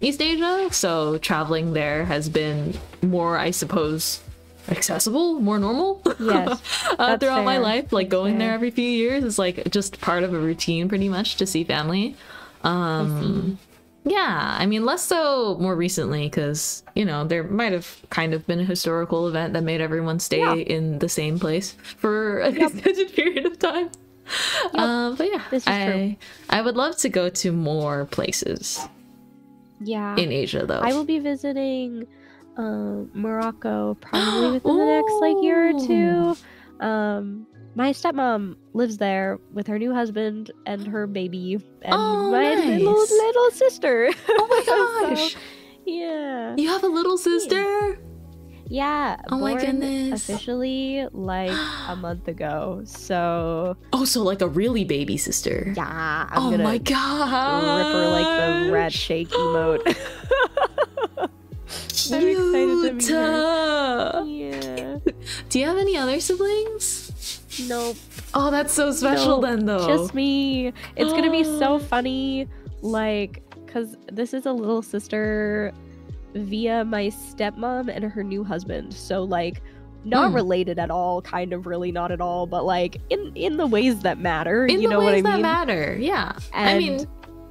East Asia, so traveling there has been more, I suppose, accessible, more normal. Yes, uh, throughout my life, like That's going there every few years is like just part of a routine, pretty much, to see family. Um, yeah, I mean, less so more recently because, you know, there might have kind of been a historical event that made everyone stay Yeah. in the same place for an extended period of time. Um, but yeah, This is I, true. I would love to go to more places yeah in Asia, though. I will be visiting um, Morocco probably within the next like year or two. Um, my stepmom lives there with her new husband and her baby and Oh, my little nice. little sister. Oh my So, gosh! yeah, You have a little sister? yeah. Oh my goodness. Officially, like a month ago. So Oh, so like a really baby sister. yeah, I'm oh my god! rip her like the rat shake emote. I'm excited to meet her. Yeah. Do you have any other siblings? Nope. Oh, that's so special No, then, though. Just me. It's gonna be so funny, like, cause this is a little sister via my stepmom and her new husband. So like, not Hmm. related at all. Kind of really not at all, but like in in the ways that matter. In you know what I ways that mean? matter. Yeah. And I mean,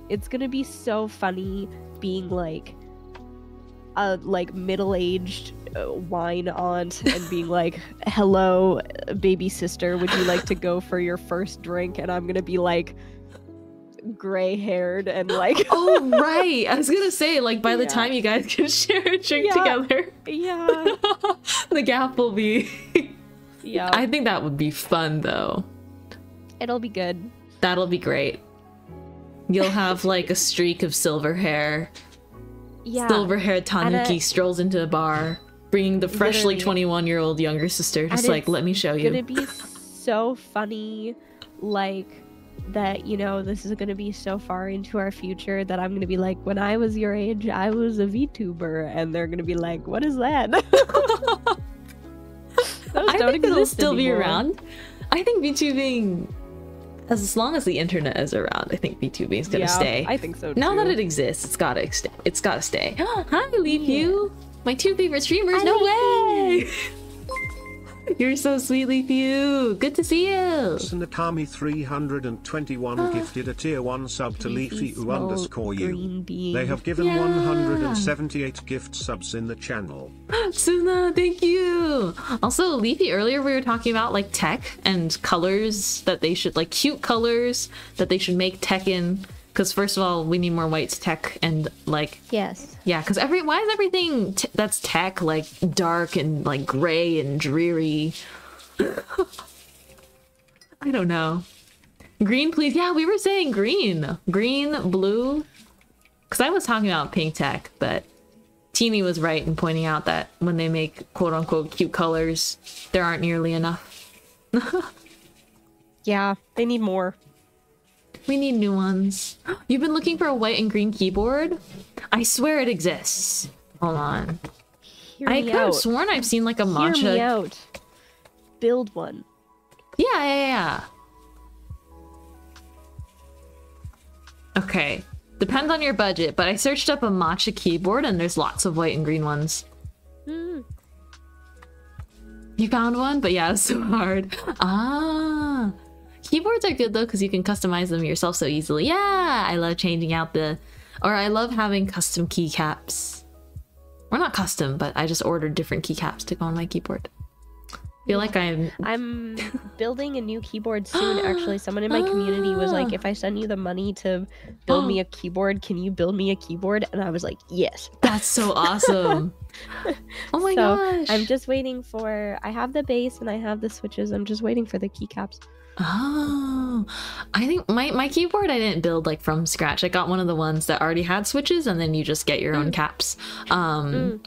it's gonna be so funny being like a like middle-aged uh, wine aunt and being like hello baby sister would you like to go for your first drink and i'm gonna be like gray haired and like oh right. I was gonna say, like, by the Yeah. time you guys can share a drink Yeah. together, yeah the gap will be. yeah I think that would be fun, though. it'll be good That'll be great. You'll have like a streak of silver hair. Yeah Silver haired Tanuki I- strolls into a bar, bringing the freshly 21 year old younger sister, just like, let me show you. It's gonna be so funny like that you know this is gonna be so far into our future that i'm gonna be like when i was your age i was a vtuber and they're gonna be like what is that Those I don't think it'll still be around. I think VTubing, as long as the internet is around, I think VTubing is gonna Yeah, stay. i think so Too. now that it exists, it's gotta ex- it's gotta stay. Hi, Leaf Yeah. You, my two favorite streamers. Hi, no way. You're so sweet, Leafy. Good to see you. Sanakami 321 ah. gifted a tier 1 sub to Leafy U underscore you. They have given Yeah. 178 gift subs in the channel. Suna, thank you. Also, Leafy, earlier we were talking about like tech and colors that they should like cute colors that they should make tech in. Because first of all, we need more whites tech and like Yes. yeah. Because every why is everything t- that's tech like dark and like gray and dreary? I don't know. Green, please. Yeah, we were saying green, green, blue. Because I was talking about pink tech, but Teeny was right in pointing out that when they make quote unquote cute colors, there aren't nearly enough. Yeah, they need more. We need new ones. You've been looking for a white and green keyboard? I swear it exists. Hold on. Hear I me could have sworn I've seen like a Hear me matcha. out. Build one. Yeah, yeah, yeah. Okay. Depends on your budget, but I searched up a matcha keyboard and there's lots of white and green ones. Hmm. You found one? But yeah, it's so hard. Ah. Keyboards are good though because you can customize them yourself so easily. Yeah, I love changing out the, or I love having custom keycaps. Or not custom, but I just ordered different keycaps to go on my keyboard. I feel like I'm I'm building a new keyboard soon. Actually, someone in my community was like, Ah. "If I send you the money to build me a keyboard, can you build me a keyboard?" And I was like, "Yes." That's so awesome. oh my So, gosh. I'm just waiting for. I have the base and I have the switches. I'm just waiting for the keycaps. Oh, I think my, my keyboard I didn't build like from scratch. I got one of the ones that already had switches and then you just get your own caps. Um Mm.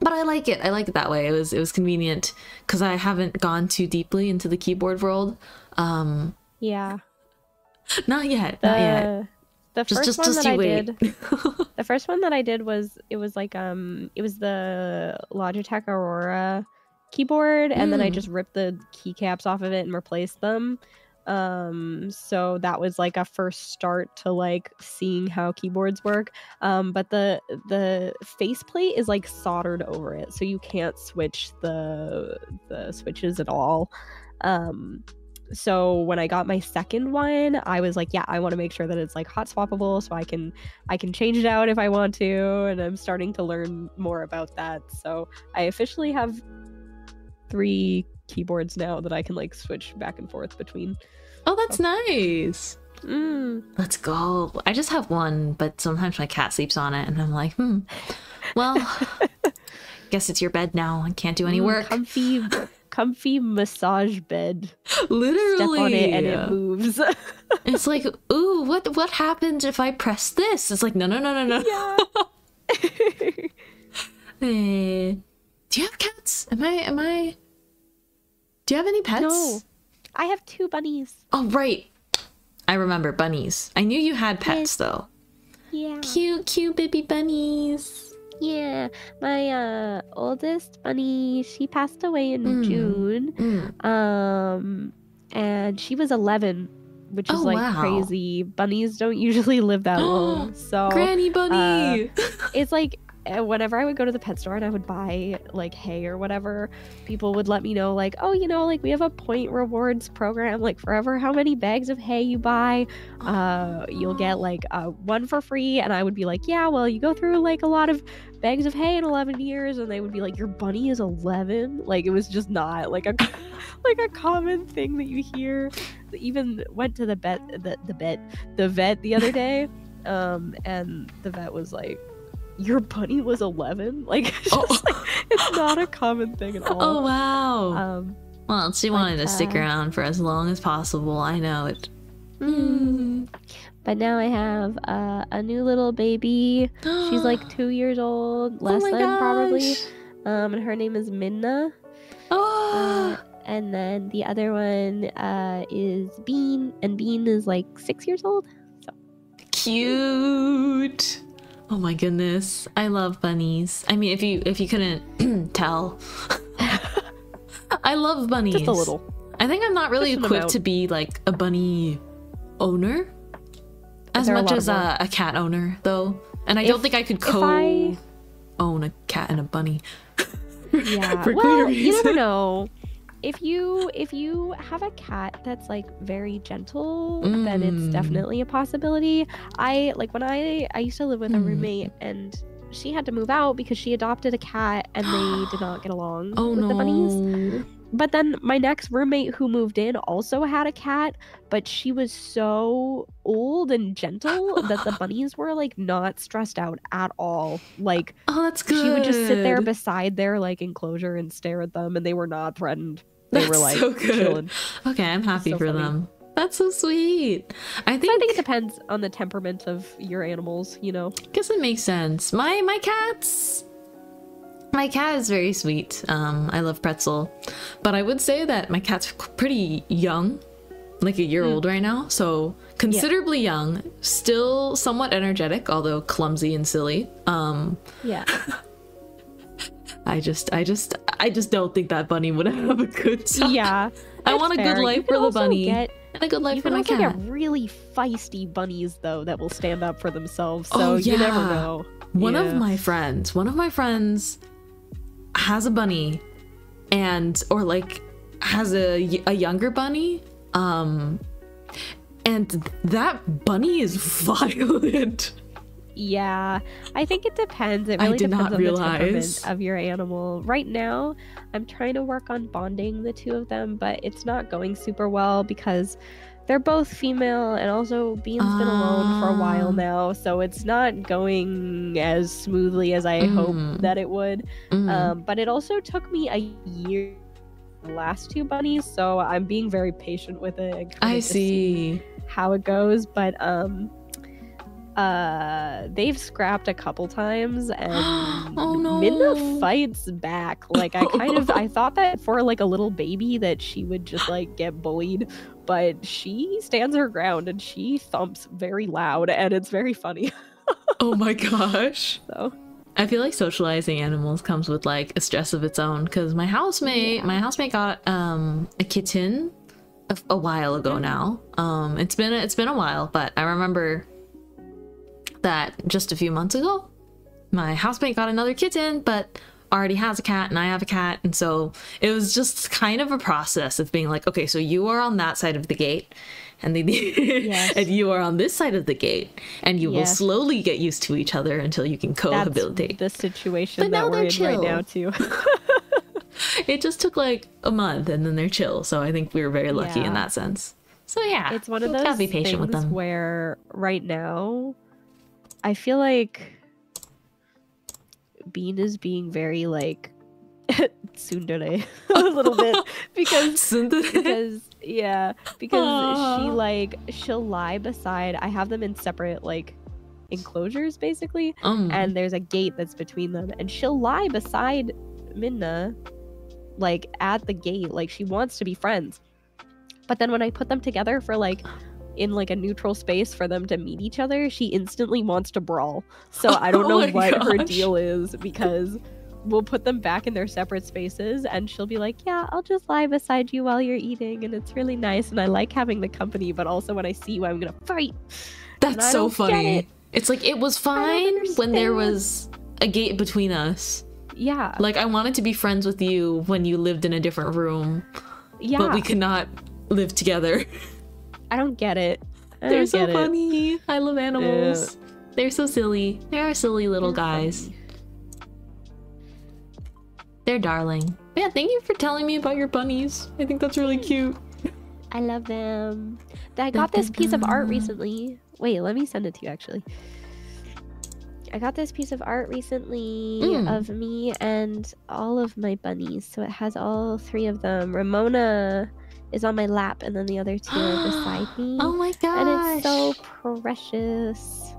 but I like it. I like it that way. It was it was convenient cuz I haven't gone too deeply into the keyboard world. Um Yeah. not yet. Not yet. The the Just first just one just that I wait. did. The first one that I did was it was like um it was the Logitech Aurora keyboard and then I Mm. just ripped the keycaps off of it and replaced them. Um so that was like a first start to like seeing how keyboards work. Um but the the faceplate is like soldered over it so you can't switch the the switches at all. Um so when I got my second one, I was like, yeah, I want to make sure that it's like hot swappable so I can I can change it out if I want to and I'm starting to learn more about that. So I officially have three keyboards now that I can like switch back and forth between. Oh, that's nice. Mm. Let's go. I just have one, but sometimes my cat sleeps on it and I'm like, "Hmm. Well, guess it's your bed now. I can't do any Mm, work." Comfy comfy massage bed. Literally. Step on it and it moves. It's like, ooh, what what happens if I press this? It's like, no, no, no, no, no. yeah. Eh, do you have cats? Am I? Am I? Do you have any pets? No. I have two bunnies. Oh right, I remember bunnies. I knew you had pets Yes. though. Yeah. Cute, cute baby bunnies. Yeah, my uh oldest bunny, she passed away in Mm. June. Mm. Um and she was 11, which is Oh, like wow. crazy. Bunnies don't usually live that long. So Granny bunny. it's like uh, whenever I would go to the pet store and I would buy like hay or whatever, people would let me know like, "Oh, you know, like we have a point rewards program like forever how many bags of hay you buy, uh you'll get like uh, one for free." And I would be like, "Yeah, well, you go through like a lot of bags of hay in 11 years." And they would be like, "Your bunny is 11?" Like it was just not like a like a common thing that you hear. Even went to the vet the, the vet the vet the other day um and the vet was like your bunny was 11 like it's, Oh. like, it's not a common thing at all oh wow. um well, she wanted to stick uh, around for as long as possible. I know it. mm, but now i have uh, a new little baby she's like two years old Oh less my than probably um and her name is minna Oh. uh, and then the other one uh is bean and bean is like six years old so cute oh my goodness. I love bunnies. I mean if you if you couldn't tell. I love bunnies. Just a little. I think i'm not really equipped to be like a bunny owner. As much as a, uh, a cat owner though. And i don't think i could co I- own a cat and a bunny. Yeah. For well you never know if you if you have a cat that's like very gentle then it's Mm. definitely a possibility i like when i i used to live with a Mm. roommate and she had to move out because she adopted a cat and they did not get along Oh with no. the bunnies but then my next roommate who moved in also had a cat but she was so old and gentle that the bunnies were like not stressed out at all like Oh, that's good. she would just sit there beside their like enclosure and stare at them and they were not threatened they were like so good. chilling Okay, I'm happy So for funny. them. That's so sweet. I think, i think it depends on the temperament of your animals you know guess it makes sense. My my cats my cat is very sweet. Um I love Pretzel. But I would say that my cat's pretty young. Like a year Mm. old right now. So considerably young, still somewhat energetic, although clumsy and silly. Um yeah I just I just I just don't think that bunny would have a good time. yeah I want a fair. good life for the bunny get- and a good life you for can my also cat. get really feisty bunnies though that will stand up for themselves so Oh, you never yeah. know One Yeah. of my friends, one of my friends has a bunny and or like has a a younger bunny um and that bunny is violent. Yeah, I think it depends. It really depends on the temperament of your animal. Right now, I'm trying to work on bonding the two of them, but it's not going super well because they're both female, and also Bean's been alone for a while Ah. now, so it's not going as smoothly as I hope Mm. that it would. Mm. Um, but it also took me a year. Last two bunnies, so I'm being very patient with it. I seeing see. how it goes, but um uh they've scrapped a couple times and Oh, no. Minna fights back. Like I kind of I thought that for like a little baby that she would just like get bullied, but she stands her ground and she thumps very loud and it's very funny. Oh my gosh. So I feel like socializing animals comes with like a stress of its own because my housemate, Yeah. my housemate got um a kitten a, a while ago now. Um, it's been it's been a while, but I remember that just a few months ago, my housemate got another kitten, but already has a cat and I have a cat, and so it was just kind of a process of being like, okay, so you are on that side of the gate, and the Yes. and you are on this side of the gate, and you will slowly get used to each other until you can that's the situation But now that we're they're in right now too. It just took like a month, and then they're chill. So I think we were very lucky in that sense. So yeah, it's one of those gotta be patient with them. where right now I feel like Bean is being very like tsundere a little bit because because yeah because she like she'll lie beside I have them in separate like enclosures basically um, and there's a gate that's between them and she'll lie beside Minna like at the gate like she wants to be friends. But then when I put them together for like in like a neutral space for them to meet each other she instantly wants to brawl so I don't Oh know my what her deal is because we'll put them back in their separate spaces and she'll be like yeah I'll just lie beside you while you're eating and it's really nice and I like having the company but also when I see you I'm gonna fight That's so funny. it. It's like it was fine when there was a gate between us. yeah Like I wanted to be friends with you when you lived in a different room, yeah but we could not live together. I don't get it I They're so get it. funny. I love animals. They're so silly. They're silly little guys. funny. They're darling. Yeah, thank you for telling me about your bunnies. I think that's really cute. I love them. I got this piece of art recently. Wait, let me send it to you actually. I got this piece of art recently Mm. of me and all of my bunnies. So it has all three of them. Ramona is on my lap, and then the other two are beside me. Oh my gosh. and it's so precious.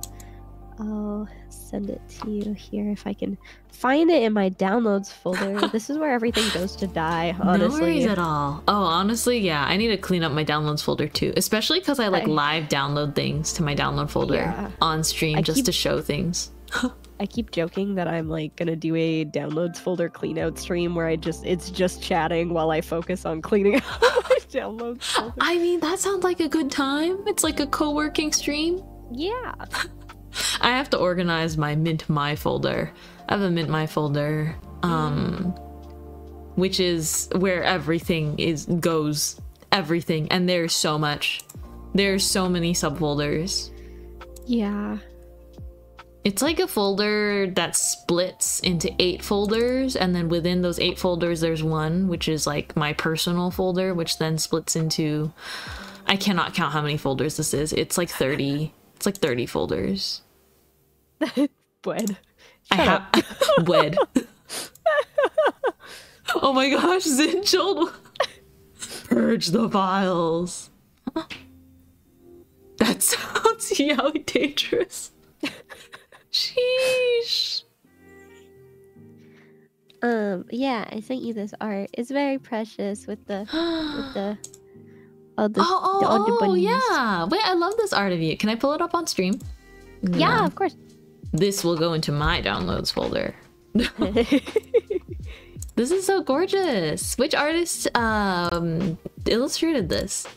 I'll send it to you here if I can find it in my downloads folder. this is where everything goes to die, honestly. No worries at all. Oh, honestly, yeah, I need to clean up my downloads folder too, especially because I like I- live download things to my download folder Yeah. on stream I just keep- to show things. I keep joking that I'm like gonna do a downloads folder clean out stream where I just it's just chatting while I focus on cleaning out downloads folder. I mean, that sounds like a good time. It's like a co-working stream. Yeah. I have to organize my Mintmai folder. I have a Mintmai folder. Um, which is where everything is goes. Everything. And there's so much. There's so many subfolders. Yeah. It's like a folder that splits into eight folders, and then within those eight folders, there's one which is like my personal folder, which then splits into. I cannot count how many folders this is. It's like 30. It's like 30 folders. Wed. I have. Wed. oh my gosh, Zinchel! Purge the files. That sounds yaoi dangerous. Sheesh. Um, yeah, I sent you this art. It's very precious with the with the all the, Oh, the- all oh, the oh, yeah. Wait, I love this art of you. Can I pull it up on stream? Yeah, of course. This will go into my downloads folder. This is so gorgeous. Which artist um illustrated this?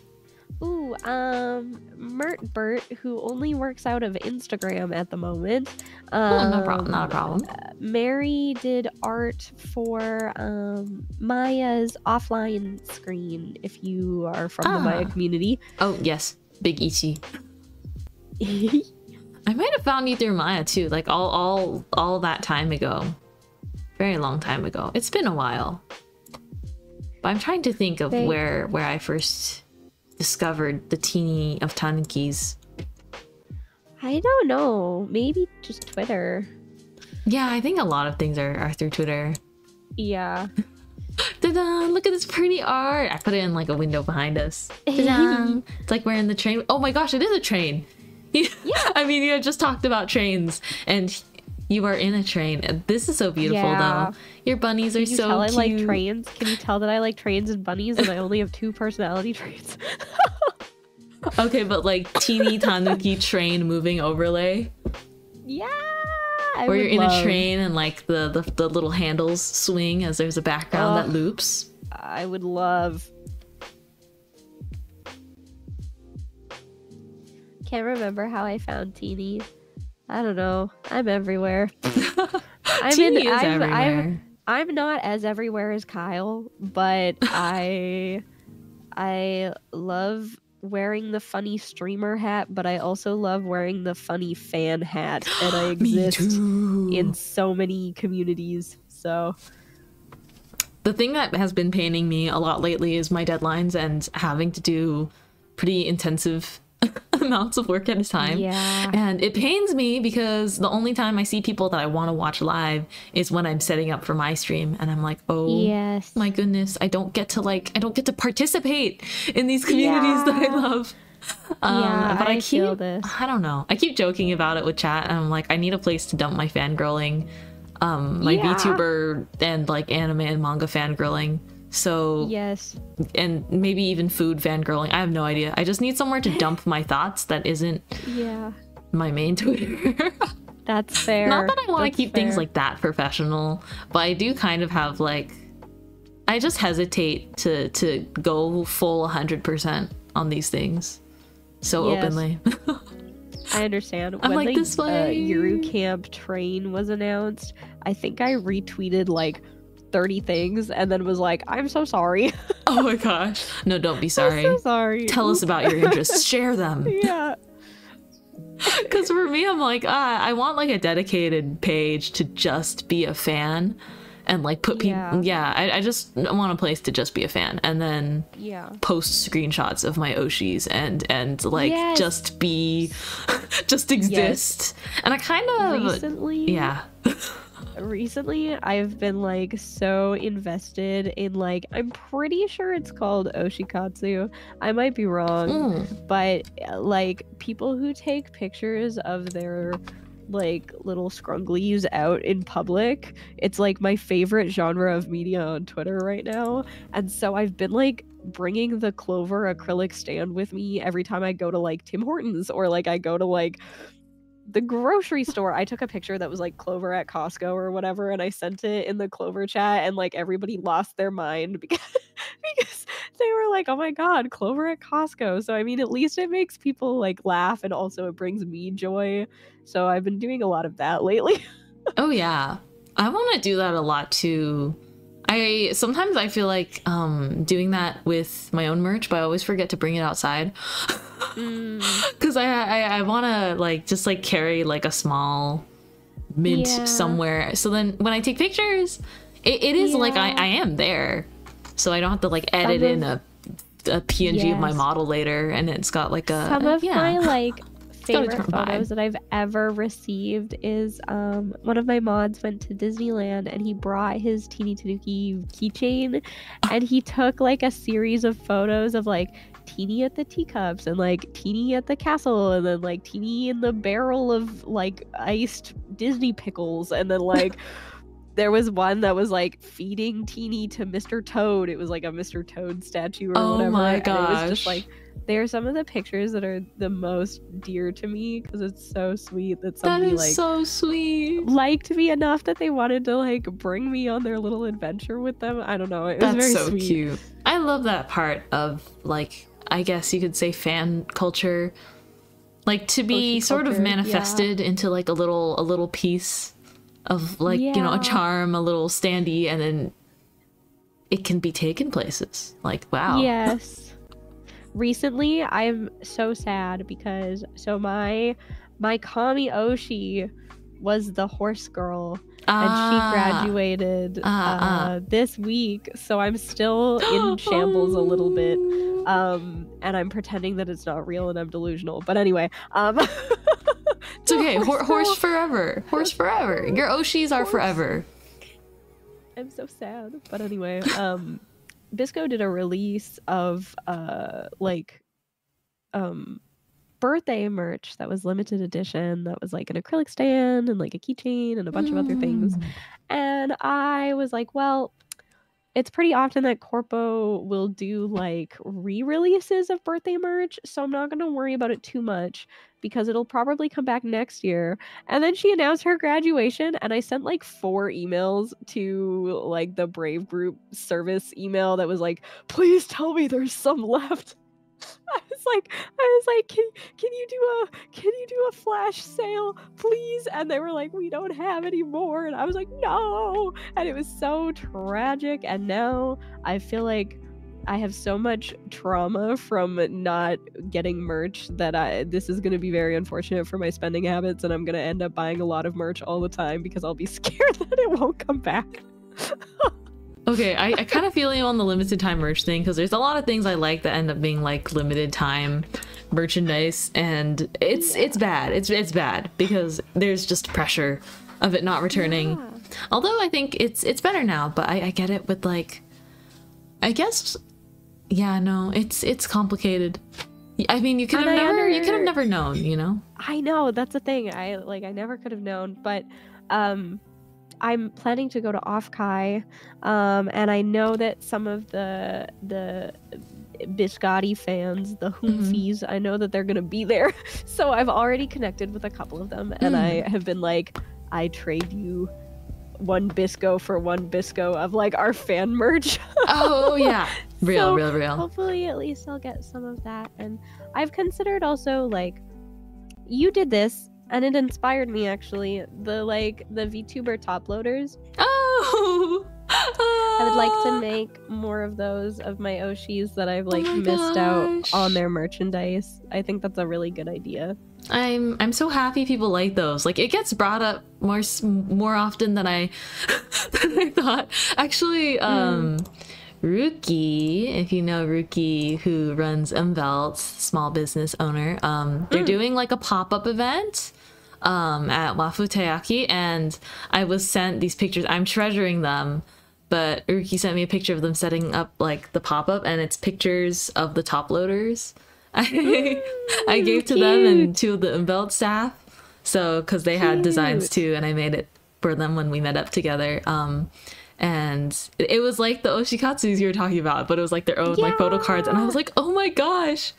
Ooh, um, Mert Bert, who only works out of Instagram at the moment. Oh, Um, no problem. Not a problem. Mary did art for um, Maya's offline screen. If you are from the Maya Ah. community, Oh yes, Big Ichi. I might have found you through Maya too, like all all all that time ago. Very long time ago. It's been a while. But I'm trying to think of They- where where I first discovered the teeny of tanukis. I don't know. Maybe just Twitter. Yeah, I think a lot of things are, are through Twitter. Yeah. Ta-da! Look at this pretty art. I put it in like a window behind us. Ta-da! it's like we're in the train. Oh my gosh, it is a train. yeah. I mean, you had just talked about trains, and you are in a train. This is so beautiful, Yeah. though. Your bunnies are Can you so tell I like trains? Can you tell that I like trains and bunnies and I only have two personality traits? Okay, but like teeny tanuki train moving overlay, yeah. I where you're in love- a train and like the, the the little handles swing as there's a background that loops. I would love. Can't remember how I found Teeny. I don't know. I'm everywhere. I'm in, is I'm, everywhere. I'm, I'm not as everywhere as Kyle, but I I love wearing the funny streamer hat, but I also love wearing the funny fan hat, and I exist in so many communities. So The thing that has been paining me a lot lately is my deadlines and having to do pretty intensive amounts of work at a time. yeah, And it pains me because the only time I see people that I want to watch live is when I'm setting up for my stream and I'm like, "Oh yes, my goodness, I don't get to like I don't get to participate in these communities that I love." Um, Yeah, but I, I keep feel this. I don't know. I keep joking about it with chat and I'm like, I need a place to dump my fangirling, um, my Yeah. VTuber and like anime and manga fangirling. So yes. and maybe even food fangirling. I have no idea. I just need somewhere to dump my thoughts that isn't Yeah, my main Twitter. that's fair. Not that I want to keep things like that professional, but I do kind of have like I just hesitate to to go full 100% on these things so Yes. openly. I understand. I'm when like, the this uh, way. Yuru Camp train was announced, I think I retweeted like 30 things and then was like, I'm so sorry. oh my gosh. No, don't be I'm sorry. so sorry. Tell us about your interests. Share them. yeah. Because for me, I'm like, ah, I want like a dedicated page to just be a fan and like put people. Yeah. Yeah, I, I just want a place to just be a fan and then Yeah. post screenshots of my Oshis and and like Yes. just be, just exist. Yes. And I kind of Recently, yeah. Recently I've been like so invested in like I'm pretty sure it's called Oshikatsu. I might be wrong. Mm. but uh, like people who take pictures of their like little scrunglies out in public it's like my favorite genre of media on twitter right now and so i've been like bringing the clover acrylic stand with me every time i go to like tim hortons or like i go to like the grocery store i took a picture that was like clover at costco or whatever and i sent it in the clover chat and like everybody lost their mind because because they were like, "Oh my god, Clover at Costco." So I mean, at least it makes people like laugh, and also it brings me joy. So I've been doing a lot of that lately. Oh yeah. I want to do that a lot too. I sometimes I feel like um doing that with my own merch, but I always forget to bring it outside. Cuz I I, I want to like just like carry like a small mint Yeah. somewhere. So then when I take pictures, it, it is like I I am there. So I don't have to like edit Some in a a PNG of my model later and it's got like a Some of yeah. my like favorite photos that I've ever received is um one of my mods went to Disneyland and he brought his Teeny Tanuki keychain and he took like a series of photos of like Teeny at the teacups and like Teeny at the castle and then like Teeny in the barrel of like iced Disney pickles and then like there was one that was like feeding Teeny to Mr. Toad. It was like a Mr. Toad statue or Oh whatever. my and it was just gosh. like they are some of the pictures that are the most dear to me because it's so sweet that That somebody is like so sweet. liked me enough that they wanted to like bring me on their little adventure with them. I don't know. It was That's very so sweet. cute. I love that part of like I guess you could say fan culture. Like to be sort of culture, yeah. manifested into like a little a little piece of like, you know, a charm, a little standee, and then it can be taken places. Like wow. Yes. Recently, I'm so sad because so my my Kami Oshi was the horse girl and she Ah. graduated Ah, ah. uh, this week. So I'm still in shambles a little bit. Um, and I'm pretending that it's not real and I'm delusional. But anyway, um, It's okay. Hor- horse forever. Horse forever. Your Oshis are Horse. forever. I'm so sad. But anyway, um Bisco did a release of uh like um birthday merch that was limited edition that was like an acrylic stand and like a keychain and a bunch of other things. Mm. And I was like, well, it's pretty often that Corpo will do like re-releases of birthday merch, so I'm not going to worry about it too much because it'll probably come back next year. And then she announced her graduation and I sent like four emails to like the Brave group service email that was like, "Please tell me there's some left." I was like, I was like, can, can you do a can you do a flash sale, please? And they were like, we don't have any more. And I was like, no. And it was so tragic. And now I feel like I have so much trauma from not getting merch that I this is gonna be very unfortunate for my spending habits, and I'm gonna end up buying a lot of merch all the time because I'll be scared that it won't come back. Okay, I, I kind of feel you on the limited time merch thing because there's a lot of things I like that end up being like limited time merchandise, and it's it's bad. It's it's bad because there's just pressure of it not returning. Yeah. Although I think it's it's better now, but I, I get it with like, I guess, yeah, no, it's it's complicated. I mean, you could have I never you could have never known, you know. I know that's the thing. I like I never could have known, but um I'm planning to go to Offkai, um, and I know that some of the the Biscotti fans, the Hoomfies, I know that they're gonna be there. So I've already connected with a couple of them, and I have been like, I trade you one Bisco for one Bisco of like our fan merch. Oh yeah, real, So, real, real. hopefully at least I'll get some of that. And I've considered also like you did this and it inspired me actually. The like the VTuber top loaders. Oh, I would like to make more of those of my Oshis that I've oh like my missed out on their merchandise. I think that's a really good idea. I'm I'm so happy people like those. Like it gets brought up more more often than I than I thought. Actually, um Ruki, if you know Ruki, who runs Umvelt, small business owner, um they're doing like a pop-up event um at Wafuteyaki and I was sent these pictures. I'm treasuring them. But Ruki sent me a picture of them setting up like the pop-up and it's pictures of the top loaders. I I gave to them and to the Umvelt staff. So, because they had designs too, and I made it for them when we met up together. Um, and it was like the Oshikatsus you were talking about, but it was like their own like photo cards, and I was like, oh my gosh,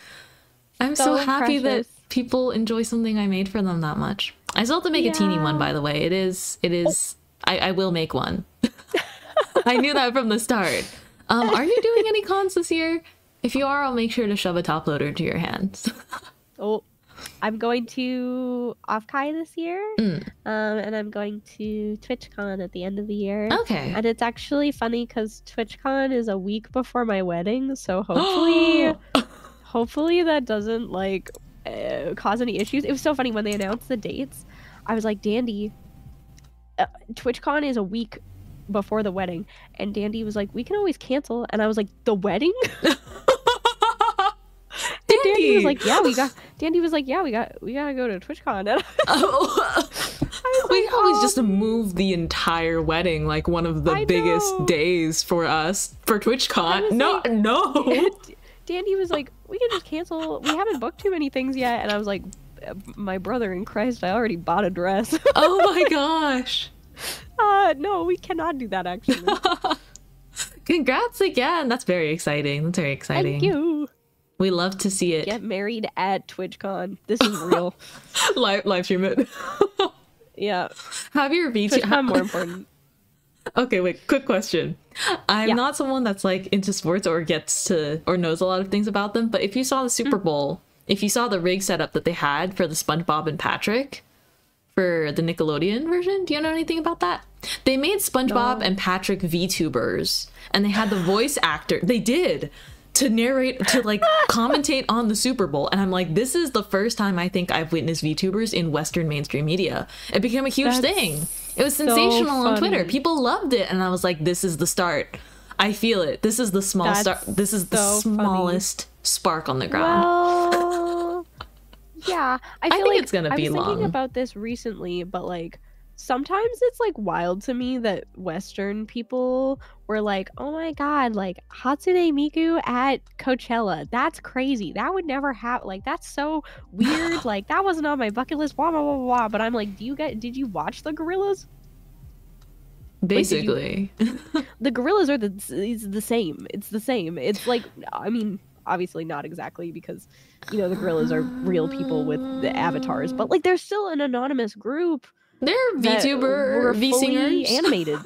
I'm so, So happy precious. that people enjoy something I made for them that much. I still have to make a teeny one, by the way. It is, it is. I, I will make one. I knew that from the start. Um, are you doing any cons this year? If you are, I'll make sure to shove a top loader into your hands. Oh, I'm going to Offkai this year, Mm. um, and I'm going to TwitchCon at the end of the year. Okay. And it's actually funny because TwitchCon is a week before my wedding, so hopefully, hopefully that doesn't like uh, cause any issues. It was so funny when they announced the dates. I was like, Dandy, uh, TwitchCon is a week before the wedding, and Dandy was like, we can always cancel, and I was like, the wedding? Dandy was like, yeah, we got. Dandy was like, yeah, we got, we gotta go to TwitchCon. And Oh. we like, always just um, move the entire wedding like one of the I biggest know. days for us for TwitchCon. No, like- no. Dandy was like, we can just cancel. We haven't booked too many things yet. And I was like, "Uh, my brother in Christ, I already bought a dress. oh my gosh. Uh, no, we cannot do that actually. Congrats again. That's very exciting. That's very exciting. Thank you. We love to see it. Get married at TwitchCon. This is real. Live live stream it. yeah. Have your VT TwitchCon more important. Okay, wait, quick question. I'm Yeah. not someone that's like into sports or gets to or knows a lot of things about them, but if you saw the Mm. Super Bowl, if you saw the rig setup that they had for the SpongeBob and Patrick for the Nickelodeon version, do you know anything about that? They made SpongeBob No. and Patrick VTubers and they had the voice actor. They did to narrate to like commentate on the Super Bowl and I'm like this is the first time I think I've witnessed VTubers in western mainstream media. It became a huge That's thing. It was so sensational on Twitter. People loved it, and I was like, "This is the start. I feel it. This is the small That's start. This is the so funny. smallest spark on the ground." Well, yeah. I, feel think like it's gonna be I was thinking about this recently, but like sometimes it's like wild to me that Western people were like, "Oh my god, like Hatsune Miku at Coachella. That's crazy. That would never happen. Like that's so weird. like that wasn't on my bucket list. Blah blah blah blah." But I'm like, "Do you get? Did you watch the Gorillaz? Basically, the Gorillaz are the it's the same. It's the same. It's like I mean, obviously not exactly because you know the Gorillaz are real people with the avatars, but like they're still an anonymous group. they're VTuber V fully singers. animated.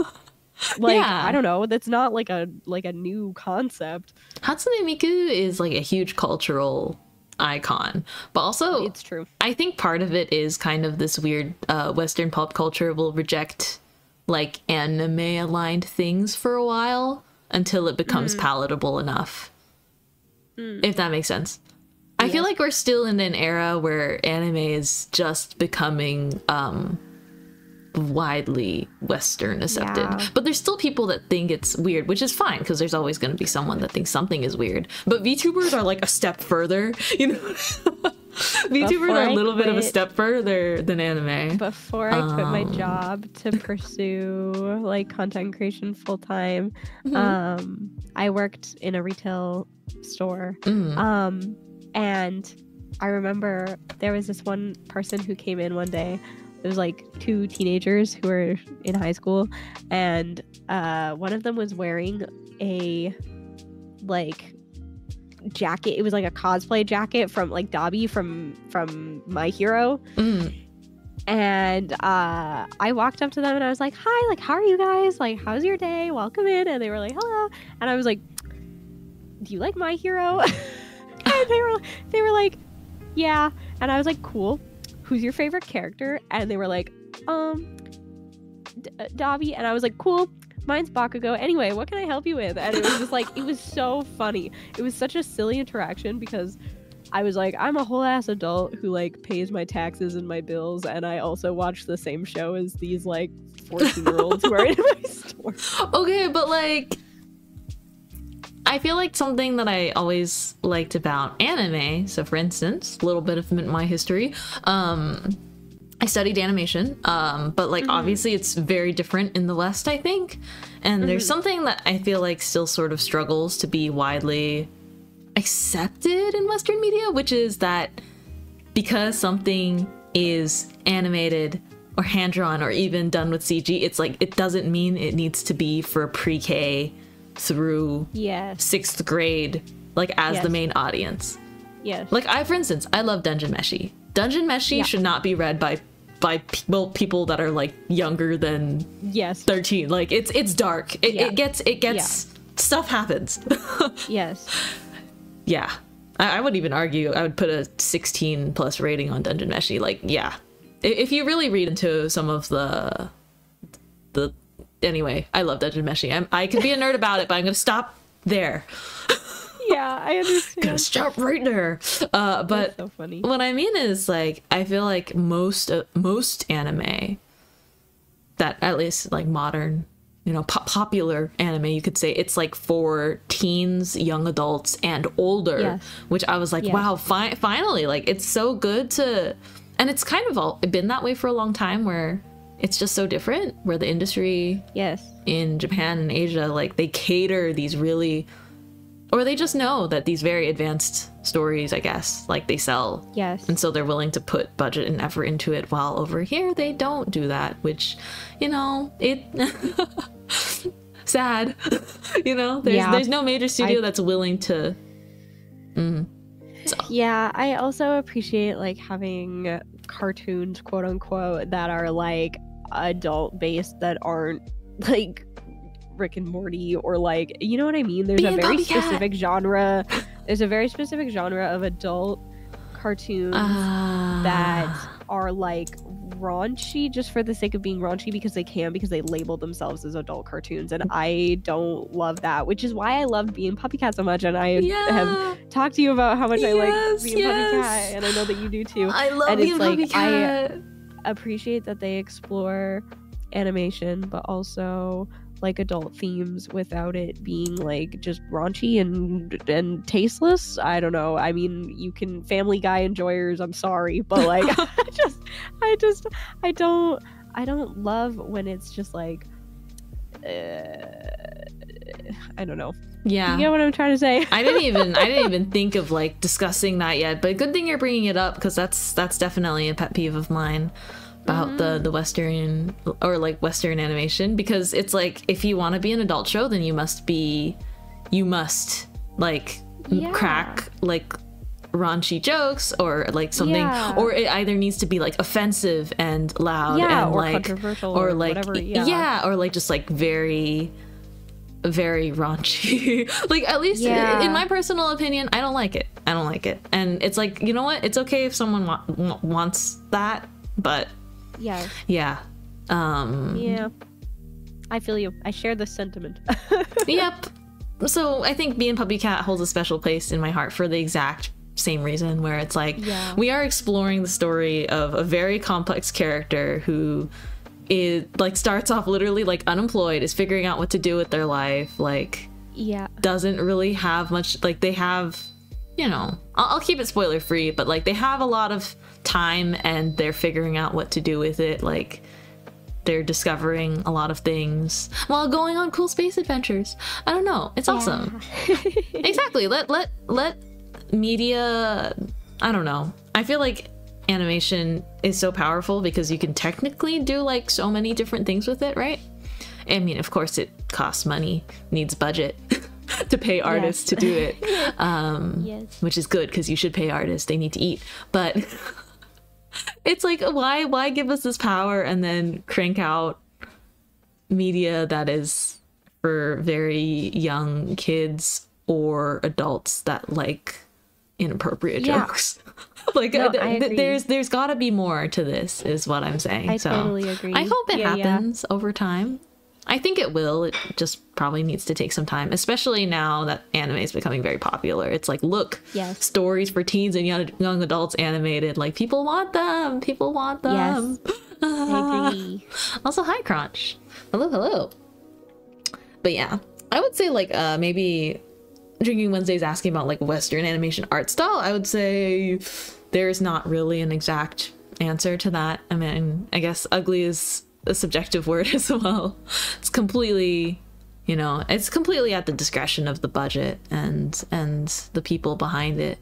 Like Yeah. I don't know. That's not like a like a new concept. Hatsune Miku is like a huge cultural icon, but also It's true. I think part of it is kind of this weird uh, Western pop culture will reject like anime aligned things for a while until it becomes palatable enough. If that makes sense. I feel like we're still in an era where anime is just becoming um widely western accepted. Yeah. but there's still people that think it's weird which is fine because there's always going to be someone that thinks something is weird. But vtubers are like a step further you know vtubers Before are a little bit of a step further than anime Before I quit my Um. job to pursue like content creation full time, Mhm. um, I worked in a retail store Mm. Um, and I remember there was this one person who came in one day. It was like two teenagers who were in high school, and uh, one of them was wearing a like jacket. It was like a cosplay jacket from like Dabi from from My Hero. Mm. And uh, I walked up to them and I was like, "Hi, like, how are you guys? Like, how's your day? Welcome in." And they were like, "Hello." And I was like, "Do you like My Hero?" and they were they were like, "Yeah." And I was like, "Cool. Who's your favorite character?" And they were like, "Um, D- Dabi." And I was like, "Cool." Mine's Bakugo. Anyway, what can I help you with? And it was just like it was so funny. It was such a silly interaction because I was like, I'm a whole ass adult who like pays my taxes and my bills, and I also watch the same show as these like 14 year olds who are in my store. okay but like i feel like something that i always liked about anime so for instance a little bit of my history um i studied animation um but like obviously it's very different in the west i think and there's something that i feel like still sort of struggles to be widely accepted in western media which is that because something is animated or hand drawn or even done with CG, it's like it doesn't mean it needs to be for pre-K through Yes, sixth grade, like as the main audience. yes. Like I, for instance, I love Dungeon Meshi. Dungeon Meshi Yeah. should not be read by by people people that are like younger than yes, 13. Like it's it's dark. It, Yeah. it gets it gets stuff happens. yes. yeah. I, I would even argue I would put a 16 plus rating on Dungeon Meshi. Like, yeah, if you really read into some of the the anyway, I love Dungeon Meshi. I'm, I could be a nerd about it, but I'm gonna stop there. Yeah, I understand. Gonna understand. stop right there. Uh, but so what I mean is like I feel like most uh, most anime that at least like modern, you know, po- popular anime, you could say it's like for teens, young adults, and older. Yes. Which I was like, Yes. wow, fi- finally, like it's so good to, and it's kind of all been that way for a long time where it's just so different. Where the industry Yes. in Japan and Asia, like they cater these really, or they just know that these very advanced stories, I guess, like they sell. Yes. And so they're willing to put budget and effort into it while over here they don't do that, which, you know, it. sad. you know, there's, Yeah. there's no major studio I- that's willing to. Mm. Yeah, I also appreciate like having cartoons, quote unquote, that are like adult based that aren't like Rick and Morty or like you know what I mean? There's Be a very specific genre. There's a very specific genre of adult cartoons Uh, that are like raunchy just for the sake of being raunchy because they can because they label themselves as adult cartoons and I don't love that, which is why I loved Bee and Puppy Cat so much and I have talked to you about how much I like Bee and Puppy yes. Cat and I know that you do too. I love and being it's like, Puppy I- Appreciate that they explore animation but also like adult themes without it being like just raunchy and and tasteless. I don't know. I mean, you can Family Guy enjoyers. I'm sorry, but like, I just, I just, I don't, I don't love when it's just like, uh, I don't know. yeah. You know what I'm trying to say? I didn't even I didn't even think of like discussing that yet, but good thing you're bringing it up because that's that's definitely a pet peeve of mine about the mm-hmm. the western or like western animation because it's like if you want to be an adult show then you must be you must like Yeah. crack like raunchy jokes or like something Yeah. or it either needs to be like offensive and loud yeah, and or like controversial, or or, like whatever. Yeah. or like just like very very raunchy like at least Yeah. in my personal opinion i don't like it i don't like it and it's like you know what it's okay if someone wa- wants that but yeah, yeah um yeah. I feel you. I share this sentiment. yep so i think Bee and Puppy Cat holds a special place in my heart for the exact same reason where it's like Yeah. we are exploring the story of a very complex character who is like starts off literally like unemployed is figuring out what to do with their life like yeah, doesn't really have much like they have you know I'll, I'll keep it spoiler free but like they have a lot of time and they're figuring out what to do with it like they're discovering a lot of things while going on cool space adventures. I don't know. It's awesome. Exactly. Let let let media i don't know. I feel like animation is so powerful because you can technically do like so many different things with it right? I mean of course it costs money needs budget to pay artists to do it um yes. which is good because you should pay artists. They need to eat. But it's like why why give us this power and then crank out media that is for very young kids or adults that like inappropriate Yeah. jokes like No, uh, th- I th- there's there's got to be more to this is what i'm saying I so totally agree. i hope it Yeah, yeah. happens over time i think it will. It just probably needs to take some time especially now that anime is becoming very popular. It's like look Yes. stories for teens and young, young adults animated. Like people want them. People want them. Yes. I agree. also hi crunch. Hello hello. But yeah i would say like uh maybe drinking wednesdays asking about like western animation art style. I would say there's not really an exact answer to that. I mean i guess ugly is a subjective word as well it's completely you know it's completely at the discretion of the budget and and the people behind it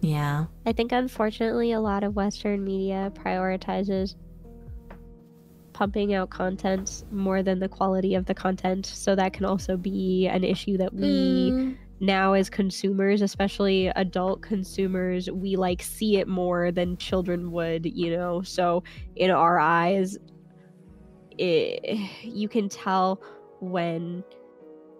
yeah I think unfortunately a lot of Western media prioritizes pumping out content more than the quality of the content. So that can also be an issue that we Mm, now as consumers, especially adult consumers, we like see it more than children would, you know. So in our eyes, it, you can tell when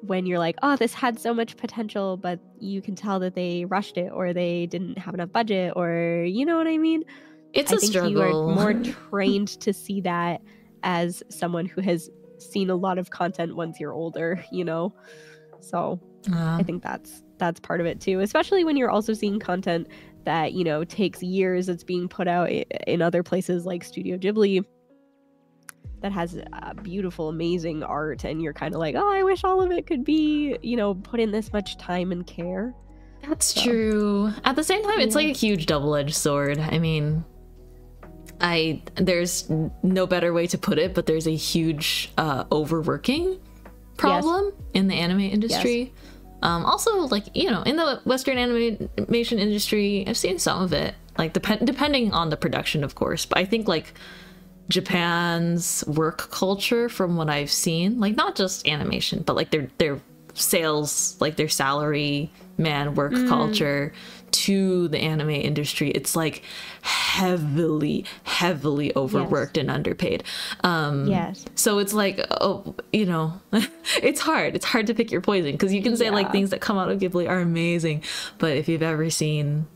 when you're like, oh, this had so much potential, but you can tell that they rushed it or they didn't have enough budget or you know what I mean? It's I a think struggle. you are more trained to see that as someone who has seen a lot of content once you're older, you know? So Uh, I think that's that's part of it too, especially when you're also seeing content that, you know, takes years it's being put out in other places like Studio Ghibli that has uh, beautiful amazing art and you're kind of like, "Oh, I wish all of it could be, you know, put in this much time and care." That's So- true. At the same time, it's like a huge double-edged sword. I mean, I there's no better way to put it, but there's a huge uh, overworking problem in the anime industry. Um, also, like you know, in the Western animation industry, I've seen some of it. Like dep- depending on the production, of course, but I think like Japan's work culture, from what I've seen, like not just animation, but like their their sales, like their salary man work culture to the anime industry, it's like heavily, heavily overworked and underpaid. Um, Yes. so it's like, oh, you know, it's hard. It's hard to pick your poison because you can say like things that come out of Ghibli are amazing, but if you've ever seen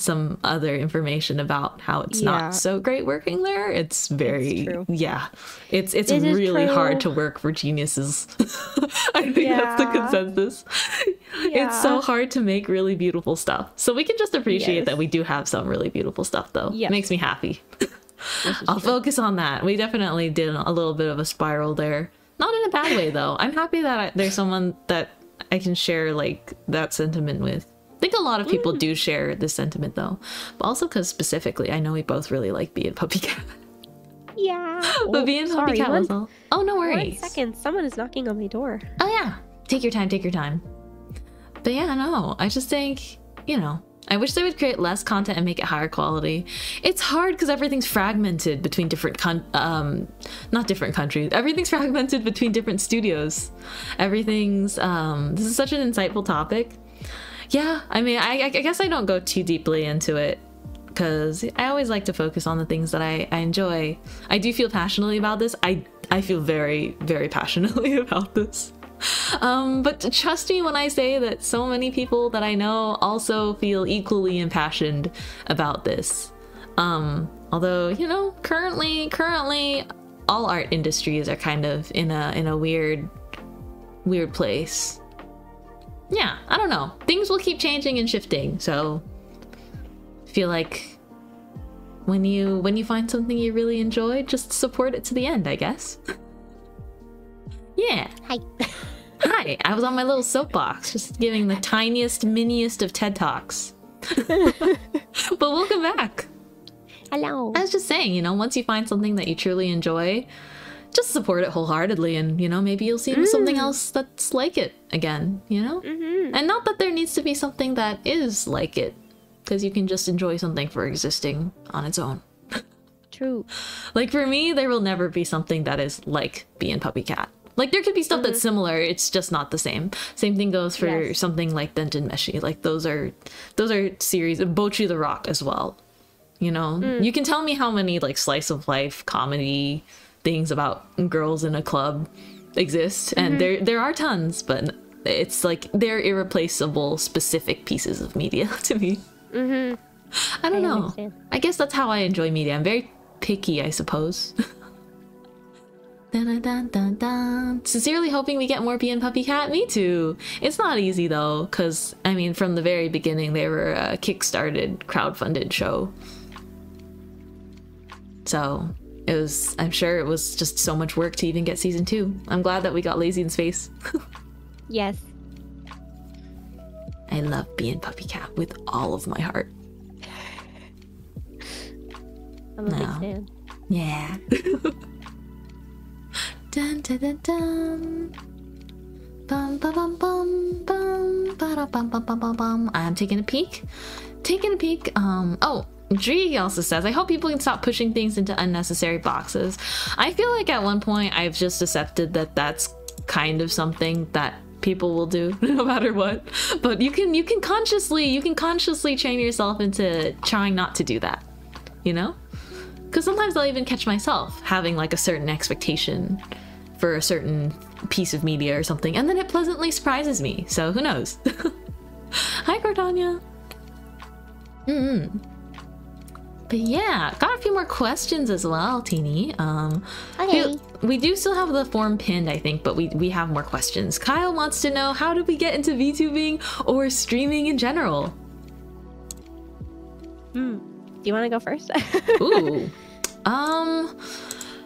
some other information about how it's Yeah. not so great working there, it's very true. yeah. It's it's It really hard to work for geniuses. I think that's the Yeah. consensus. It's so hard to make really beautiful stuff. So we can just appreciate Yes. that we do have some really beautiful stuff though. Yes. Makes me happy. I'll true. focus on that. We definitely did a little bit of a spiral there. Not in a bad way though. I'm happy that I, there's someone that I can share like that sentiment with. I think a lot of people Mm. do share this sentiment though, but also because specifically, I know we both really like Bee and Puppy Cat. Yeah. but Oh, Bee and sorry, Puppy Cat one- was all. Oh no worries. second, someone is knocking on my door. Oh yeah, take your time, take your time. But yeah, no, I just think you know. I wish they would create less content and make it higher quality. It's hard because everything's fragmented between different con- um not different countries. Everything's fragmented between different studios. Everything's um this is such an insightful topic. Yeah, I mean, I, I guess I don't go too deeply into it because I always like to focus on the things that I, I enjoy. I do feel passionately about this. I I feel very very passionately about this. Um, but trust me when I say that so many people that I know also feel equally impassioned about this. Um, although you know, currently currently all art industries are kind of in a in a weird weird place. Yeah, I don't know. Things will keep changing and shifting, so feel like when you when you find something you really enjoy, just support it to the end, I guess. yeah. Hi. Hi, I was on my little soapbox, just giving the tiniest, miniest of TED Talks. but welcome back. Hello. I was just saying, you know, once you find something that you truly enjoy, just support it wholeheartedly, and you know, maybe you'll see something mm. else that's like it again, you know? Mm-hmm. And not that there needs to be something that is like it, because you can just enjoy something for existing on its own. True. Like for me, there will never be something that is like Bee and Puppy Cat. Like there could be stuff that's mm-hmm. similar, it's just not the same. Same thing goes for Yes. something like Dungeon Meshi. Like those are those are series Bocchi the Rock as well. You know, mm. you can tell me how many like slice of life comedy things about girls in a club exist, and there there are tons, but it's like they're irreplaceable specific pieces of media to me. Mm-hmm. I don't I know. understand. I guess that's how I enjoy media. I'm very picky, I suppose. Dun, dun, dun, dun. Sincerely hoping we get more Bee and Puppy Cat. Me too. It's not easy though, because I mean, from the very beginning, they were a kickstarted, crowdfunded show. So it was. I'm sure it was just so much work to even get season two. I'm glad that we got Lazy in Space. Yes. I love Bee and Puppy Cat with all of my heart. I'm a big No. fan. Yeah. dun dun dun dun. Bum bum bum bum bum ba bum bum bum bum bum. I'm taking a peek. Taking a peek. Um. Oh. Dree also says, I hope people can stop pushing things into unnecessary boxes. I feel like at one point I've just accepted that that's kind of something that people will do no matter what. But you can you can consciously you can consciously train yourself into trying not to do that. You know? Because sometimes I'll even catch myself having like a certain expectation for a certain piece of media or something, and then it pleasantly surprises me. So who knows? Hi, Cardania. Mm. But yeah, got a few more questions as well, Teeny. Um, Okay. we, we do still have the form pinned, I think, but we we have more questions. Kyle wants to know how did we get into VTubing or streaming in general? Hmm. Do you want to go first? Ooh. um,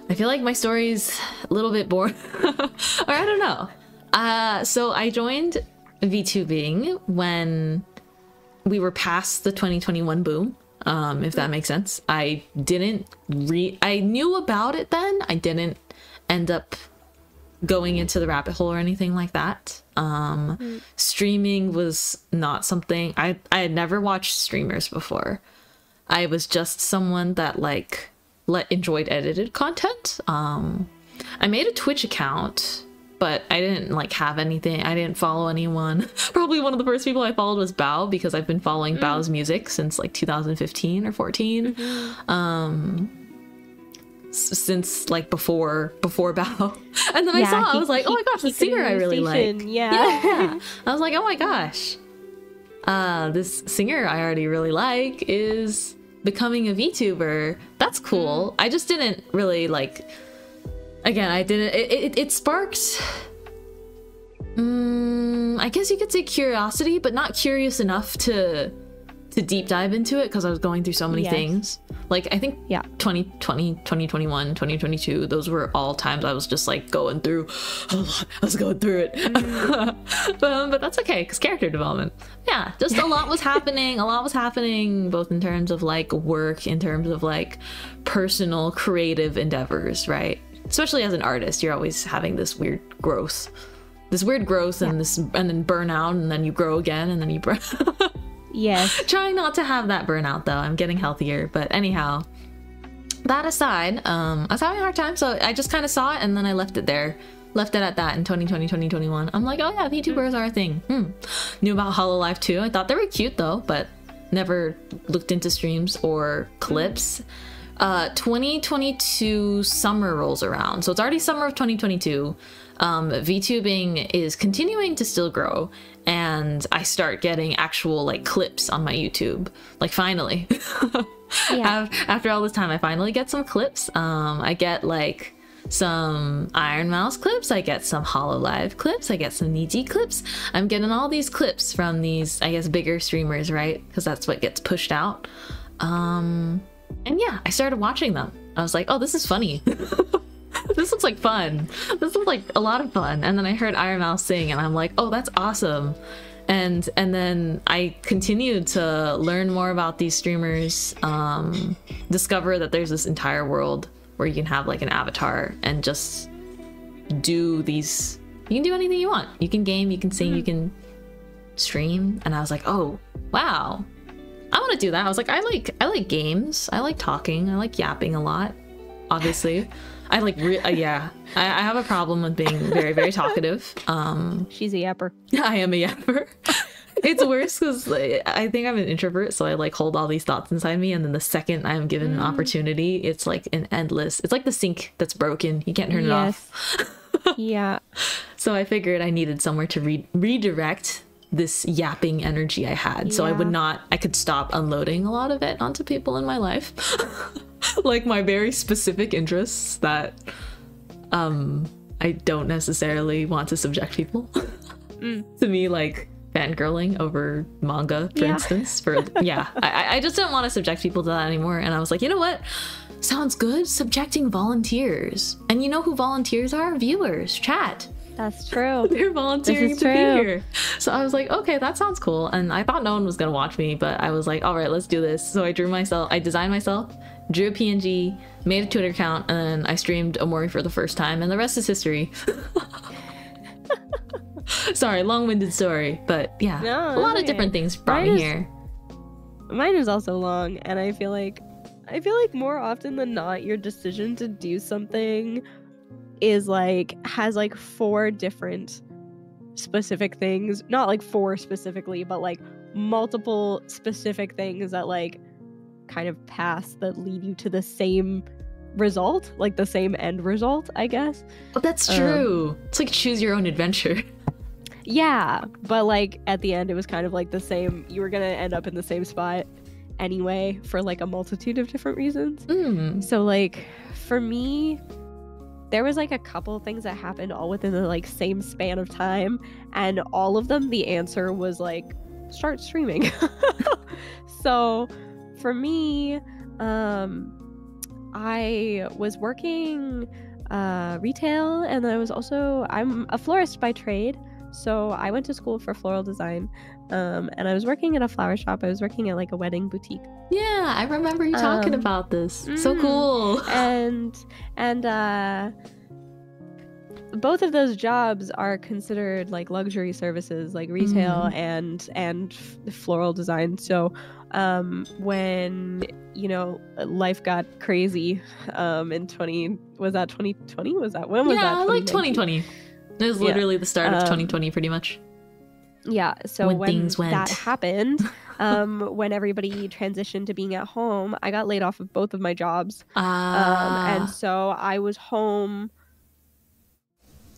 I feel like my story's a little bit boring, or I don't know. Uh, so I joined VTubing when we were past the 2021 boom. Um, if that makes sense. I didn't re. I knew about it then. I didn't end up going into the rabbit hole or anything like that. Um, streaming was not something I I had never watched streamers before. I was just someone that like let enjoyed edited content. Um I made a Twitch account, but I didn't like have anything. I didn't follow anyone. Probably one of the first people I followed was Bao because I've been following Bao's music since like 2015 or 14. Um since like before before Bao. And then I Yeah, saw I was like, "Oh my gosh, the singer I really like." yeah. yeah. I was like, oh my gosh. Uh, this singer I already really like is becoming a VTuber. That's cool. I just didn't really like. Again, I didn't. It, it, it sparked. Mm, I guess you could say curiosity, but not curious enough to to deep dive into it because I was going through so many Yes. things. Like I think Yeah. 2020, 2021, 2022, those were all times I was just like going through a lot. I was going through it. but, um, but that's okay because character development. Yeah, just a lot was happening. A lot was happening both in terms of like work, in terms of like personal creative endeavors, right? Especially as an artist, you're always having this weird growth. This weird growth and this and then burnout and then you grow again and then you burn yes. trying not to have that burnout though. I'm getting healthier but anyhow. That aside um i was having a hard time so i just kind of saw it and then i left it there. Left it at that in 2020 2021 i'm like oh yeah vtubers are a thing. Hmm. knew about hololive too. I thought they were cute though but never looked into streams or clips uh 2022 summer rolls around so it's already summer of 2022 um vtubing is continuing to still grow and i start getting actual like clips on my youtube like finally Yeah. After all this time i finally get some clips um i get like some Ironmouse clips, I get some Hololive clips, I get some Niji clips. I'm getting all these clips from these, I guess, bigger streamers, right? Because that's what gets pushed out. Um, and yeah, I started watching them. I was like, oh, this is funny. this looks like fun. This looks like a lot of fun. And then I heard Ironmouse sing, and I'm like, oh, that's awesome. And and then I continued to learn more about these streamers, um, discover that there's this entire world where you can have like an avatar and just do these. You can do anything you want. You can game, you can sing, you can stream. And I was like, oh, wow, I want to do that. I was like, I like I like games. I like talking. I like yapping a lot. Obviously, I like re- uh, yeah. I, I have a problem with being very very talkative. Um, She's a yapper. I am a yapper. it's worse because I think I'm an introvert, so I like hold all these thoughts inside me, and then the second I'm given an opportunity, it's like an endless. It's like the sink that's broken. You can't turn it off. yeah. So I figured I needed somewhere to re- redirect this yapping energy I had. So I would not, I could stop unloading a lot of it onto people in my life. like my very specific interests that um I don't necessarily want to subject people to me like fangirling over manga, for Yeah. instance. For yeah. I, I- I just don't want to subject people to that anymore. And I was like, you know what? Sounds good. Subjecting volunteers. And you know who volunteers are? Viewers, chat That's true. they're volunteering to be here. So I was like, okay, that sounds cool. And I thought no one was gonna watch me, but I was like, all right, let's do this. So I drew myself, I designed myself, drew a PNG, made a Twitter account, and I streamed Omori for the first time, and the rest is history. Sorry, long-winded story, but yeah, No, a lot that's of different things brought Mine me is- here. Mine is also long, and I feel like I feel like more often than not, your decision to do something is like has like four different specific things. Not like four specifically, but like multiple specific things that like kind of pass that lead you to the same result, like the same end result, I guess. Oh, that's Um, true. it's like choose your own adventure. Yeah, but like at the end, it was kind of like the same. You were gonna end up in the same spot anyway for like a multitude of different reasons. Mm. So like for me, there was like a couple things that happened all within the like same span of time, and all of them the answer was like start streaming. so for me, um, I was working uh, retail, and I was also I'm a florist by trade. So I went to school for floral design, um, and I was working at a flower shop. I was working at like a wedding boutique. Yeah, I remember you talking Um, about this. So mm, cool. and and uh both of those jobs are considered like luxury services like retail Mhm. and and f- floral design so um when you know life got crazy um in 20 was that 2020 was that when was yeah, that like 2020. It was Yeah. literally the start of Um, 2020, pretty much. Yeah, so when when, things went. that happened, um, when everybody transitioned to being at home, I got laid off of both of my jobs. Um, Ah, and so I was home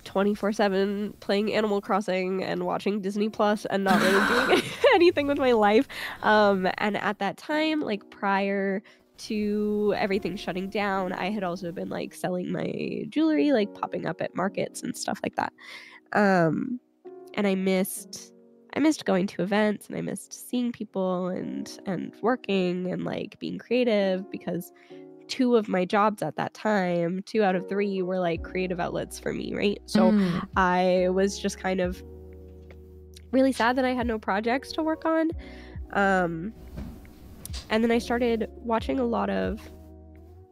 24 7 playing Animal Crossing and watching Disney Plus and not really doing anything with my life. Um, and at that time, like prior to everything shutting down, I had also been like selling my jewelry, like popping up at markets and stuff like that. Um, and I missed. I missed going to events and I missed seeing people and and working and like being creative because two of my jobs at that time, two out of three were like creative outlets for me, right? So mm. I was just kind of really sad that I had no projects to work on. Um, and then I started watching a lot of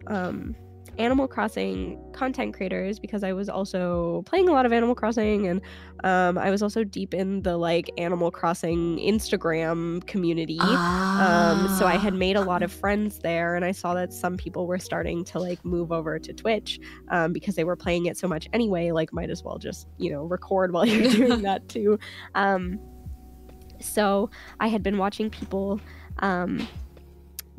um, Animal Crossing content creators because I was also playing a lot of Animal Crossing and um, I was also deep in the like Animal Crossing Instagram community. Um, so I had Ah. made a lot of friends there, and I saw that some people were starting to like move over to Twitch um, because they were playing it so much anyway. Like, might as well just you know record while you're doing that too. Um, so I had been watching people um,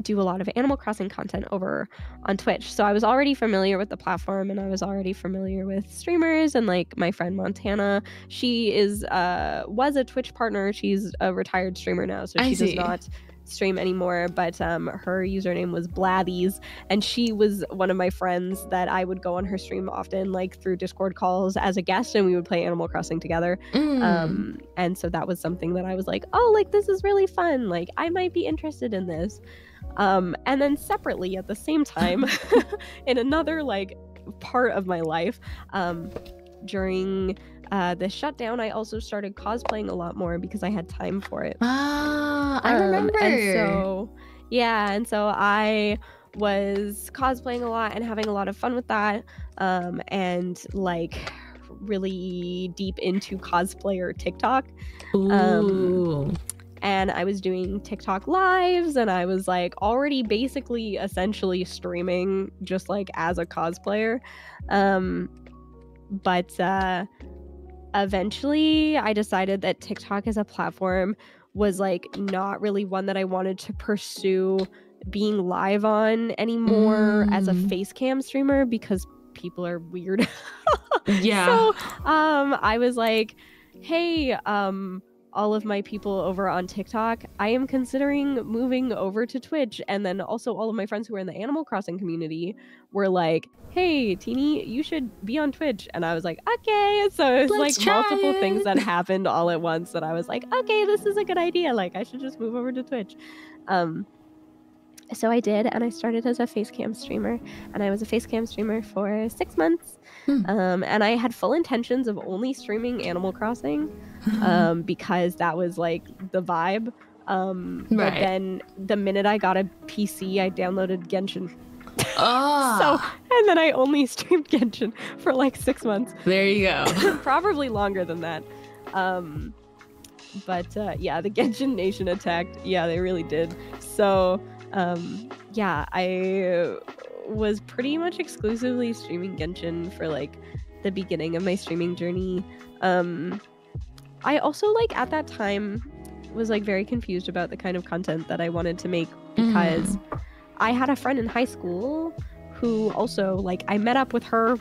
do a lot of Animal Crossing content over on Twitch. So I was already familiar with the platform, and I was already familiar with streamers and like my friend Montana. She is uh was a Twitch partner. She's a retired streamer now, so I she see. does not stream anymore but um her username was blathies and she was one of my friends that i would go on her stream often like through discord calls as a guest and we would play animal crossing together Mm. um and so that was something that i was like oh like this is really fun like i might be interested in this um and then separately at the same time in another like part of my life um during uh the shutdown i also started cosplaying a lot more because i had time for it ah, I um, remember. And so, yeah, and so I was cosplaying a lot and having a lot of fun with that. Um, and like really deep into cosplayer TikTok. Ooh. um, And I was doing TikTok lives and I was like already basically essentially streaming just like as a cosplayer. Um, but uh, eventually I decided that TikTok as a platform was like not really one that I wanted to pursue being live on anymore as a Mm. face cam streamer because people are weird. yeah. So um I was like, hey, um all of my people over on TikTok, I am considering moving over to Twitch. And then also all of my friends who are in the Animal Crossing community were like, hey, Teeny, you should be on Twitch. And I was like, okay. So it was Let's like multiple things that happened all at once that I was like, okay, this is a good idea. Like I should just move over to Twitch. Um so I did, and I started as a facecam streamer, and I was a facecam streamer for six months. Hmm. Um, and I had full intentions of only streaming Animal Crossing, um, because that was like the vibe. Um, but then the minute I got a PC, I downloaded Genshin. ah, So, and then I only streamed Genshin for like six months, there you go. probably longer than that. Um, but uh, yeah, the Genshin Nation attacked. Yeah, they really did. So um, yeah, I was pretty much exclusively streaming Genshin for like the beginning of my streaming journey. Um, I also like at that time was like very confused about the kind of content that I wanted to make because I had a friend in high school who also like I met up with her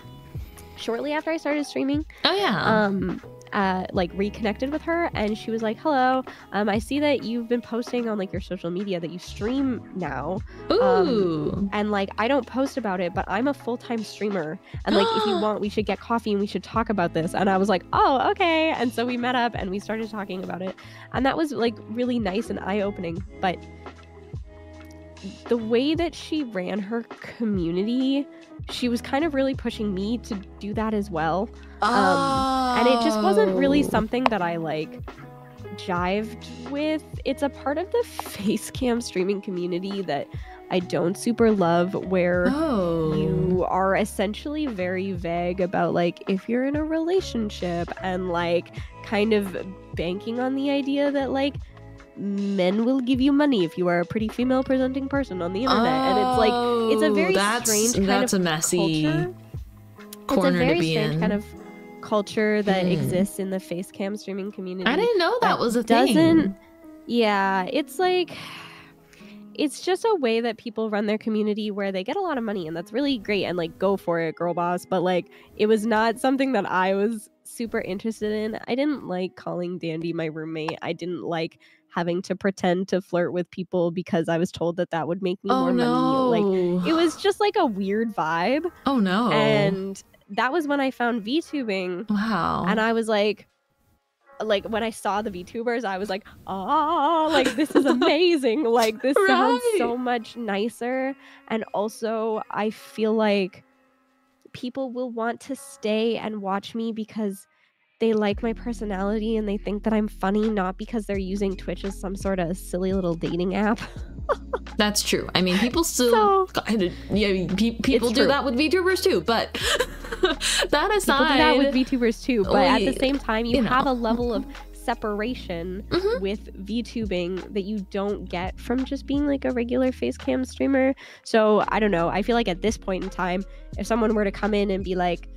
shortly after I started streaming. Oh yeah. Um, uh, like reconnected with her, and she was like, "Hello, um, I see that you've been posting on like your social media that you stream now, Ooh. and like I don't post about it, but I'm a full time streamer, and like if you want, we should get coffee and we should talk about this." And I was like, "Oh, okay." And so we met up and we started talking about it, and that was like really nice and eye opening. But the way that she ran her community, she was kind of really pushing me to do that as well. Um, and it just wasn't really Oh. something that I like jived with. It's a part of the face cam streaming community that I don't super love where Oh. you are essentially very vague about like if you're in a relationship and like kind of banking on the idea that like men will give you money if you are a pretty female presenting person on the internet and it's like it's a Oh, very that's, strange kind that's of a messy culture corner it's a very to be strange in. kind of culture that Hmm. exists in the face cam streaming community. I didn't know that, that was a doesn't thing. yeah it's like it's just a way that people run their community where they get a lot of money and that's really great and like go for it girl boss but like it was not something that i was super interested in i didn't like calling dandy my roommate i didn't like having to pretend to flirt with people because i was told that that would make me Oh more no! money like it was just like a weird vibe Oh no! and that was when i found vtubing wow. and I was like, like when I saw the VTubers, I was like, oh, like this is amazing. like this sounds so much nicer. And also, I feel like people will want to stay and watch me because they like my personality and they think that I'm funny, not because they're using Twitch as some sort of silly little dating app. That's true. I mean, people still So- yeah. Pe- people do true. that with VTubers too. But that aside, People do that with VTubers too, but at the same time, you, you have know. a level of separation Mhm. with VTubing that you don't get from just being like a regular face cam streamer. So I don't know. I feel like at this point in time, if someone were to come in and be like,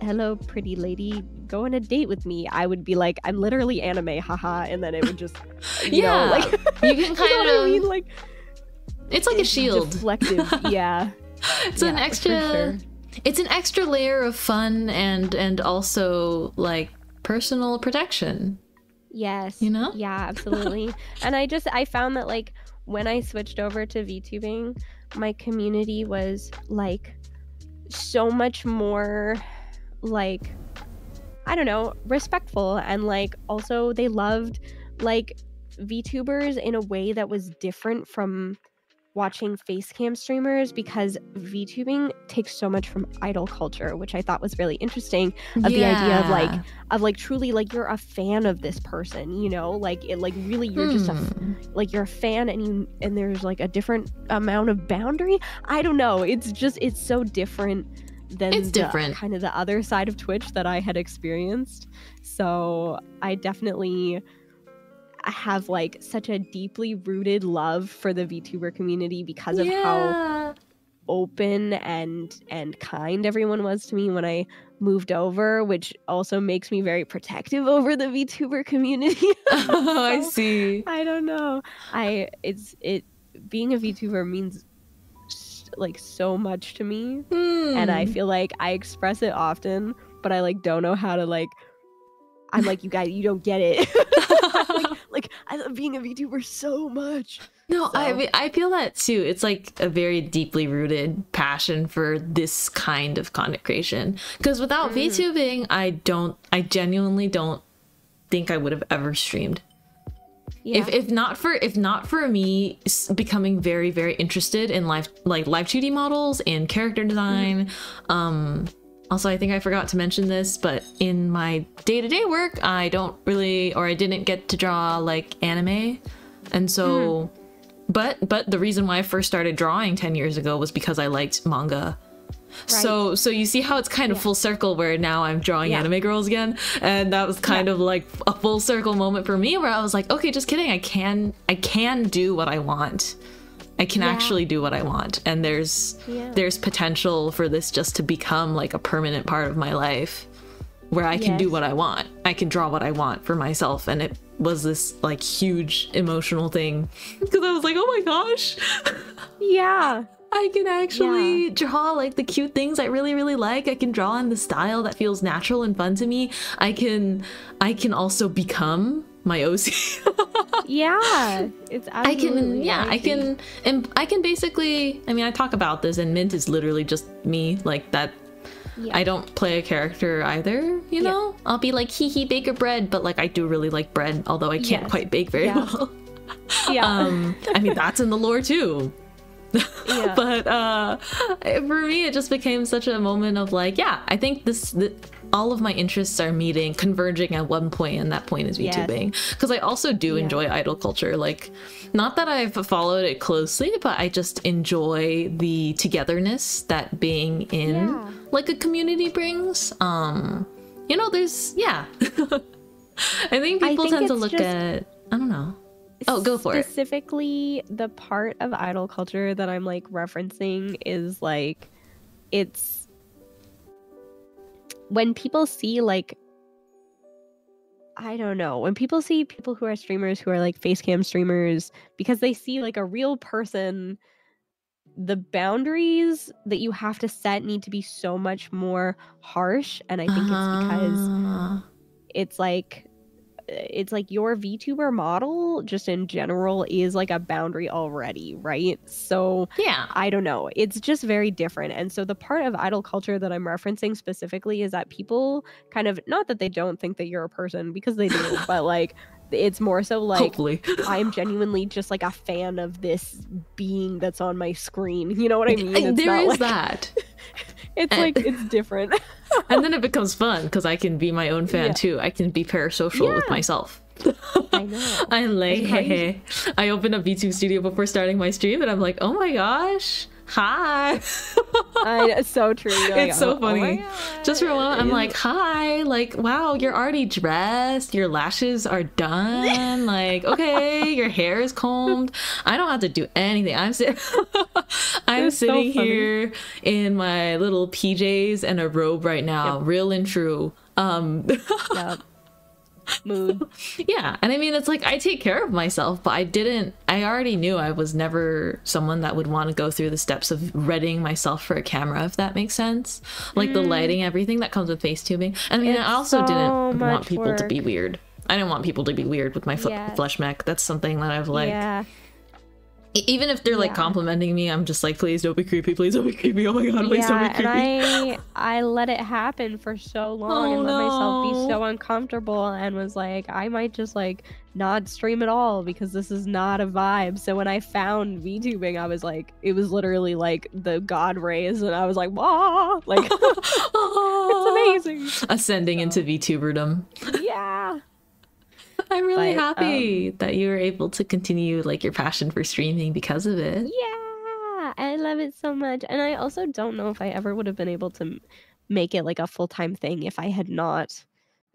"Hello, pretty lady, go on a date with me," I would be like, "I'm literally anime, haha," and then it would just, you Yeah, know, like you can you know kind what I of. mean? Like it's like a shield. deflective. yeah, It's an yeah, for extra. sure. It's an extra layer of fun and and also like personal protection. Yes. You know? Yeah, absolutely. and I just I found that like when I switched over to VTubing, my community was like so much more like I don't know, respectful and like also they loved like VTubers in a way that was different from watching face cam streamers because VTubing takes so much from idol culture, which I thought was really interesting of the idea of like of like truly like you're a fan of this person you know? Like it like really you're just a Hmm. like you're a fan and you and there's like a different amount of boundary? I don't know. It's just it's so different than It's different. kind of the other side of twitch that i had experienced so i definitely have like such a deeply rooted love for the vtuber community because of how open and and kind everyone was to me when I moved over, which also makes me very protective over the VTuber community. oh, I see. I don't know. I it's it being a VTuber means like so much to me and I Hmm. feel like I express it often, but I like don't know how to like I'm like you guys you don't get it. like, like I love being a VTuber so much. No, I So- mean, I feel that too. It's like a very deeply rooted passion for this kind of content creation. Because without Mm-hmm. VTubing, I don't, I genuinely don't think I would have ever streamed. Yeah. If if not for if not for me becoming very very interested in live like Live2D models and character design, um also I think I forgot to mention this, but in my day-to-day work, I don't really or I didn't get to draw like anime. And so but but the reason why I first started drawing 10 years ago was because I liked manga. So so you see how it's kind of Yeah. full circle where now I'm drawing Yeah. anime girls again and that was kind of like a full circle moment for me where I was like okay just kidding I can I can do what I want. I can Yeah. actually do what I want and there's Yeah. there's potential for this just to become like a permanent part of my life where I can do what I want. I can draw what I want for myself and it was this like huge emotional thing because I was like oh my gosh Yeah. I can actually draw like the cute things I really really like. I can draw in the style that feels natural and fun to me. I can I can also become my OC. yeah, it's I can yeah, I can and I can basically I mean I talk about this and Mint is literally just me like that Yeah. I don't play a character either, you Yeah. know? I'll be like hee hee baker bread, but like I do really like bread, although I can't Yes. quite bake very Yeah. well. yeah. um I mean that's in the lore too. yeah. but uh for me it just became such a moment of like yeah i think this th- all of my interests are meeting converging at one point and that point is Yes. vtubing because i also do Yeah. enjoy idol culture like not that i've followed it closely but i just enjoy the togetherness that being in Yeah. like a community brings um you know there's yeah i think I people think tend to look just- at i don't know Oh, go for it. Specifically, the part of idol culture that I'm like referencing is like it's when people see like I don't know, when people see people who are streamers who are like face cam streamers because they see like a real person the boundaries that you have to set need to be so much more harsh and I think it's because Uh, it's like it's like your VTuber model just in general is like a boundary already, right? So yeah I don't know. It's just very different. And so the part of idol culture that I'm referencing specifically is that people kind of not that they don't think that you're a person because they do, but like it's more so like I'm genuinely just like a fan of this being that's on my screen. You know what I mean? It's There not is like- that. It's And- like it's different. And then it becomes fun because I can be my own fan Yeah. too. I can be parasocial with myself. I know. I like Right. I opened up VTube Studio before starting my stream and I'm like, oh my gosh, hi. I know, so true. Like, It's so "Oh- oh funny. Just for a moment, I'm like, hi, like, wow, you're already dressed, your lashes are done, like, okay, your hair is combed. I don't have to do anything. I'm sitting, I'm It's so sitting funny. here in my little PJs and a robe right now, real and true. Um, Yep. Mood. yeah, and I mean, it's like I take care of myself, but I didn't. I already knew I was never someone that would want to go through the steps of readying myself for a camera, if that makes sense. Like the lighting, everything that comes with face tubing. I mean, Mm. It's I also so didn't want people to be weird. I didn't want people to be weird with my fl- Yes. flesh mech. That's something that I've like. yeah. Even if they're like Yeah. complimenting me, I'm just like, please don't be creepy. Please don't be creepy. Oh my god, please yeah, don't be creepy. and. I I let it happen for so long Oh, and let myself be so uncomfortable and was like, I might just like not stream at all because this is not a vibe. So when I found VTubing, I was like, it was literally like the god rays, and I was like, wow, like it's amazing. Ascending into VTuberdom. yeah. I'm really But, happy um, that you were able to continue like your passion for streaming because of it. Yeah, I love it so much. And I also don't know if I ever would have been able to make it like a full time thing if I had not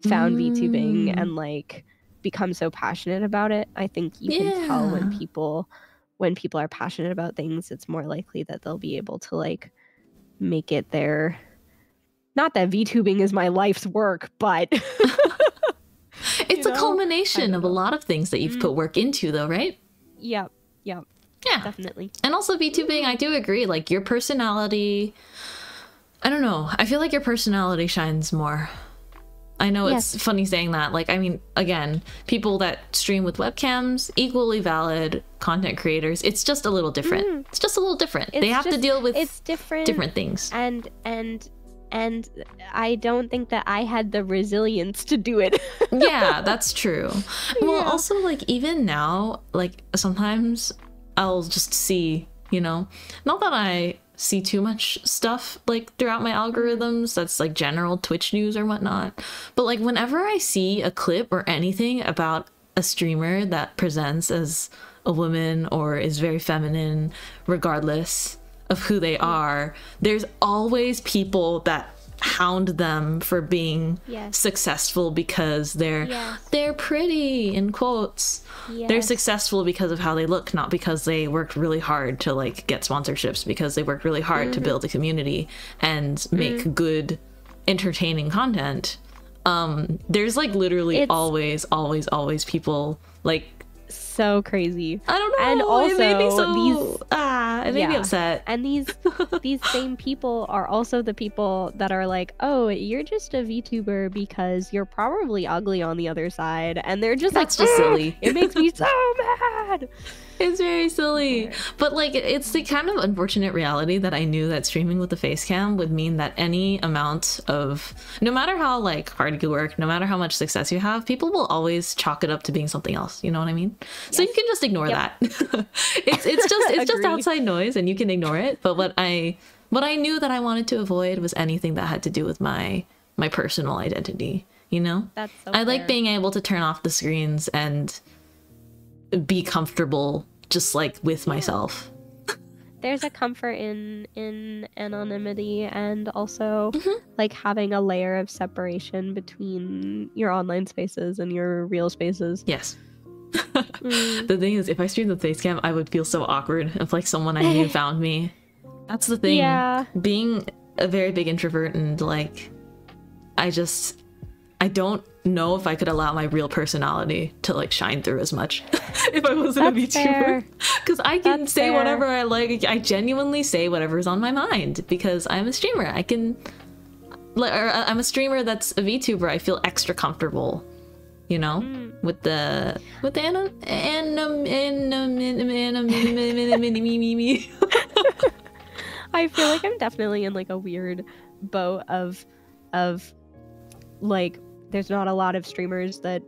found VTubing Mm. and like become so passionate about it. I think you can tell when people when people are passionate about things, it's more likely that they'll be able to like make it their not that VTubing is my life's work, but It's You a know? culmination of a lot of things that you've Mm. put work into, though, right? yep, yep, Yeah. definitely. And also VTubing, I do agree. Like your personality, I don't know. I feel like your personality shines more. I know it's funny saying that. Like, I mean, again, people that stream with webcams, equally valid content creators. It's just a little different. It's just a little different. they Mm. It's have to deal with It's different different things. and and and I don't think that I had the resilience to do it. yeah, that's true. Well, Yeah. also like even now, like sometimes I'll just see, you know, not that I see too much stuff like throughout my algorithms that's like general Twitch news or whatnot, but like whenever I see a clip or anything about a streamer that presents as a woman or is very feminine, regardless of who they mm. are, there's always people that hound them for being Yes. successful because they're Yes. they're pretty in quotes. They're successful because of how they look, not because they worked really hard to like get sponsorships, because they worked really hard to mm-hmm. build a community and mm-hmm. make good entertaining content. Um there's like literally It's- always always always people like so crazy. I don't know. And it made me also, so these- ah, It made me Yeah. upset. And these these same people are also the people that are like, "Oh, you're just a VTuber because you're probably ugly on the other side," and they're just That's like, just "Ah, silly. It makes me so mad. It's very silly. But like it's the kind of unfortunate reality that I knew that streaming with the face cam would mean that any amount of no matter how like hard you work, no matter how much success you have, people will always chalk it up to being something else. You know what I mean? So you can just ignore Yep. that. it's it's just it's just outside noise and you can ignore it. But what I what I knew that I wanted to avoid was anything that had to do with my my personal identity, you know? That's so I like being able to turn off the screens and be comfortable just like with myself. there's a comfort in in anonymity and also Mhm. like having a layer of separation between your online spaces and your real spaces. Yes. Mm, The thing is, if I streamed the face cam, I would feel so awkward if like someone I knew found me. That's the thing. Yeah. Being a very big introvert and like I just I don't know if I could allow my real personality to like shine through as much if I wasn't a That's VTuber. fair. Because I can That's say fair. whatever I like. I genuinely say whatever's on my mind because I'm a streamer. I can, like, or I- I'm a streamer that's a VTuber. I feel extra comfortable, you know, Mm. with the with the anim anim anim anim anim I feel like I'm definitely in like a weird boat of of like there's not a lot of streamers that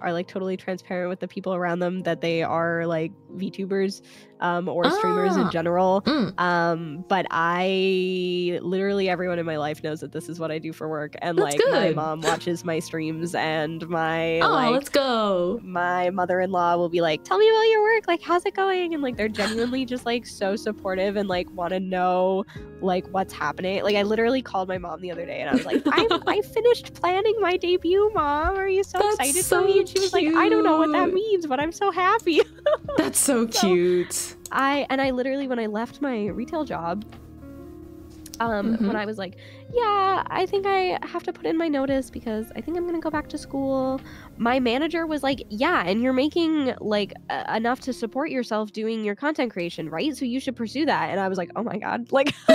are like totally transparent with the people around them that they are like VTubers um, or streamers Ah. in general. Mm. Um, but I literally everyone in my life knows that this is what I do for work, and That's like my mom watches my streams, and my Oh, like let's go. my mother-in-law will be like, "Tell me about your work. Like, how's it going?" And like, they're genuinely just like so supportive and like want to know like what's happening. Like, I literally called my mom the other day and I was like, "I I finished planning my debut, mom. Are you so That's excited so for me?" And she was like, "I don't know what that means, but I'm so happy." That's so So- cute. I and I literally when I left my retail job, um, Mhm. when I was like, yeah, I think I have to put in my notice because I think I'm gonna go back to school. My manager was like, yeah, and you're making like uh, enough to support yourself doing your content creation, right? So you should pursue that. And I was like, oh my god, like,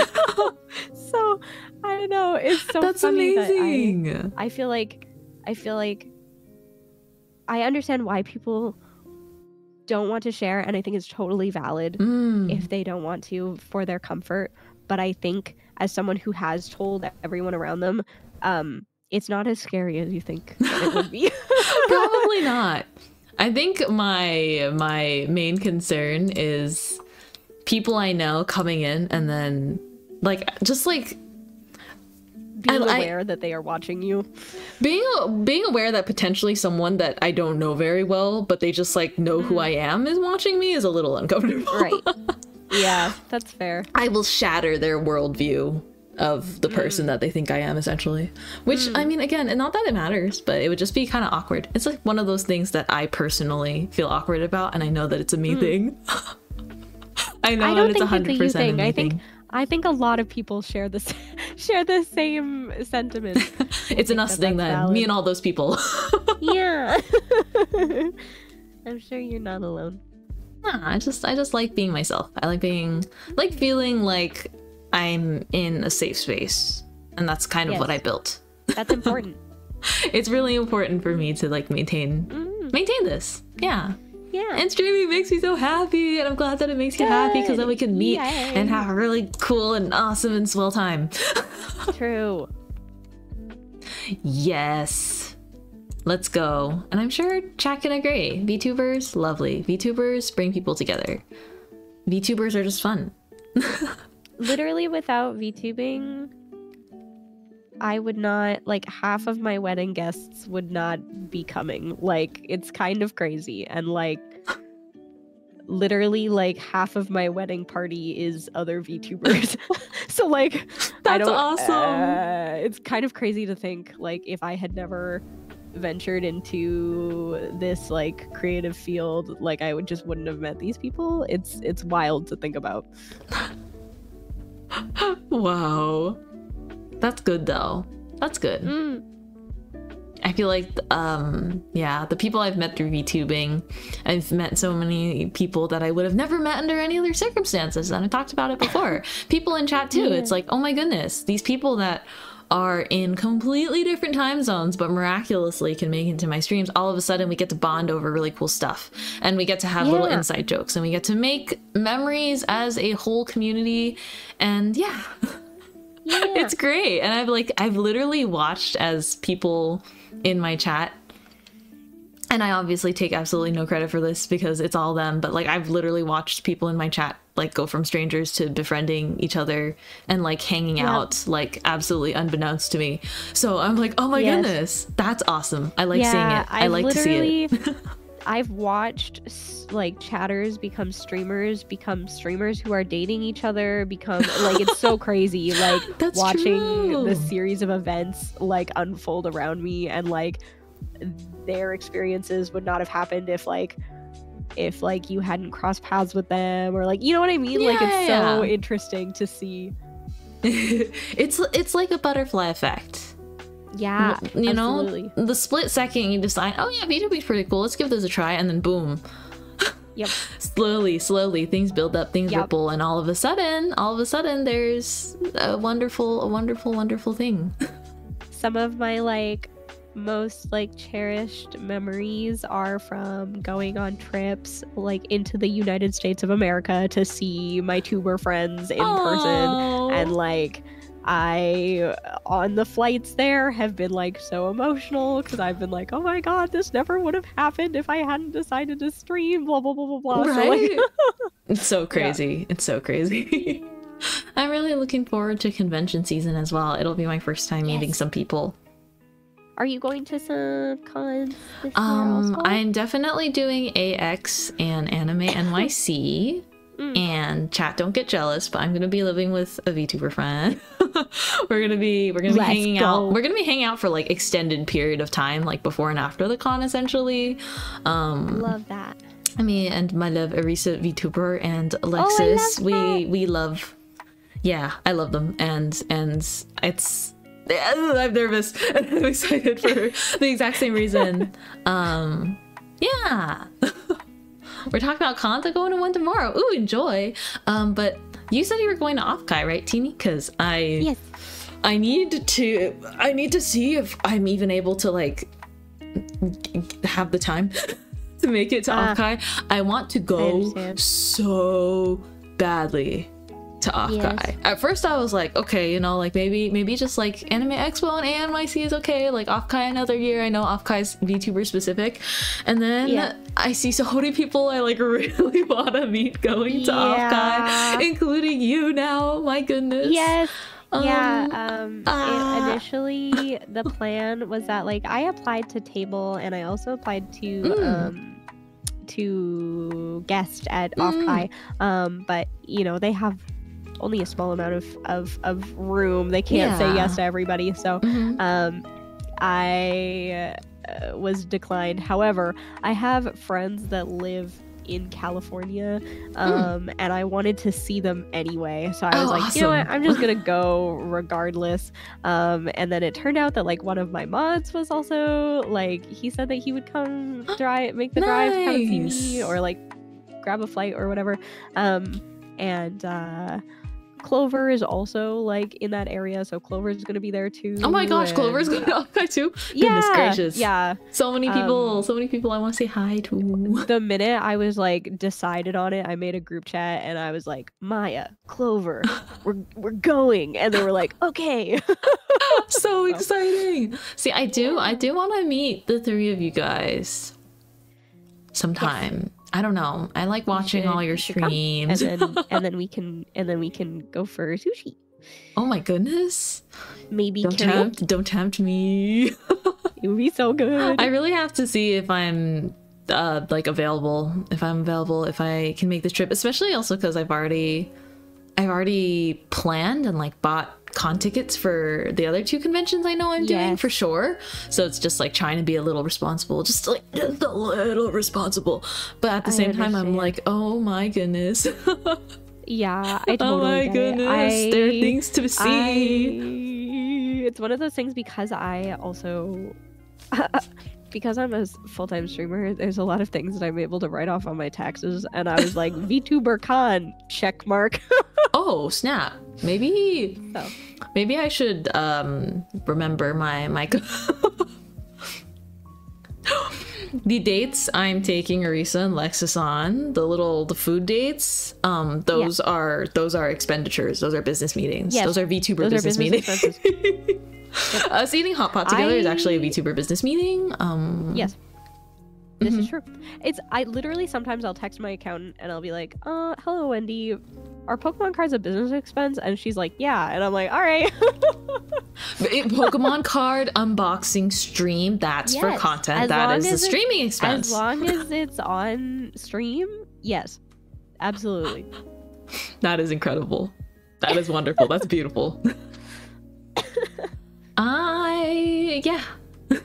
so I don't know. It's so That's funny that I- amazing. I feel like I feel like I understand why people don't want to share and I think it's totally valid Mm. if they don't want to for their comfort, but I think as someone who has told everyone around them um it's not as scary as you think it would be. Probably not. I think my my main concern is people I know coming in and then like just like Being I- aware that they are watching you. being being aware that potentially someone that I don't know very well but they just like know who I am is watching me is a little uncomfortable. Right. yeah, that's fair. I will shatter their worldview of the Mm. person that they think I am, essentially. Which, I mean, again, and not that it matters, but it would just be kind of awkward. It's like one of those things that I personally feel awkward about, and I know that it's a me thing. I know, Mm. I don't it's think it's a 100% you a thing. me I think thing. I think a lot of people share this share the same sentiment. It's an us that thing then. valid. Me and all those people. yeah. I'm sure you're not alone. Nah, I just I just like being myself. I like being like feeling like I'm in a safe space. And that's kind of what I built. That's important. It's really important for me to like maintain Mm, maintain this. Yeah. Yeah. And streaming makes me so happy, and I'm glad that it makes you happy because then we can meet Yay. and have a really cool and awesome and swell time. True. yes. Let's go. And I'm sure chat can agree. VTubers, lovely. VTubers bring people together. VTubers are just fun. literally without VTubing, I would not like half of my wedding guests would not be coming. Like it's kind of crazy and like literally like half of my wedding party is other VTubers. so like I That's don't awesome. uh, it's kind of crazy to think like if I had never ventured into this like creative field like I would just wouldn't have met these people. It's it's wild to think about. Wow. That's good though. That's good. Mm. I feel like, um, yeah, the people I've met through VTubing, I've met so many people that I would have never met under any other circumstances. And I talked about it before. people in chat too. Yeah. It's like, oh my goodness, these people that are in completely different time zones, but miraculously can make it into my streams. All of a sudden, we get to bond over really cool stuff, and we get to have little inside jokes, and we get to make memories as a whole community. And yeah, Yeah. it's great and i've like i've literally watched as people in my chat and i obviously take absolutely no credit for this because it's all them but like i've literally watched people in my chat like go from strangers to befriending each other and like hanging Yeah. out like absolutely unbeknownst to me so i'm like oh my Yes. goodness that's awesome i like seeing it i I've like to see it I've watched like chatters become streamers, become streamers who are dating each other, become like it's so crazy. Like That's watching true. the series of events like unfold around me and like their experiences would not have happened if like if like you hadn't crossed paths with them or like you know what I mean? like it's yeah, so interesting to see. it's it's like a butterfly effect Yeah. you absolutely. know the split second you decide oh yeah VTuber's pretty cool let's give this a try and then boom Yep. slowly slowly things build up things Yep. ripple and all of a sudden all of a sudden there's a wonderful a wonderful wonderful thing some of my like most like cherished memories are from going on trips like into the United States of America to see my tuber friends in person and like I on the flights there have been like so emotional because I've been like oh my god this never would have happened if I hadn't decided to stream blah blah blah blah blah so, like, right? It's so crazy. It's so crazy. I'm really looking forward to convention season as well. It'll be my first time meeting some people. Are you going to some cons this um also? i'm definitely doing ax and anime nyc Mm. and chat don't get jealous but i'm gonna be living with a vtuber friend we're gonna be we're gonna Let's be hanging go. out we're gonna be hanging out for like extended period of time like before and after the con essentially um love that i mean and my love arisa vtuber and Oh, alexis love we we love yeah i love them and and it's i'm nervous i'm excited for the exact same reason um yeah we're talking about cons. I'm going to one tomorrow. Ooh, enjoy. Um, but you said you were going to Offkai, right, Teeny? Because I yes I need to I need to see if I'm even able to like have the time to make it to Ah. Offkai. I want to go so badly to Offkai. Yes. At first I was like, okay, you know, like maybe maybe just like Anime Expo and ANYC is okay. Like Offkai another year. I know Offkai's VTuber specific. And then Yeah. I see so many people I like really want to meet going to Yeah. Offkai, including you now. My goodness. Yes. yeah. Um, Um. ah. initially, the plan was that like I applied to table and I also applied to Mm. um to guest at Mm. Offkai. Um. But you know they have only a small amount of of of room. They can't say yes to everybody. So Mhm. um, I uh, was declined. However, I have friends that live in California, Hmm. um, and I wanted to see them anyway. So I was Oh, like, you know what. I'm just gonna go regardless. Um, and then it turned out that like one of my mods was also like he said that he would come drive, make the drive to come see me, or like grab a flight or whatever. Um, and uh, Clover is also like in that area, so Clover is gonna be there too. Oh my gosh, and- Clover's going to be there too. yeah, gracious. Yeah. So many people, Um, so many people I want to say hi to. The minute I was like decided on it, I made a group chat and I was like, Maya, Clover, we're we're going. And they were like, okay. so exciting. See, I do, I do want to meet the three of you guys sometime. I don't know. I like watching should- all your come. and streams. then and then we can and then we can go for sushi. oh my goodness. Maybe Don't tempt, don't tempt me. It would be so good. I really have to see if I'm uh like available, if I'm available, if I can make this trip, especially also because I've already I've already planned and like bought con tickets for the other two conventions I know I'm doing Yes. for sure. So it's just like trying to be a little responsible, just like just a little responsible. But at the I same time I'm like, oh my goodness. yeah, I oh totally oh my goodness. There are things to see. I, it's one of those things because I also because I'm a full-time streamer, there's a lot of things that I'm able to write off on my taxes, and I was like, VTuber con check mark. Oh snap! Maybe so maybe I should um remember my my. the dates I'm taking Arisa and Lexus on the little the food dates. Um, those are those are expenditures. Those are business meetings. Yes, Those are VTuber those business, business meetings. Us eating hot pot together is actually a I- VTuber business meeting. Um, yes, this Mm-hmm. is true. It's I literally sometimes I'll text my accountant and I'll be like, "Uh, hello Wendy, are Pokemon cards a business expense?" And she's like, "Yeah," and I'm like, "All right." it- Pokemon card unboxing stream. That's for content. as That long a streaming expense. As long as it's on stream, yes, absolutely. That is incredible. That is wonderful. That's beautiful. I yeah.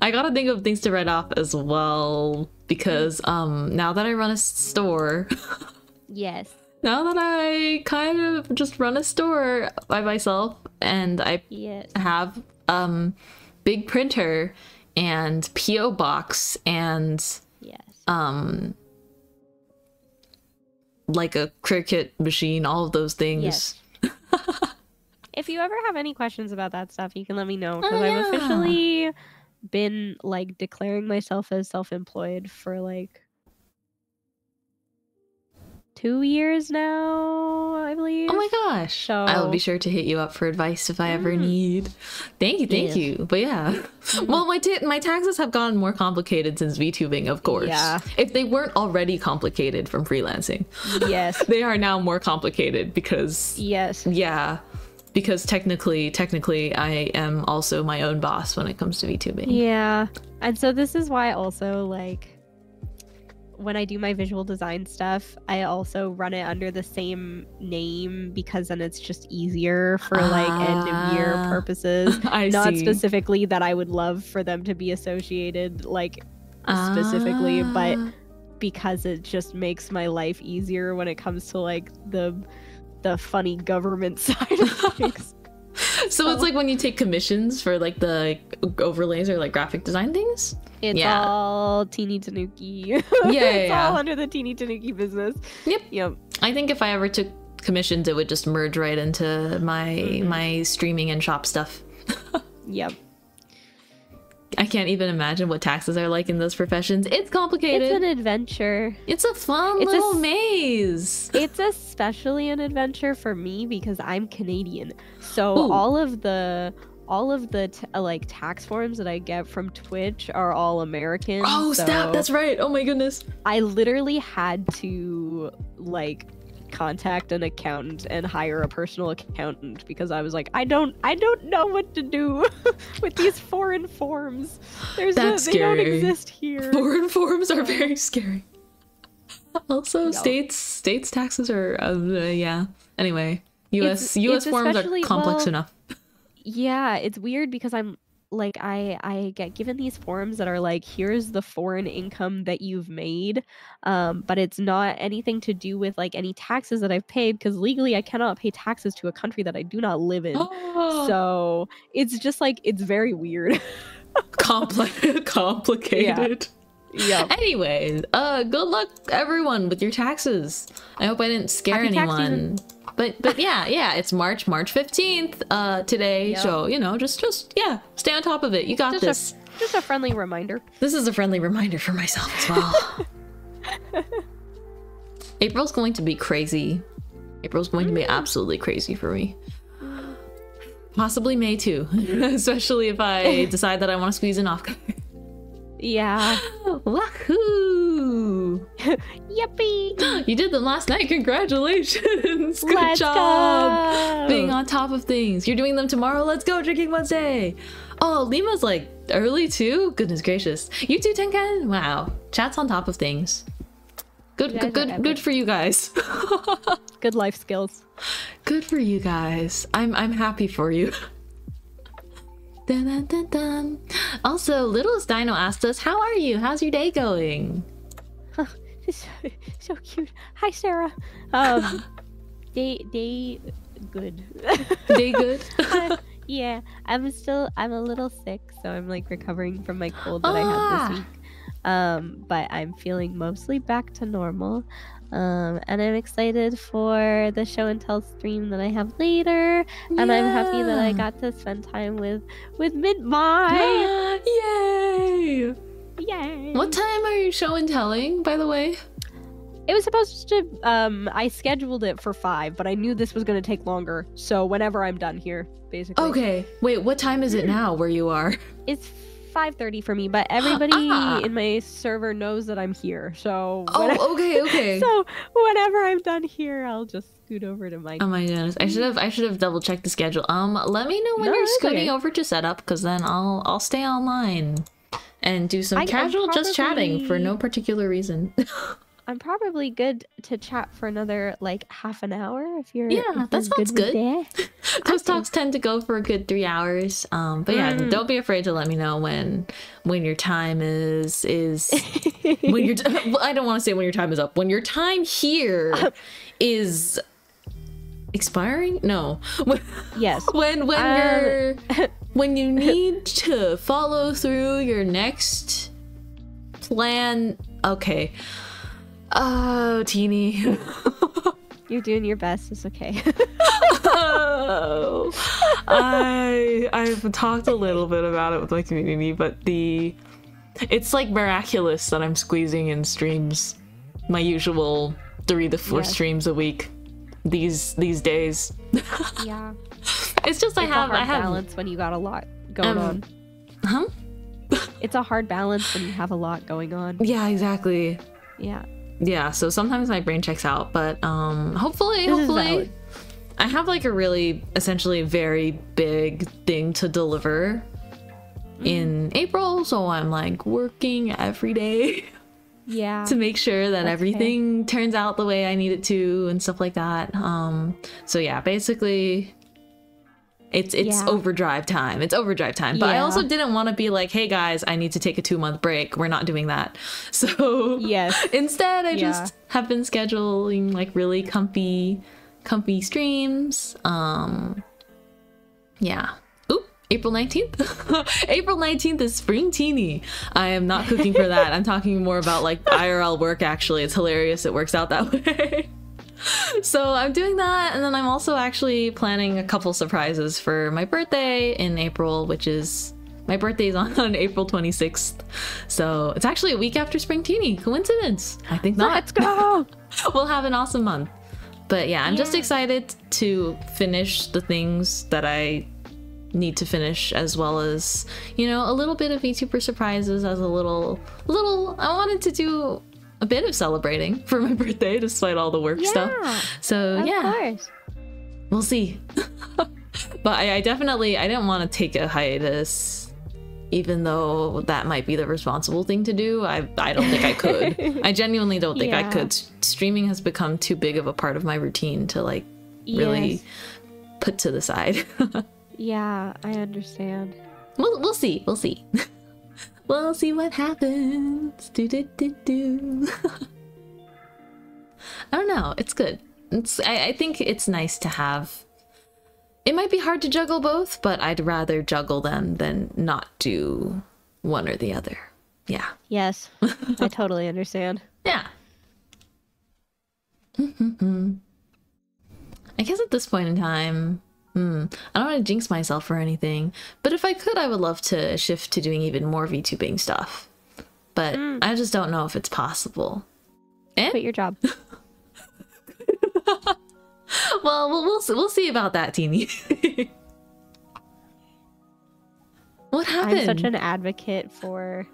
I gotta think of things to write off as well because um now that I run a store, Yes, now that I kind of just run a store by myself and I yes, have um big printer and PO box and yes. um like a Cricut machine, all of those things. Yes. if you ever have any questions about that stuff, you can let me know because Oh, I've officially been like declaring myself as self-employed for like two years now, I believe. Oh my gosh. So- I'll be sure to hit you up for advice if I ever Mm. need. Thank you, thank Yes. you. But yeah. Well, my ta- my taxes have gotten more complicated since VTubing, of course. Yeah. If they weren't already complicated from freelancing, yes, they are now more complicated because yes, yeah, because technically technically I am also my own boss when it comes to VTubing. yeah. And so this is why also like when I do my visual design stuff, I also run it under the same name because then it's just easier for like end of year Ah, purposes. I not see. specifically that I would love for them to be associated like specifically, but Ah. because it just makes my life easier when it comes to like the the funny government side of things. So it's like when you take commissions for like the overlays or like graphic design things. It's Yeah. all teeny tanuki. yeah, it's yeah. all under the teeny tanuki business. Yep. Yep. I think if I ever took commissions, it would just merge right into my Mhm. my streaming and shop stuff. Yep. I can't even imagine what taxes are like in those professions. It's complicated. It's an adventure. It's a fun It's little s- maze. It's especially an adventure for me because I'm Canadian. So Ooh. all of the all of the t- uh, like tax forms that I get from Twitch are all American. Oh so snap! That's right. Oh my goodness. I literally had to like contact an accountant and hire a personal accountant because I was like, I don't I don't know what to do with these foreign forms. There's That's no, they don't exist here. Foreign forms are very scary. Also, No. states states taxes are uh, yeah. Anyway, U.S. It's- U.S. it's forms are complex well, enough. Yeah, it's weird because I'm like I I get given these forms that are like here's the foreign income that you've made um but it's not anything to do with like any taxes that I've paid because legally I cannot pay taxes to a country that I do not live in. Oh, So, it's just like it's very weird. complicated. yeah. Anyway, uh, good luck everyone with your taxes. I hope I didn't scare Happy anyone. But but yeah, yeah, it's March March fifteenth uh today. Yep. So you know, just just yeah, stay on top of it. You got Just this. a, just a friendly reminder. This is a friendly reminder for myself as well. April's going to be crazy. April's going to be absolutely crazy for me. Possibly May too, especially if I decide that I want to squeeze in off. Yeah. Wahoo! Yippee! You did them last night. Congratulations! Good Let's job go! being on top of things. You're doing them tomorrow. Let's go, Drinking Wednesday. Oh, Lima's like early too. Goodness gracious. You too, Tenkan. Wow, chat's on top of things. Good, good, good, good for you guys. Good life skills. good for you guys. I'm, I'm happy for you. Dun, dun, dun, dun. Also, Littlest Dino asked us, "How are you? How's your day going?" Oh, so, so cute. Hi, Sarah. Um, they they good. Day good. Yeah, I'm still I'm a little sick, so I'm like recovering from my cold that I Ah. had this week. Um, but I'm feeling mostly back to normal. Um, and I'm excited for the show and tell stream that I have later. And I'm happy that I got to spend time with with Mintmai. Yay! Yay! What time are you show and telling, by the way? It was supposed to. Um, I scheduled it for five, but I knew this was going to take longer. So whenever I'm done here, basically. Okay. Wait, what time is it now where you are? It's 5:30 for me, but everybody Ah. in my server knows that I'm here. So Oh, when- okay, okay. so whenever I'm done here, I'll just scoot over to my. Oh my goodness. I should have I should have double checked the schedule. Um let me know when No, you're scooting okay. over to setup because then I'll I'll stay online and do some I- casual just chatting for no particular reason. I'm probably good to chat for another like half an hour if you're. Yeah, if that sounds good. that. Toast talks tend to go for a good three hours. Um but yeah, Mm. don't be afraid to let me know when when your time is is when your well, I don't want to say when your time is up. When your time here is expiring? No. When yes. when when Uh, you're when you need to follow through your next plan okay oh teeny You're doing your best. It's okay. oh, i i've talked a little bit about it with my community but the it's like miraculous that i'm squeezing in streams my usual three to four Yes. streams a week these these days yeah. it's just i It's have a hard i have balance when you got a lot going Um, on. huh It's a hard balance when you have a lot going on. yeah exactly Yeah. Yeah so sometimes my brain checks out but um hopefully This hopefully i have like a really essentially very big thing to deliver Mm. in april so i'm like working every day Yeah. to make sure that That's fair. everything turns out the way i need it to and stuff like that um so yeah basically it's it's Yeah. overdrive time it's overdrive time but i also didn't want to be like hey guys i need to take a two month break we're not doing that so Yes. Instead, I Yeah. just have been scheduling like really comfy, comfy streams. Um, yeah. Oop, April 19th. April 19th is Spring Teeny. I am not cooking for that. I'm talking more about like IRL work actually. It's hilarious. It works out that way. So I'm doing that. And then I'm also actually planning a couple surprises for my birthday in April, which is my birthday is on, on April 26th. So it's actually a week after Spring Teeny. Coincidence? I think not Let's go. we'll have an awesome month. But yeah, I'm just excited to finish the things that I need to finish as well as, you know, a little bit of VTuber surprises as a little little I wanted to do a bit of celebrating for my birthday despite all the work stuff. Yeah. So Of yeah, course. we'll see. but I, I definitely I didn't want to take a hiatus even though that might be the responsible thing to do. I I don't think I could. I genuinely don't think I could. Streaming has become too big of a part of my routine to like really Yes. put to the side. Yeah, I understand. we'll we'll see. We'll see. We'll see what happens. Do do do do. I don't know. It's good. It's I, I think it's nice to have it might be hard to juggle both, but I'd rather juggle them than not do one or the other. Yeah. Yes, I totally understand. Yeah. I guess at this point in time, hmm, I don't want to jinx myself or anything, but if I could, I would love to shift to doing even more VTubing stuff. But I just don't know if it's possible. Eh? Quit your job. Well, we'll we'll see, we'll see about that, Teeny. what happened? I'm such an advocate for.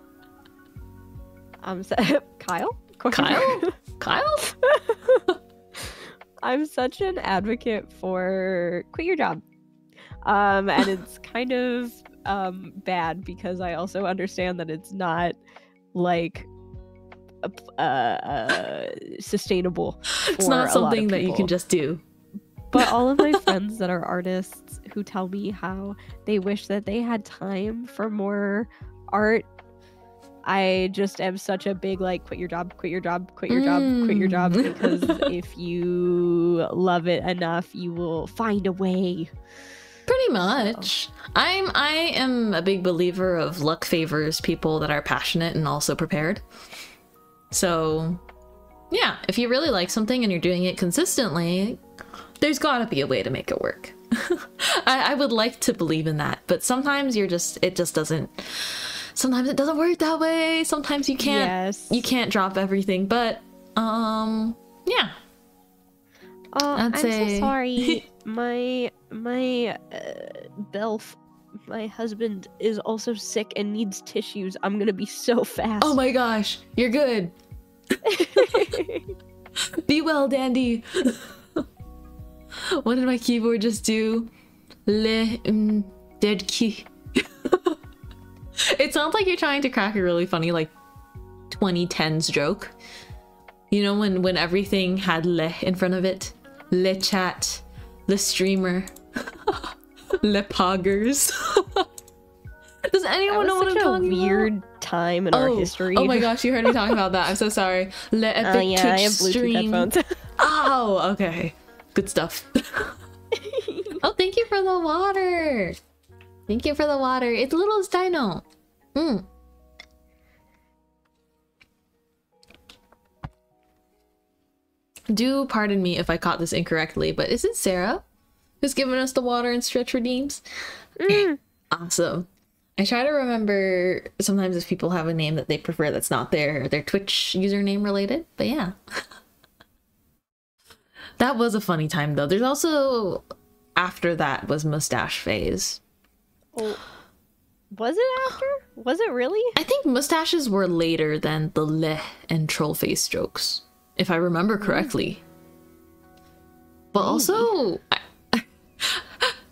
Um, so, Kyle. Kyle? Kyle? I'm such an advocate for quit your job. Um, and it's kind of um bad because I also understand that it's not like uh, uh, sustainable. It's not a lot of something that you can just do. But all of my friends that are artists who tell me how they wish that they had time for more art, I just am such a big like quit your job, quit your job, quit your job, quit your job Mm. because if you love it enough, you will find a way Pretty much. I'm I am a big believer of luck favors people that are passionate and also prepared. So, yeah, if you really like something and you're doing it consistently, there's got to be a way to make it work. I, I would like to believe in that, but sometimes you're just it just doesn't. Sometimes it doesn't work that way. Sometimes you can't Yes. you can't drop everything. But um, yeah, Oh, I'd I'm say- so sorry. my my uh, Belf, my husband is also sick and needs tissues. I'm gonna be so fast. Oh my gosh, you're good. Be well, Dandy. what did my keyboard just do? Le mm, dead key. it sounds like you're trying to crack a really funny like 2010s joke. You know when when everything had le in front of it. Le chat, le streamer, le poggers. Does anyone know what I'm talking about? weird time in our oh, history. Oh my gosh, you heard me talking about that. I'm so sorry. Le uh, epic Oh yeah, I Twitch have Bluetooth stream. headphones. Oh, okay. Good stuff. oh, thank you for the water. Thank you for the water. It's little Dino. Mm. Do pardon me if I caught this incorrectly, but is it Sarah who's giving us the water and stretch redeems? Mm. Awesome. I try to remember sometimes if people have a name that they prefer that's not their their Twitch username related, but yeah. that was a funny time though. There's also after that was mustache phase. Oh, was it after? Was it really? I think mustaches were later than the leh and troll face strokes, if I remember mm. correctly. But also, I,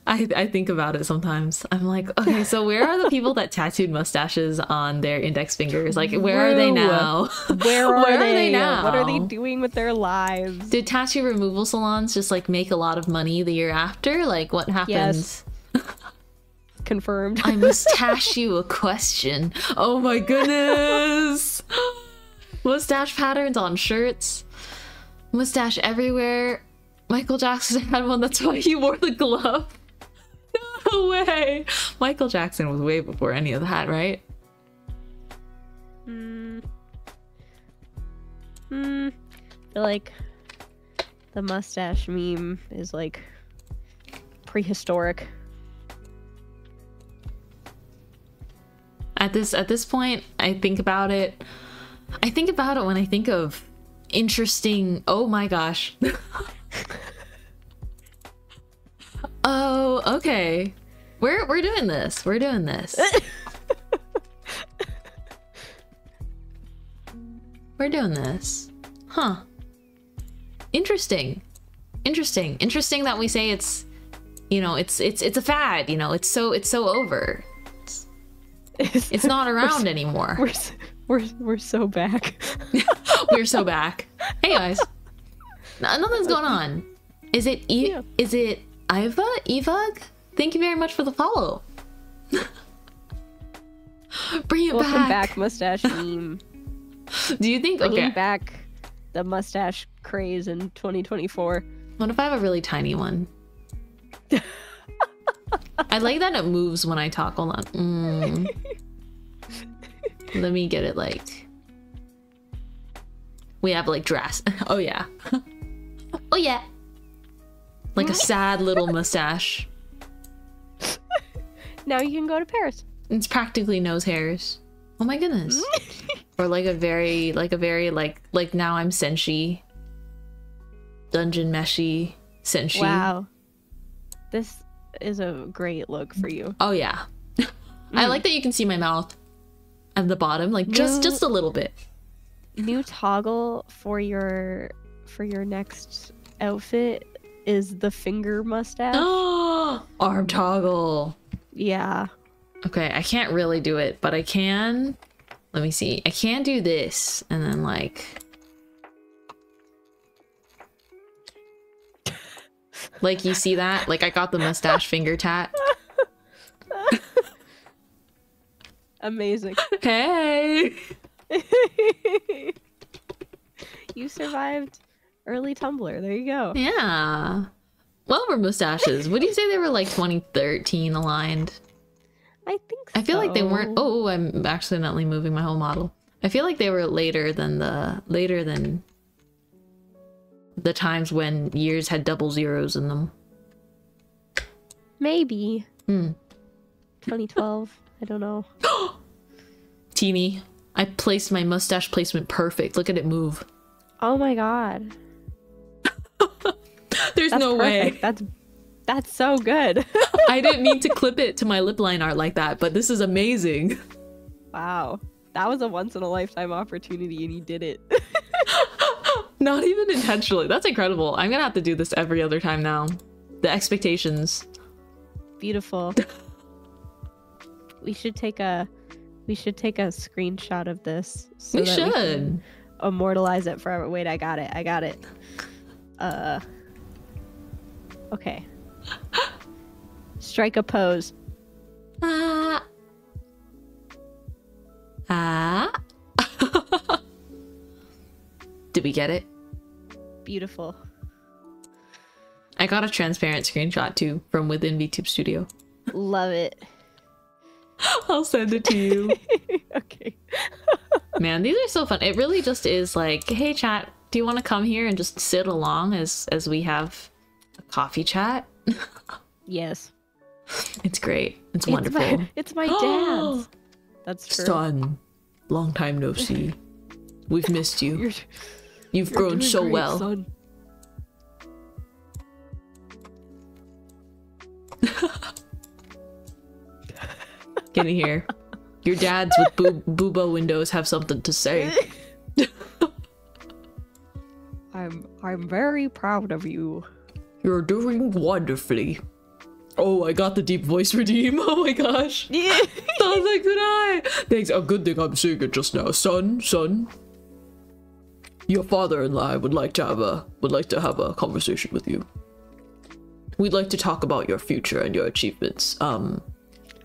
I I think about it sometimes. I'm like, okay, so where are the people that tattooed mustaches on their index fingers? Like, where are they now? Where are, Where are they? they now? What are they doing with their lives? Did tattoo removal salons just like make a lot of money the year after? Like, what happens? Confirmed. I must ask you a question. Oh my goodness. Mustache patterns on shirts. Mustache everywhere. Michael Jackson had one, that's why he wore the glove. No way. Michael Jackson was way before any of that, right? Hmm. Hmm. I feel like the mustache meme is like prehistoric. At this at this point, I think about it. I think about it when I think of interesting. Oh my gosh. oh, okay. We're we're doing this. We're doing this. we're doing this. Huh. Interesting. Interesting. Interesting that we say it's you know, it's it's it's a fad, you know. It's so it's so over. It's not around anymore. We're we're we're so back. We're so back. Hey guys. Nothing's going on. Is it e- Yeah. is it Iva? Evug? Thank you very much for the follow. Bring it Welcome back. back, mustache meme. Do you think Bringing okay. back the mustache craze in 2024. What if I have a really tiny one? I like that it moves when I talk. Hold on. Mm. Let me get it like. We have like dress. Oh yeah. oh yeah. Like a sad little mustache. Now you can go to Paris. It's practically nose hairs. Oh my goodness. or like a very like a very like like now I'm senshi. Dungeon Meshi senshi. Wow. This is a great look for you. Oh yeah. I mm. like that you can see my mouth at the bottom, like just No. just a little bit. New toggle for your for your next outfit is the finger mustache. Oh, arm toggle. Yeah. Okay, I can't really do it, but I can. Let me see. I can do this, and then like. Like you see that? Like I got the mustache finger tat. Amazing. Hey. you survived early Tumblr. There you go. Yeah. Well, we're mustaches? Would you say they were like 2013 aligned? I think I feel like they weren't. Oh, I'm accidentally moving my whole model. I feel like they were later than the later than the times when years had double zeros in them. Maybe. Hmm. 2012. I don't know. Teeny, I placed my mustache placement perfect. Look at it move. Oh my god. There's That's no perfect. way. That's that's so good. I didn't mean to clip it to my lip line art like that, but this is amazing. wow. That was a once in a lifetime opportunity and you did it. Not even intentionally. That's incredible. I'm gonna have to do this every other time now. The expectations. Beautiful. we should take a we should take a screenshot of this so we should. can immortalize it forever. Wait, I got it. I got it. Uh Okay. Strike a pose. Ah. Ah. Did we get it? Beautiful. I got a transparent screenshot too from within VTube Studio. Love it. I'll send it to you. okay. Man, these are so fun. It really just is like, hey chat, do you want to come here and just sit along as as we have a coffee chat? Yes. It's great. It's It's wonderful. my, it's my dad's. That's true. Son, long time no see. We've missed you. You've you're grown so great, well. son. Get in here. Your dads with boob- boobo windows have something to say. I'm I'm very proud of you. You're doing wonderfully. Oh, I got the deep voice redeem. Oh my gosh. Yeah. Sounds like did I. Thanks. A good thing I'm seeing it just now, son. Son. Your father and I would like to have a would like to have a conversation with you. We'd like to talk about your future and your achievements. Um,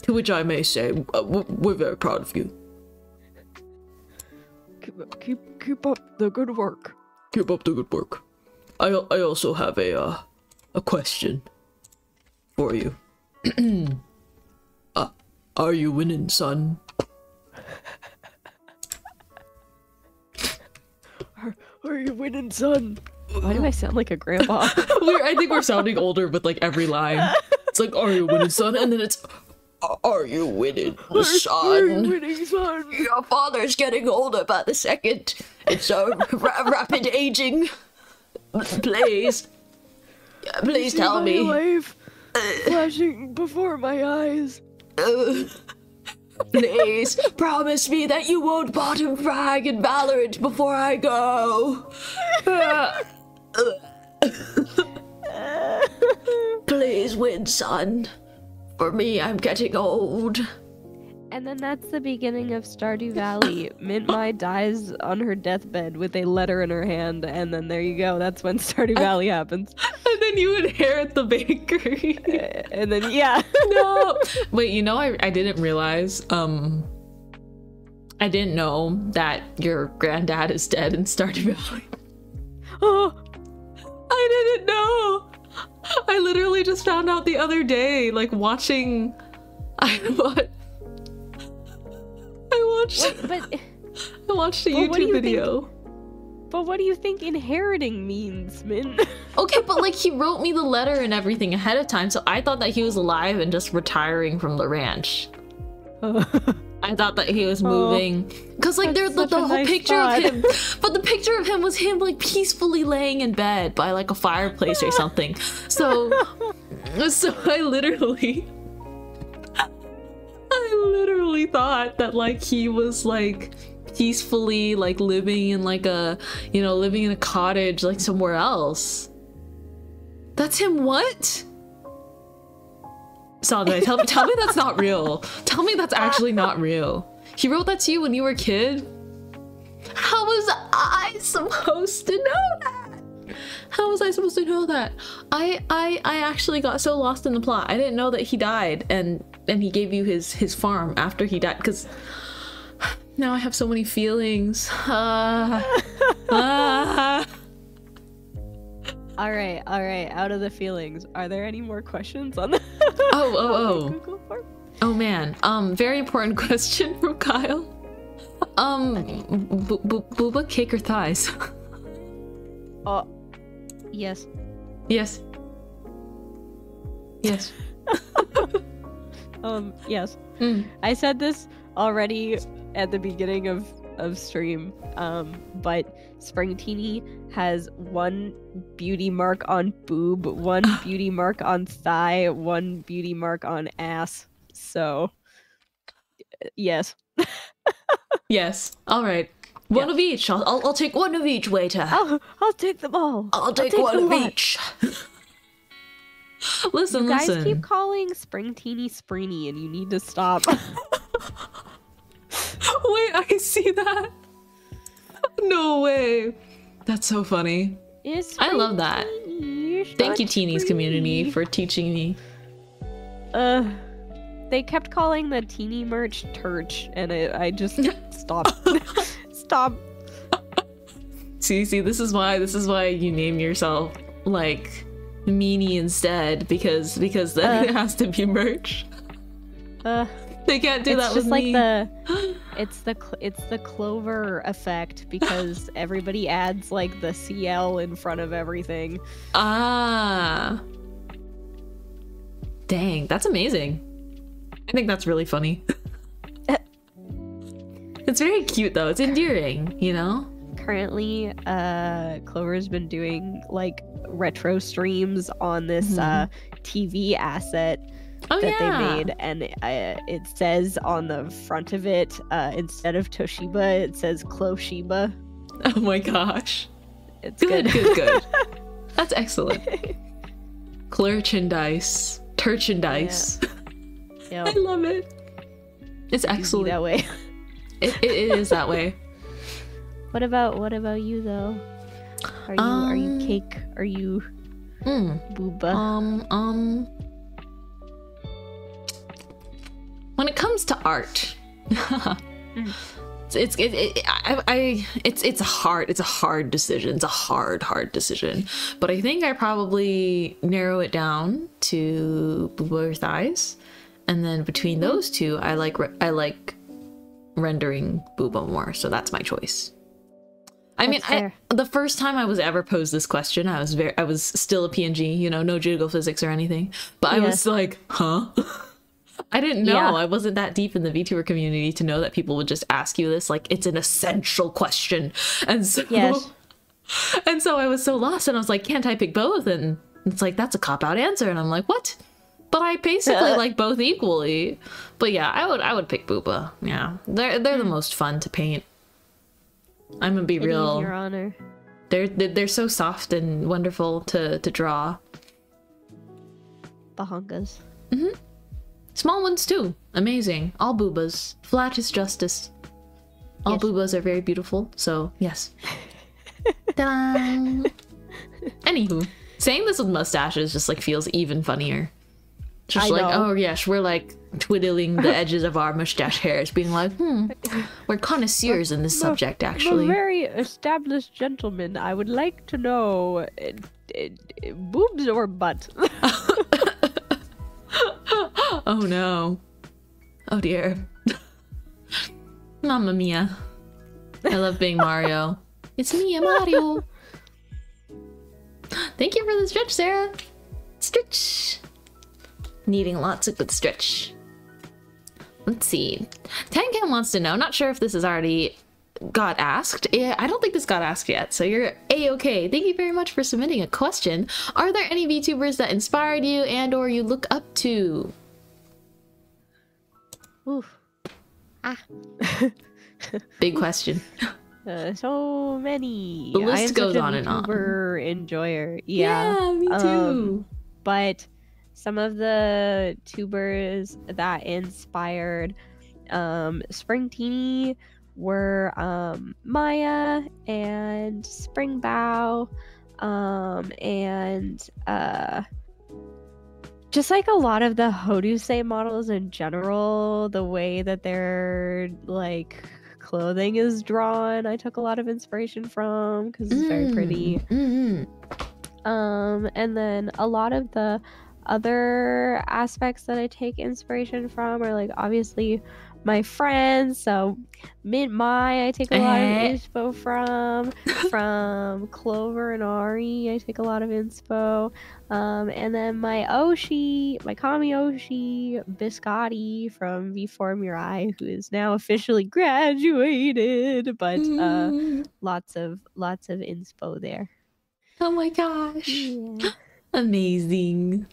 to which I may say, uh, we're very proud of you. keep, keep keep up the good work. Keep up the good work. I I also have a uh, a question for you. uh, are you winning, son? Are, are you winning, son? Why do I sound like a grandpa? we're, I think we're sounding older with like every line. It's like, "Are you winning, son?" And then it's, "Are you winning, son?" winning, son? Your father's getting older by the second. It's a ra- rapid aging. Please, please tell me. life flashing before my eyes. Uh, please promise me that you won't bottom frag in Valorant before I go. Please win, son. For me, I'm getting old. And then that's the beginning of Stardew Valley. Mintmai dies on her deathbed with a letter in her hand, and then there you go. That's when Stardew Valley happens. And then you inherit the bakery. And then yeah. no. Wait, you know I I didn't realize um I didn't know that your granddad is dead in Stardew Valley. oh, I didn't know. I literally just found out the other day, like watching. I what? I watched. but I watched a Well, what YouTube you think- video. but what do you think inheriting means, Mint? Okay, but like he wrote me the letter and everything ahead of time, so I thought that he was alive and just retiring from the ranch. I thought that he was Oh, moving because like there that's the, the whole nice picture thought. of him, but the picture of him was him like peacefully laying in bed by like a fireplace or something. So, so I literally, I literally thought that like he was like peacefully like living in like a you know living in a cottage like somewhere else. That's him. What? Sandra, tell me, tell me that's not real. Tell me that's actually not real. He wrote that to you when you were a kid? How was I supposed to know that? How was I supposed to know that? I I I actually got so lost in the plot. I didn't know that he died and and he gave you his his farm after he died cuz now I have so many feelings. Ah. Ah. All right, all right. Out of the feelings, are there any more questions on the? Oh, oh, oh. Google form? Oh man, um, very important question from Kyle. Um, Okay. booba cake or thighs? Oh, yes. yes. Yes. Um, yes. Mm. I said this already at the beginning of of stream. Um, but Spring Teeny has one beauty mark on boob, one beauty mark on thigh, one beauty mark on ass. So, yes. Yes. All right. One Yeah. of each. I'll, I'll, I'll take one of each, waiter. I'll I'll take them all. I'll take, take one of each. listen, You guys listen. keep calling Spring Teeny Springy, and you need to stop. Wait, I see that. No way. That's so funny. It's I love that. Thank you, Teenies community, for teaching me. Uh, they kept calling the teeny merch Turch, and I, I just stopped. Stop. See, see, this is why this is why you name yourself like meanie instead because because then Uh. it has to be merch. Uh, They can't do it's that just with like me. the, it's the it's the Clover effect because everybody adds like the CL in front of everything. Ah. Dang, that's amazing. I think that's really funny. it's very cute though. It's endearing, you know? Currently, uh, Clover's been doing like retro streams on this uh TV asset Oh that yeah. they made, and uh, it says on the front of it, uh, instead of Toshiba, it says Closhiba. Oh my gosh. It's Good, good. good, good. That's excellent. Clerchandise. Terchandise. Yeah, I love it. It's excellent. that way. It, it, is that way. What about what about you though? Are you are you Um, cake? Are you Mm. booba? Um, um. When it comes to art, it's it's it, it, I, I it's it's a hard it's a hard decision. It's a hard hard decision. But I think I probably narrow it down to booba or thighs, and then between those two, I like I like rendering booba more. So that's my choice. I mean, I, the first time I was ever posed this question, I was very, I was still a PNG, you know, no jiggle physics or anything. But I Yeah. was like, huh? I didn't know. Yeah. I wasn't that deep in the VTuber community to know that people would just ask you this. Like, it's an essential question. And so, Yes. and so I was so lost, and I was like, can't I pick both? And it's like that's a cop out answer, and I'm like, what? But I basically like both equally. But yeah, I would I would pick Booba. Yeah, they're they're the hmm. most fun to paint. I'm gonna be It real. your honor. They're they're so soft and wonderful to to draw. Bahangas. Mm-hmm. Small ones too. Amazing. All boobas. Flat is justice. All Yes. boobas are very beautiful. So yes. Ta-da! Anywho, saying this with mustaches just like feels even funnier. Just I like, know. oh yes, we're like twiddling the edges of our mustache hairs, being like, hmm, we're connoisseurs in this subject actually. very established gentleman. I would like to know uh, uh, boobs or butt. Oh no. Oh dear. Mamma mia. I love being Mario. It's me, Mario. Thank you for the stretch, Sarah. Stretch. Needing lots of good stretch. Let's see. Tankan wants to know, not sure if this has already got asked. I don't think this got asked yet, so you're a-okay. Thank you very much for submitting a question. Are there any VTubers that inspired you and or you look up to? Oof. Ah. Big question. Uh, so many. The list goes on and on. Enjoyer. Yeah. me um, but some of the tubers that inspired um, Spring Teeny were um, Maya and Spring Bao, um, and uh, just like a lot of the Hodusei models in general, the way that their like clothing is drawn, I took a lot of inspiration from because it's very pretty. Mm-hmm. Um, and then a lot of the other aspects that I take inspiration from are like obviously my friends. So Mintmai, I take a lot of Eh. inspo from. from Clover and Ari, I take a lot of inspo. Um, and then my Oshi, my Kami Oshi, Biscotti from V4 Mirai, who is now officially graduated, but uh, Mm. lots of lots of inspo there. oh my gosh. Yeah. Amazing.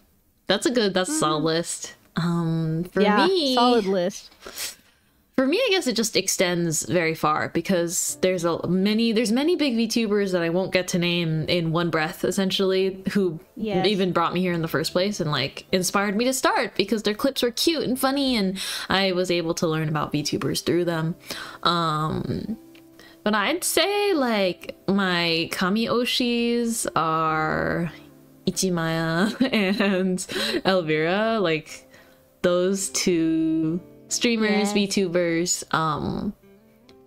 That's a good that's a solid Mhm. list. Um for yeah, me solid list. For me, I guess it just extends very far because there's a many there's many big VTubers that I won't get to name in one breath essentially who Yes. even brought me here in the first place and like inspired me to start because their clips were cute and funny and I was able to learn about VTubers through them. Um but I'd say like my Kami Oshis are Ichimaya and Elvira, like those two streamers, Yes. VTubers. Um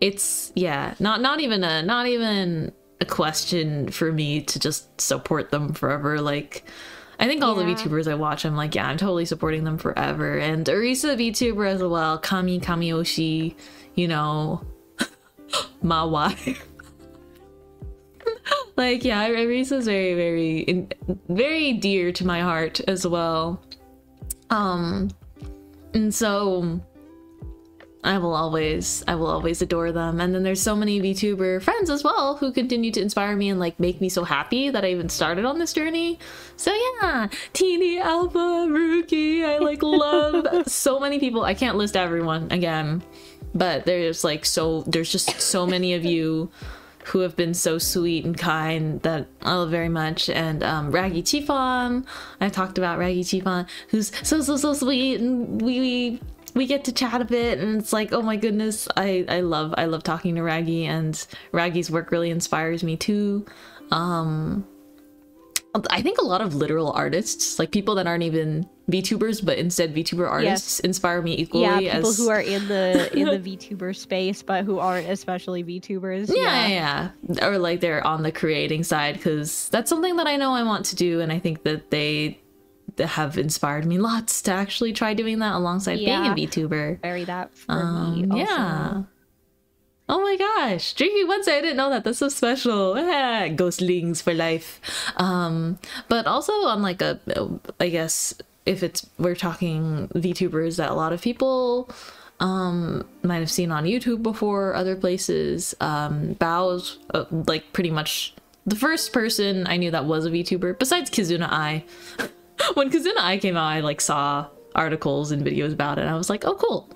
it's yeah, not not even a not even a question for me to just support them forever. Like I think all the Yeah. VTubers I watch, I'm like, yeah, I'm totally supporting them forever. And Arisa VTuber as well, Kami Kamioshi, you know, my wife. like yeah, Arisa's very very very dear to my heart as well. Um and so I will always I will always adore them. And then there's so many VTuber friends as well who continue to inspire me and like make me so happy that I even started on this journey. So yeah, Teeny Alpha Rookie, I like love so many people. I can't list everyone again, but there's like so there's just so many of you who have been so sweet and kind that I love very much. And um, Raggy Chifon, I've talked about Raggy Chifon, who's so so so sweet, and we we we get to chat a bit, and it's like, oh my goodness, I I love I love talking to Raggy, and Raggy's work really inspires me too. Um, I think a lot of literal artists, like people that aren't even VTubers, but instead VTuber artists, inspire me equally. Yeah, people as... who are in the in the VTuber space, but who aren't especially VTubers. yeah, yeah, yeah. or like they're on the creating side because that's something that I know I want to do, and I think that they have inspired me lots to actually try doing that alongside Yeah. being a VTuber. Very that for Um, me. Also. yeah. Oh my gosh, drinking Wednesday! I didn't know that. That's so special. Ghostlings for life. Um, but also on like a, I guess if it's we're talking VTubers that a lot of people um might have seen on YouTube before, other places. Um, Bao's uh, like pretty much the first person I knew that was a VTuber besides Kizuna Ai. when Kizuna Ai came out, I like saw articles and videos about it. And I was like, oh, cool.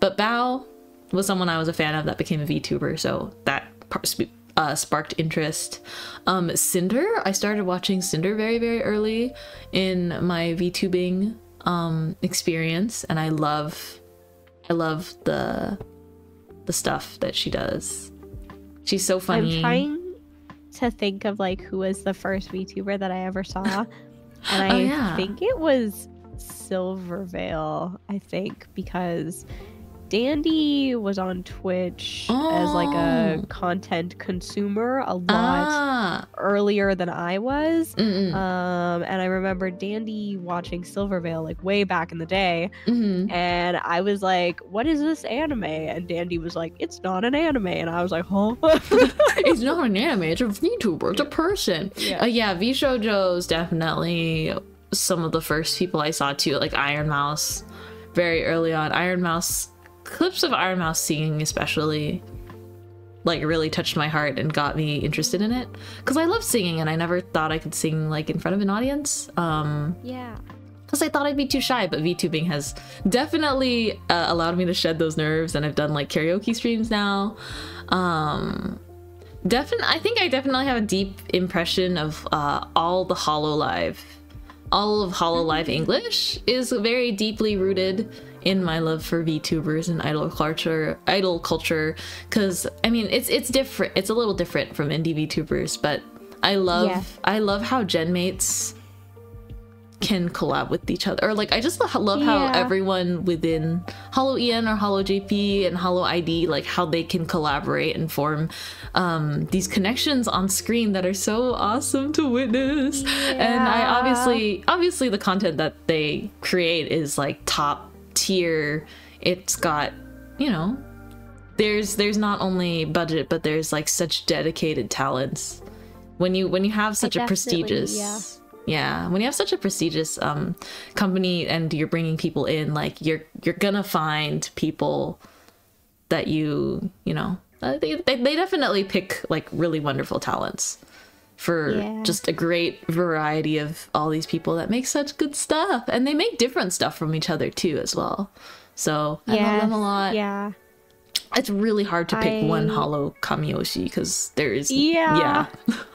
But Bao was someone I was a fan of that became a VTuber, so that uh, sparked interest. Um, Cinder, I started watching Cinder very, very early in my VTubing um, experience, and I love, I love the, the stuff that she does. She's so funny. I'm trying to think of like who was the first VTuber that I ever saw, and I Oh, yeah. think it was Silvervale. I think because Dandy was on Twitch as like a Oh. content consumer a lot Ah, earlier than I was. mm-mm, Um, and I remember Dandy watching Silvervale like way back in the day, mhm. and I was like, "What is this anime?" And Dandy was like, "It's not an anime," and I was like, "Huh." it's not an anime, it's a VTuber, it's a person. Yeah. Uh, yeah, VShojo's definitely some of the first people I saw too, like Ironmouse, very early on. Ironmouse, clips of Ironmouse singing, especially, like really touched my heart and got me interested in it. Because I love singing and I never thought I could sing like in front of an audience. Um, yeah. because I thought I'd be too shy, but VTubing has definitely uh, allowed me to shed those nerves, and I've done like karaoke streams now. Um, definitely, I think I definitely have a deep impression of uh, all the Hololive. All of Hololive English is very deeply rooted in my love for VTubers and idol culture. Idol culture, because I mean, it's it's different. It's a little different from indie VTubers, but I love Yeah. I love how GenMates can collab with each other. Or like I just love how Yeah. everyone within Holo EN or Holo JP and Holo ID like how they can collaborate and form um, these connections on screen that are so awesome to witness. And I obviously obviously the content that they create is like top tier. It's got, you know, there's there's not only budget but there's like such dedicated talents when you when you have such a prestigious yeah. yeah when you have such a prestigious um company and you're bringing people in like you're you're gonna find people that you you know they, they definitely pick like really wonderful talents for Yeah. just a great variety of all these people that make such good stuff and they make different stuff from each other too as well so i love them a lot Yeah. it's really hard to pick one hollow kamiyoshi because there's Yeah. yeah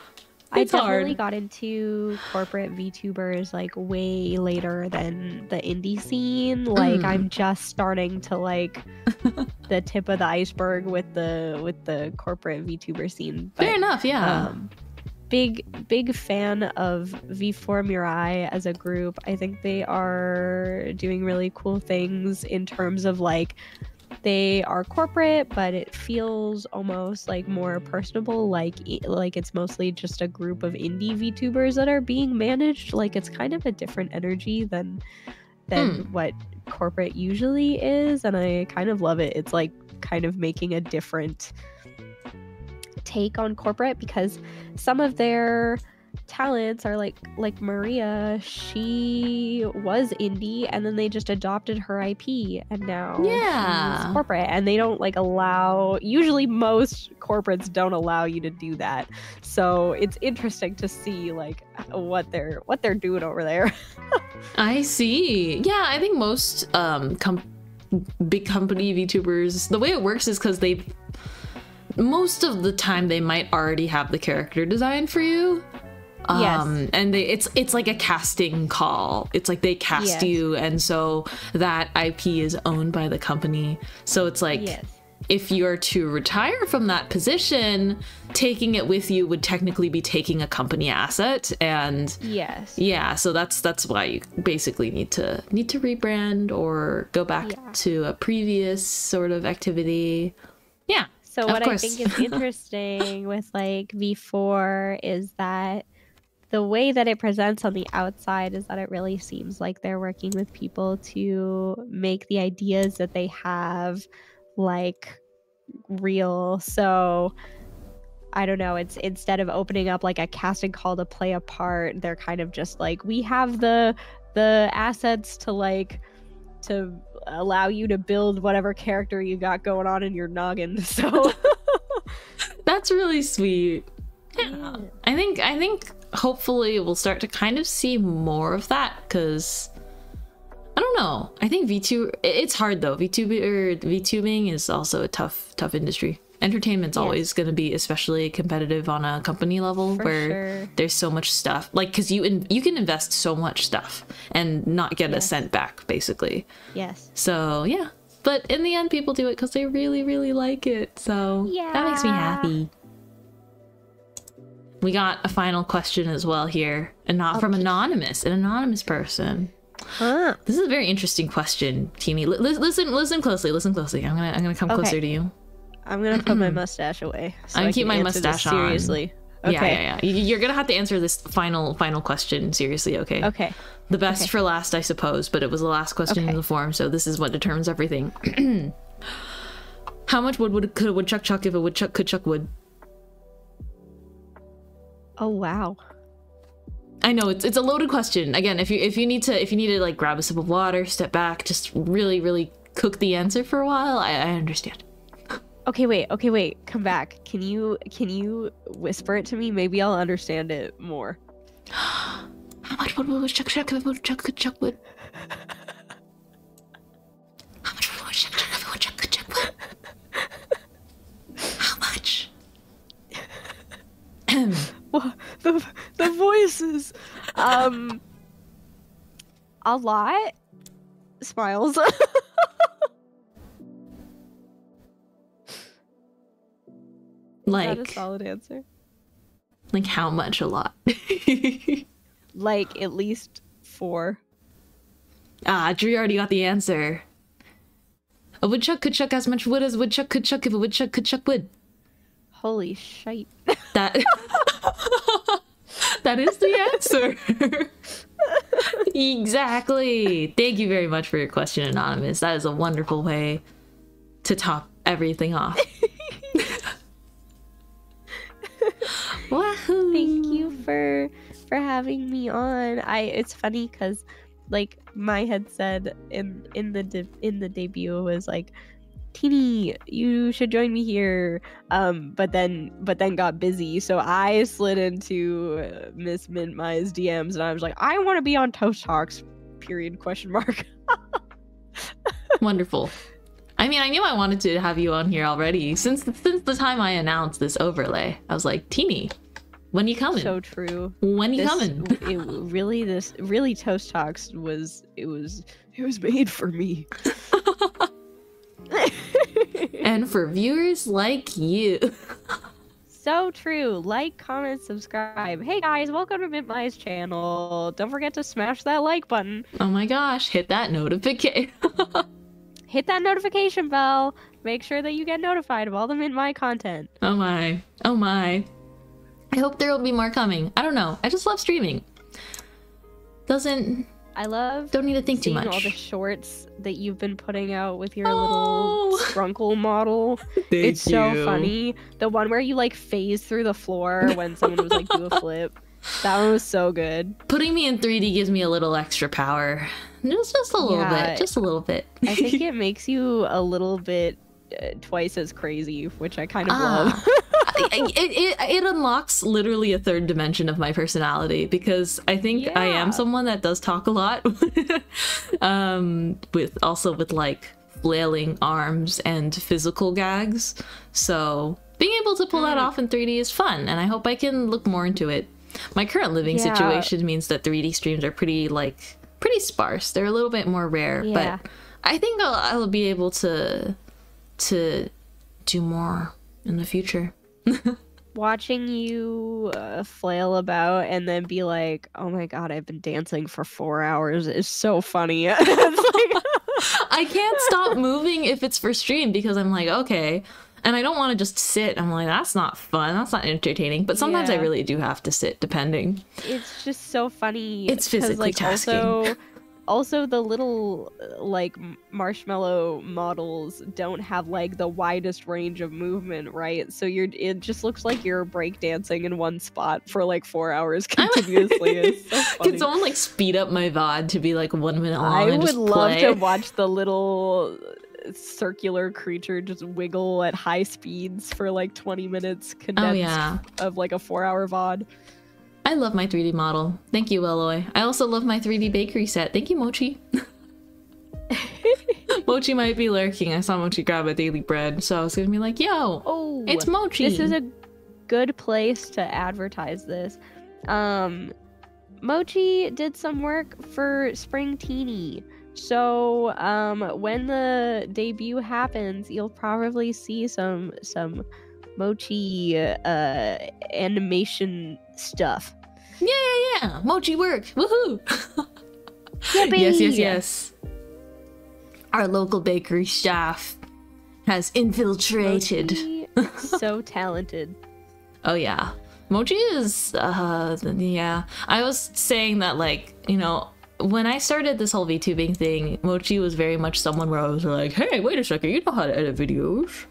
I definitely hard. got into corporate VTubers like way later than the indie scene. Like Mm. I'm just starting to like the tip of the iceberg with the with the corporate VTuber scene. fair enough yeah Um, big big fan of V4 Mirai as a group. I think they are doing really cool things in terms of like they are corporate, but it feels almost like more personable. Like like it's mostly just a group of indie VTubers that are being managed. Like it's kind of a different energy than than hmm. what corporate usually is, and I kind of love it. It's like kind of making a different take on corporate because some of their talents are like like Maria she was indie and then they just adopted her IP and now Yeah. she's corporate. And they don't like allow usually most corporates don't allow you to do that. So it's interesting to see like what they're what they're doing over there. I see. Yeah i think most um com- big company vtubers the way it works is because they most of the time they might already have the character design for you Yes. um and they it's it's like a casting call it's like they cast Yes. you and so that ip is owned by the company so it's like yes if you're to retire from that position, taking it with you would technically be taking a company asset and yes yeah, so that's that's why you basically need to need to rebrand or go back Yeah. to a previous sort of activity. Yeah. So Of what I think is interesting with like V4 is that the way that it presents on the outside is that it really seems like they're working with people to make the ideas that they have like real. So I don't know, it's instead of opening up like a casting call to play a part, they're kind of just like we have the the assets to like to allow you to build whatever character you got going on in your noggin. So That's really sweet. Yeah. Yeah. I think I think hopefully we'll start to kind of see more of that cuz I don't know. I think VTube it's hard though. VTuber VTubing is also a tough tough industry. Entertainment's Yes. always going to be especially competitive on a company level For where sure. there's so much stuff. Like cuz you in, you can invest so much stuff and not get a cent back basically. yes. So, yeah. But in the end people do it cuz they really really like it. So, yeah that makes me happy. We got a final question as well here, and not from anonymous, an anonymous person. Huh. This is a very interesting question, li- listen, listen closely. Listen closely. I'm gonna, I'm gonna come Okay. closer to you. I'm gonna put my mustache away. So I I can keep my mustache on. seriously. Okay. Yeah, yeah, yeah. You- You're gonna have to answer this final, final question seriously. Okay. Okay. The best okay. for last, I suppose, but it was the last question in the form, so this is what determines everything. How much wood would could a woodchuck chuck if a woodchuck could chuck wood? Oh wow. I know it's it's a loaded question. Again, if you if you need to if you need to like grab a sip of water, step back, just really really cook the answer for a while, I, I understand. Okay, wait. Okay, wait. Come back. Can you can you whisper it to me? Maybe I'll understand it more. How much wood would chuck if a woodchuck chuck wood? How much chuck a chuck wood? How much? Wha- the the voices. Um. A lot. Smiles. That a solid answer? like how much? A lot. Like at least Four. Ah, Drew already got the answer. A woodchuck could chuck as much wood as a woodchuck could chuck if a woodchuck could chuck wood. Holy shite. That That is the answer. exactly. Thank you very much for your question, Anonymous. That is a wonderful way to top everything off. Wahoo! Thank you for for having me on. I it's funny because like my had said in in the de- in the debut was like Teeny, you should join me here. Um, but then but then got busy, so I slid into uh, Miss Mintmai's DMs, and I was like, I want to be on Toast Talks. Period? Question mark. Wonderful. I mean, I knew I wanted to have you on here already since since the time I announced this overlay. I was like, Teeny, when you coming? so true. when you This, coming? it, really, this really Toast Talks was it was it was made for me. and for viewers like you. So true. Like, comment, subscribe. Hey guys, welcome to Mint channel. Don't forget to smash that like button. Oh my gosh, hit that notification. Hit that notification bell. Make sure that you get notified of all the Mintmai content. oh my. Oh my. I hope there will be more coming. I don't know. I just love streaming. Doesn't I love don't need to think too seeing all the shorts that you've been putting out with your Oh. little Scrunkle model. it's so funny. The one where you like phase through the floor when someone was like do a flip. That one was so good. Putting me in 3D gives me a little extra power. Just just a little Yeah. bit. Just a little bit. I think it makes you a little bit uh, twice as crazy, which I kind of Ah. love. It, it, it unlocks literally a third dimension of my personality because I think I am someone that does talk a lot. um, with also with like flailing arms and physical gags. So being able to pull that Mm. off in 3D is fun, and I hope I can look more into it. My current living Yeah. situation means that 3D streams are pretty like pretty sparse. They're a little bit more rare, Yeah. but I think I'll, I'll be able to to do more in the future. Watching you uh, flail about and then be like, "Oh my god, I've been dancing for four hours," is so funny. Like- I can't stop moving if it's for stream because I'm like, okay. And I don't want to just sit. I'm like, that's not fun. That's not entertaining. But sometimes I really do have to sit, depending. it's just so funny. It's physically like, tasking. Also, also the little uh, like marshmallow models don't have like the widest range of movement, right? So you're it just looks like you're breakdancing in one spot for like four hours continuously. it's so funny. Can someone like speed up my VOD to be like one minute long I would love play? to watch the little circular creature just wiggle at high speeds for like 20 minutes condensed Oh yeah. of like a four hour VOD. I love my 3D model. Thank you, Eloy. I also love my 3D bakery set. Thank you, Mochi. Mochi might be lurking. I saw Mochi grab a daily bread, so I was gonna be like, yo, Oh, it's Mochi. this is a good place to advertise this. Um, Mochi did some work for Spring Teeny. So um, when the debut happens, you'll probably see some some Mochi uh, animation stuff. Yeah, yeah, yeah. Mochi work. Woohoo. Yippee! yes, yes, yes. Our local bakery staff has infiltrated. Mochi, so talented. Oh yeah. Mochi is uh yeah. I was saying that like, you know, when I started this whole VTubing thing, Mochi was very much someone where I was like, hey, wait a second, you know how to edit videos.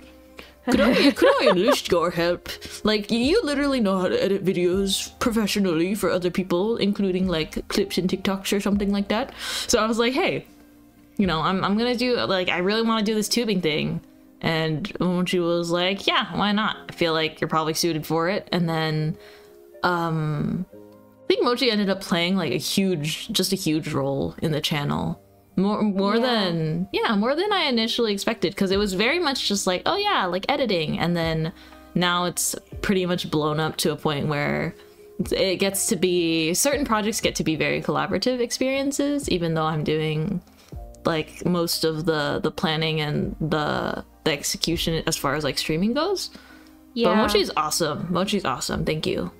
Could I could I enlist your help? Like you literally know how to edit videos professionally for other people, including like clips and TikToks or something like that. So I was like, hey, you know, I'm I'm gonna do like I really want to do this tubing thing. And Mochi was like, yeah, why not? I feel like you're probably suited for it. And then um I think Mochi ended up playing like a huge just a huge role in the channel. More more Yeah. than yeah, more than I initially expected because it was very much just like, oh yeah, like editing and then now it's pretty much blown up to a point where it gets to be certain projects get to be very collaborative experiences even though I'm doing like most of the the planning and the the execution as far as like streaming goes. Yeah. But Mochi's awesome. Mochi's awesome. Thank you.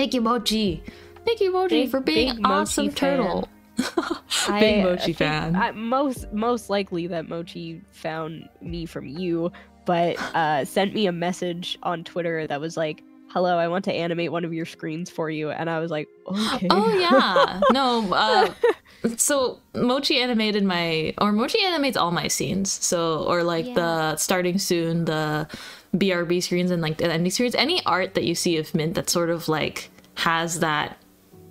Thank you, Mochi. Thank you, Mochi, Big- for being awesome turtle. I, Big Mochi fan. I, most most likely that Mochi found me from you, but uh, sent me a message on Twitter that was like, "Hello, I want to animate one of your screens for you," and I was like, "Okay." Oh yeah, no. Uh, so Mochi animated my, or Mochi animates all my scenes. So or like Yeah. the starting soon, the BRB screens, and like the ending screens. Any art that you see of Mint that sort of like has that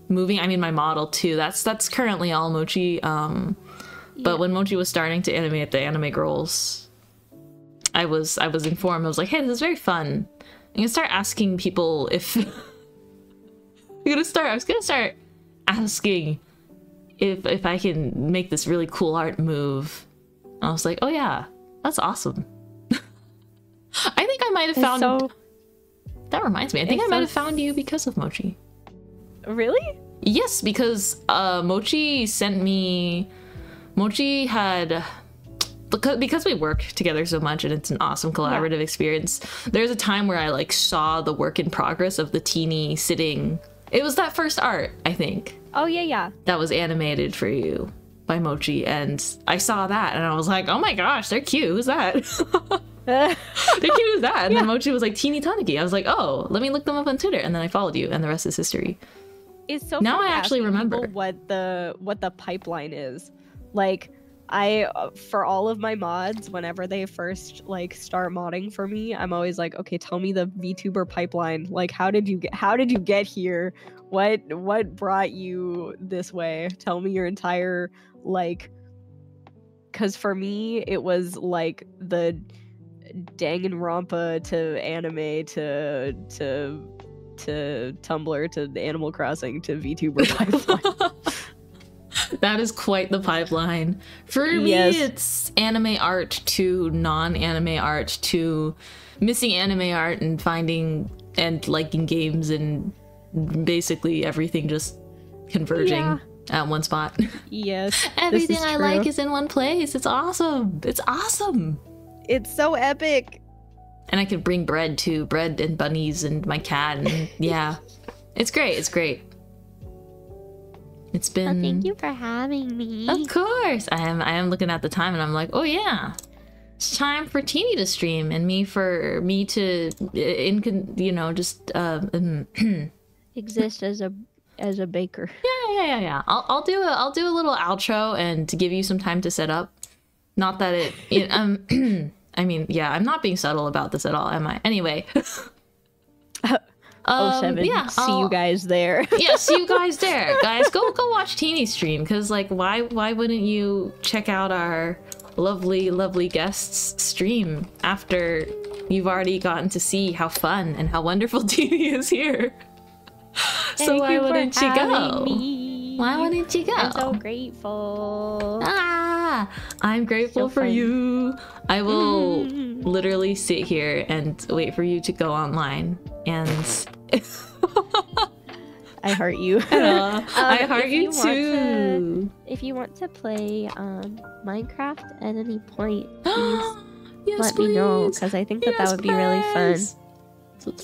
moving. I mean, my model too. That's that's currently all Mochi. Um, but when Mochi was starting to animate the anime girls, I was I was informed. I was like, hey, this is very fun. I'm gonna start asking people if. I'm gonna start. I was gonna start asking if if I can make this really cool art move. I was like, oh yeah, that's awesome. I think I might have found. so that reminds me. I think I it's might so have found you because of Mochi. really. Yes, because uh, Mochi sent me. Mochi had. Because, because we work together so much and it's an awesome collaborative experience, there's a time where I like saw the work in progress of the teeny sitting. It was that first art, I think, Oh yeah, yeah. that was animated for you by Mochi, and I saw that and I was like, oh my gosh, they're cute. Who's that? they're cute. Who's that? And then Mochi was like Teeny Tanuki. I was like, oh, let me look them up on Twitter, and then I followed you, and the rest is history. it's so Now I actually remember. what the what the pipeline is like i for all of my mods whenever they first like start modding for me i'm always like okay tell me the vtuber pipeline like how did you get how did you get here what what brought you this way tell me your entire like because for me it was like the Danganronpa to anime to to to Tumblr to Animal Crossing to VTuber pipeline. that is quite the pipeline. For me, Yes. it's anime art to non-anime art to missing anime art and finding and liking games and basically everything just converging Yeah. at one spot. yes, Everything I true. like is in one place. It's awesome. It's awesome. It's so epic. And I could bring bread too, bread and bunnies and my cat and yeah. It's great. It's great. It's been thank you for having me. Of course. I am I am looking at the time and I'm like, "Oh yeah. It's time for Teeny to stream and me for me to uh, in you know, just uh Exist as a as a baker. Yeah, yeah, yeah, yeah. I'll I'll do a I'll do a little outro and to give you some time to set up. Not that it, it um I mean, yeah, I'm not being subtle about this at all, am I? Anyway. Oh Um, seven. yeah, See I'll- you guys there. yeah, see you guys there, guys. Go go watch Teeny stream because like why why wouldn't you check out our lovely lovely guests stream after you've already gotten to see how fun and how wonderful Teeny is here? so why wouldn't you go? me. Why wouldn't you go? I'm so grateful. Ah, I'm grateful So for fun. you. I will Mm. literally sit here and wait for you to go online and. I heart you. Uh, I Um, heart you, you want to- too. if you want to play um, Minecraft at any point, please yes, let me know because I think that Yes, that would be really fun.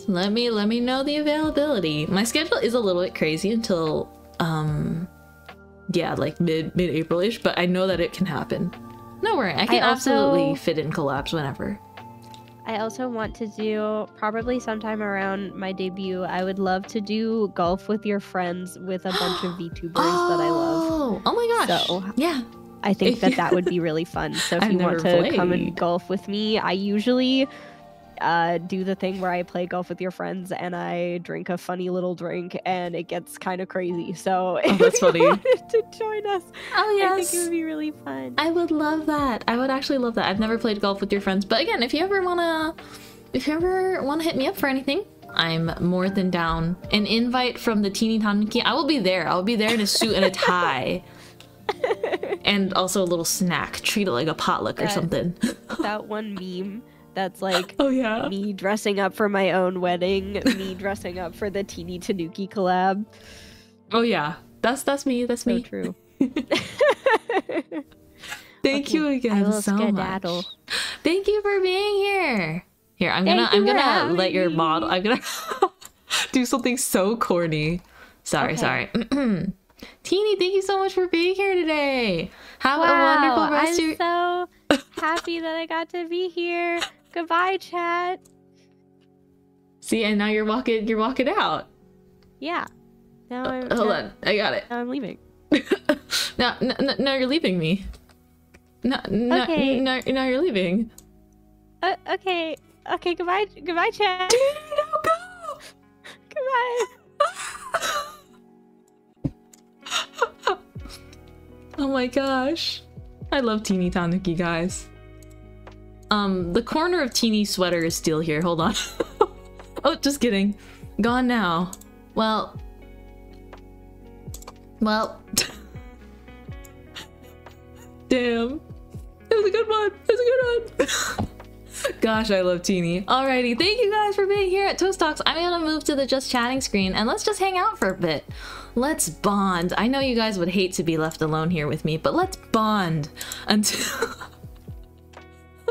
let me let me know the availability. My schedule is a little bit crazy until um yeah, like mid mid April ish, but I know that it can happen. No worry, I can also- absolutely fit in collabs whenever. I also want to do probably sometime around my debut. I would love to do golf with your friends with a bunch of VTubers that I love. Oh, oh my gosh. So- yeah. I think that that would be really fun. So if I've you want never to come and golf with me, I usually uh, do the thing where I play golf with your friends and I drink a funny little drink and it gets kind of crazy. So Oh, that's if you funny. wanted to join us, Oh yes, I think it would be really fun. I would love that. I would actually love that. I've never played golf with your friends, but again, if you ever wanna, if you ever wanna hit me up for anything, I'm more than down. An invite from the Teeny Tanuki, I will be there. I'll be there in a suit and a tie, and also a little snack. Treat it like a potluck or something. that one meme that's like Oh yeah. me dressing up for my own wedding, me dressing up for the Teeny Tanuki collab. Oh yeah. That's that's me. That's So me. true. Thank Okay, you again so skedaddle. much. Thank you for being here. Here, I'm gonna I'm gonna let your model I'm gonna do something so corny. Sorry, Okay. sorry. Teeny, thank you so much for being here today. Have a wonderful rest I'm of your. so happy that I got to be here. Goodbye, chat. See, and now you're walking. You're walking out. Yeah. Now I'm, Hold now, on, I got it. now I'm leaving. now, now you're leaving me. No, no, Okay. no, you're leaving. Uh, okay. Okay. Goodbye. Goodbye, chat. Dude, no, go! Goodbye. Oh my gosh. I love Teeny Tanuki, guys. Um, the corner of Teeny's sweater is still here. Hold on. oh, just kidding. Gone now. Well. Well. Damn. It was a good one. It was a good one. Gosh, I love Teeny. Alrighty, thank you guys for being here at Toast Talks. I'm gonna move to the just chatting screen and let's just hang out for a bit. Let's bond. I know you guys would hate to be left alone here with me, but let's bond until.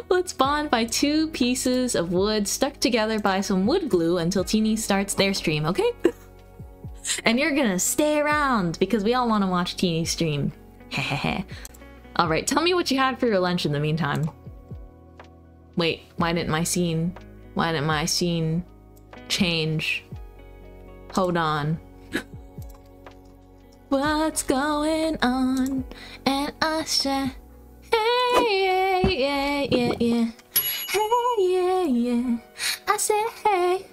Let's bond by two pieces of wood stuck together by some wood glue until Teeny starts their stream, okay? and you're gonna stay around because we all wanna watch Teeny stream. Hehehe. Alright, tell me what you had for your lunch in the meantime. Wait, why didn't my scene... Why didn't my scene change? Hold on. What's going on? And say, hey, yeah, yeah, yeah. Hey, yeah, yeah. I say, hey,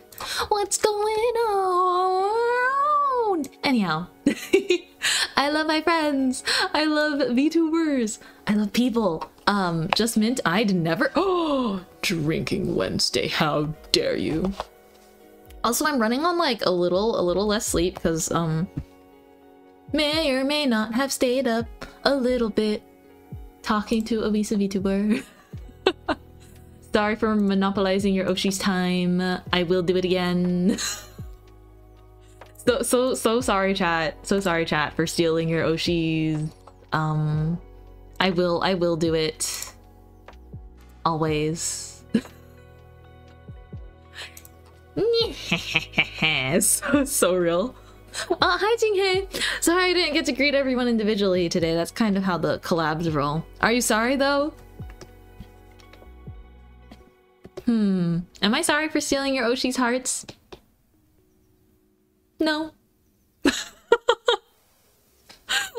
what's going on? Anyhow, I love my friends. I love VTubers. I love people. Um, just mint, I'd never. Oh, drinking Wednesday. How dare you? Also, I'm running on like a little, a little less sleep because um, may or may not have stayed up a little bit talking to a Visa VTuber. Sorry for monopolizing your Oshi's time. I will do it again. so so so sorry, chat. So sorry, chat, for stealing your Oshi's. Um, I will I will do it. Always. so so real. Uh, hi Jinghae! Sorry I didn't get to greet everyone individually today. That's kind of how the collabs roll. Are you sorry though? Hmm. Am I sorry for stealing your Oshi's hearts? No.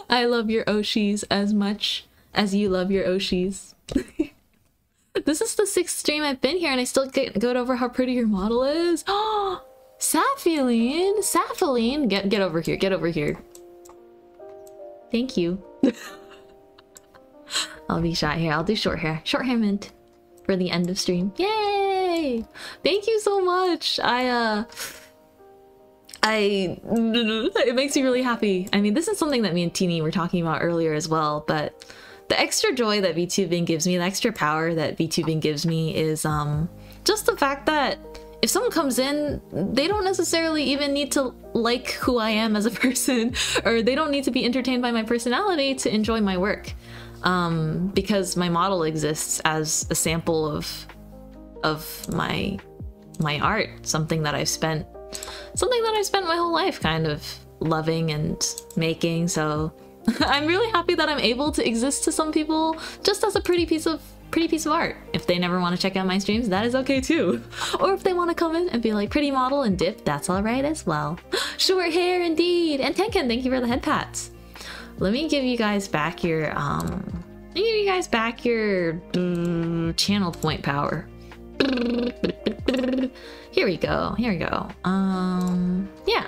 I love your Oshis as much as you love your Oshis. this is the sixth stream I've been here and I still get go over how pretty your model is. Oh, Saphiline, Saphiline, get get over here, get over here. Thank you. I'll be shy here. I'll do short hair, short hair mint for the end of stream. Yay! Thank you so much. I uh. I it makes me really happy. I mean, this is something that me and Teeny were talking about earlier as well, but the extra joy that VTubing gives me, the extra power that VTubing gives me is um just the fact that if someone comes in, they don't necessarily even need to like who I am as a person, or they don't need to be entertained by my personality to enjoy my work. Um, because my model exists as a sample of of my my art, something that I've spent something that I've spent my whole life kind of loving and making. So I'm really happy that I'm able to exist to some people just as a pretty piece of pretty piece of art. If they never want to check out my streams, that is okay too. Or if they want to come in and be like pretty model and dip, that's all right as well. Short hair indeed. And Tenken, thank you for the head pats. Let me give you guys back your um let me give you guys back your mm, channel point power. Here we go. Here we go. Um, yeah.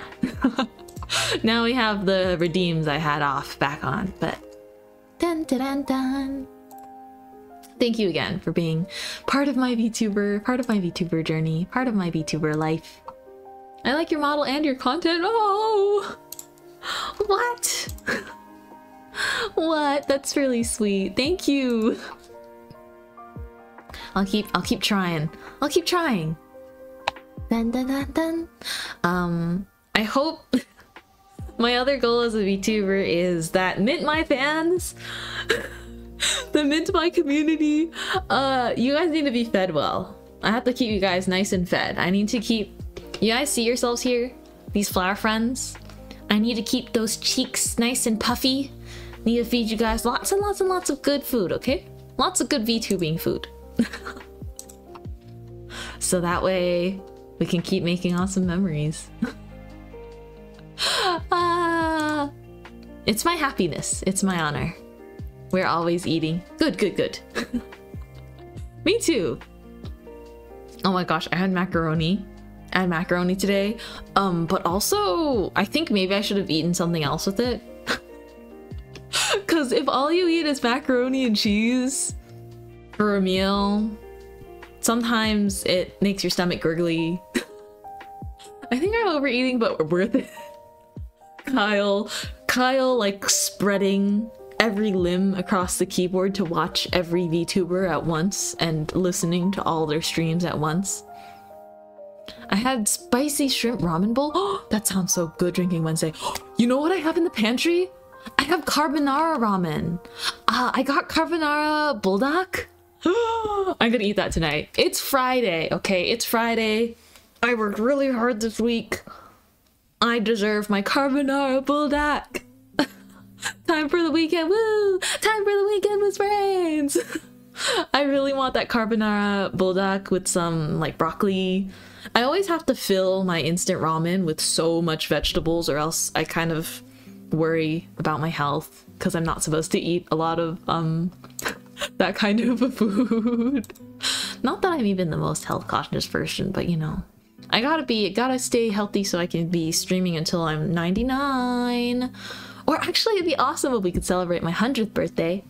now we have the redeems I had off back on, but dun dun dun dun. Thank you again for being part of my VTuber, part of my VTuber journey, part of my VTuber life. I like your model and your content. Oh, what? what? That's really sweet. Thank you. I'll keep I'll keep trying. I'll keep trying. Dun dun dun dun. Um I hope my other goal as a VTuber is that mint my fans the mint my community uh you guys need to be fed well. I have to keep you guys nice and fed. I need to keep you guys see yourselves here, these flower friends. I need to keep those cheeks nice and puffy. Need to feed you guys lots and lots and lots of good food, okay? Lots of good VTubing food. so that way we can keep making awesome memories. ah, it's my happiness. It's my honor. We're always eating. Good, good, good. Me too. Oh my gosh, I had macaroni. I had macaroni today. Um, but also, I think maybe I should have eaten something else with it. Because if all you eat is macaroni and cheese for a meal, sometimes it makes your stomach gurgly. I think I'm overeating, but worth it. Kyle, Kyle, like spreading every limb across the keyboard to watch every VTuber at once and listening to all their streams at once. I had spicy shrimp ramen bowl. that sounds so good drinking Wednesday. you know what I have in the pantry? I have carbonara ramen. Uh, I got carbonara buldak. I'm gonna eat that tonight. It's Friday, okay? It's Friday. I worked really hard this week. I deserve my carbonara buldak. Time for the weekend, woo! Time for the weekend with friends! I really want that carbonara buldak with some like broccoli. I always have to fill my instant ramen with so much vegetables or else I kind of worry about my health because I'm not supposed to eat a lot of um that kind of food. not that I'm even the most health conscious person, but you know. I gotta be, gotta stay healthy so I can be streaming until I'm 99. Or actually, it'd be awesome if we could celebrate my 100th birthday.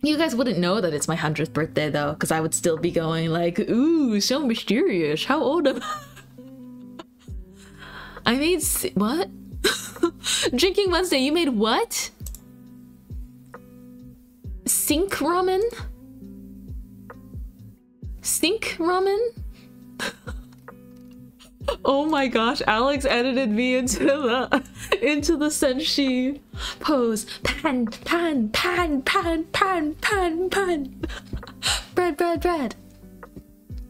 You guys wouldn't know that it's my 100th birthday though, because I would still be going like, ooh, so mysterious. How old am I? I made what? Drinking Wednesday, you made what? Sink ramen? Sink ramen? oh my gosh, Alex edited me into the into the senshi pose. Pan, pan, pan, pan, pan, pan, pan. bread, bread, bread.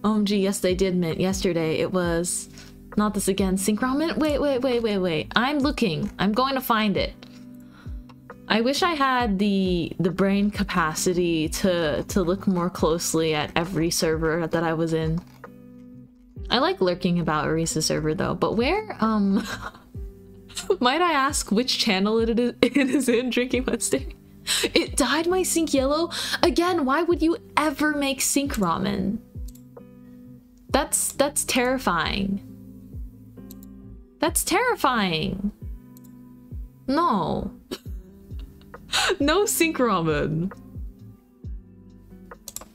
OMG, yes they did mint yesterday. It was not this again. Sink ramen? Wait, wait, wait, wait, wait. I'm looking. I'm going to find it. I wish I had the the brain capacity to to look more closely at every server that I was in. I like lurking about Orisa server though, but where um might I ask which channel it is, it is in Drinking Wednesday? It dyed my sink yellow? Again, why would you ever make sink ramen? That's that's terrifying. That's terrifying. No. no sink ramen.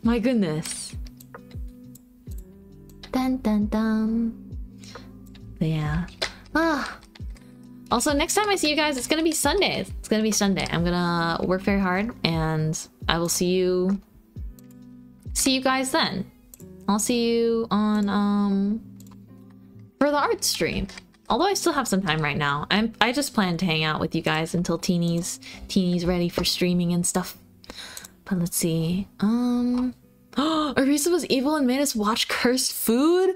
My goodness. Dun dun dun. But yeah. Ah. Also, next time I see you guys, it's gonna be Sunday. It's gonna be Sunday. I'm gonna work very hard, and I will see you. See you guys then. I'll see you on um for the art stream. Although I still have some time right now. I'm I just plan to hang out with you guys until Teeny's Teeny's ready for streaming and stuff. But let's see. Um Orisa was evil and made us watch cursed food?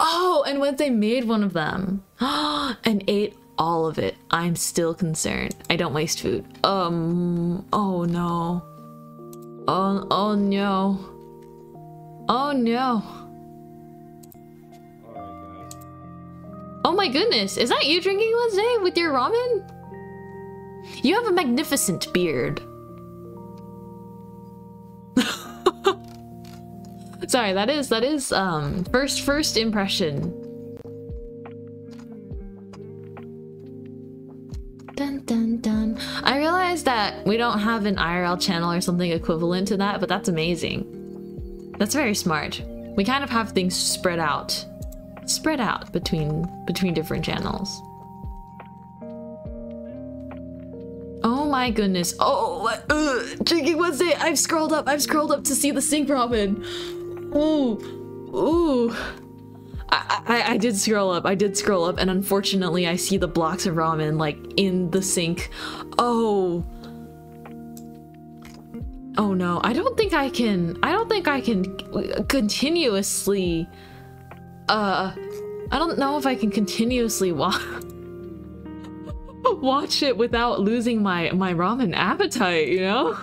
Oh, and they made one of them and ate all of it. I'm still concerned. I don't waste food. Um oh no. Oh oh no. Oh no. Oh my goodness, is that you drinking Wednesday with your ramen? You have a magnificent beard. Sorry, that is that is um first first impression. Dun dun dun. I realized that we don't have an IRL channel or something equivalent to that, but that's amazing. That's very smart. We kind of have things spread out spread out between between different channels. Oh my goodness. Oh, uh, Drinking Wednesday. I've scrolled up. I've scrolled up to see the sink ramen. Ooh, ooh. I, I, I did scroll up. I did scroll up, and unfortunately, I see the blocks of ramen like in the sink. Oh. Oh no, I don't think I can. I don't think I can continuously uh, I don't know if I can continuously watch. watch it without losing my my ramen appetite, you know?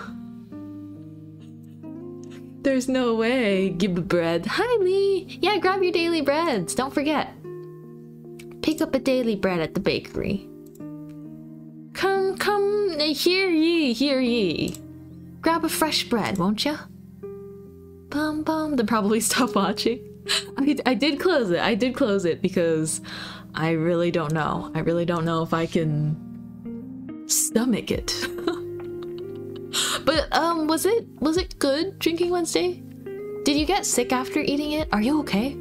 There's no way. Give bread. Hi, Lee. Yeah, grab your daily breads. Don't forget. Pick up a daily bread at the bakery. Come, come, hear ye, hear ye. Grab a fresh bread, won't ya? Bum bum. Then probably stop watching. I, I did close it. I did close it because I really don't know. I really don't know if I can stomach it. but um, was it was it good drinking Wednesday? Did you get sick after eating it? Are you okay?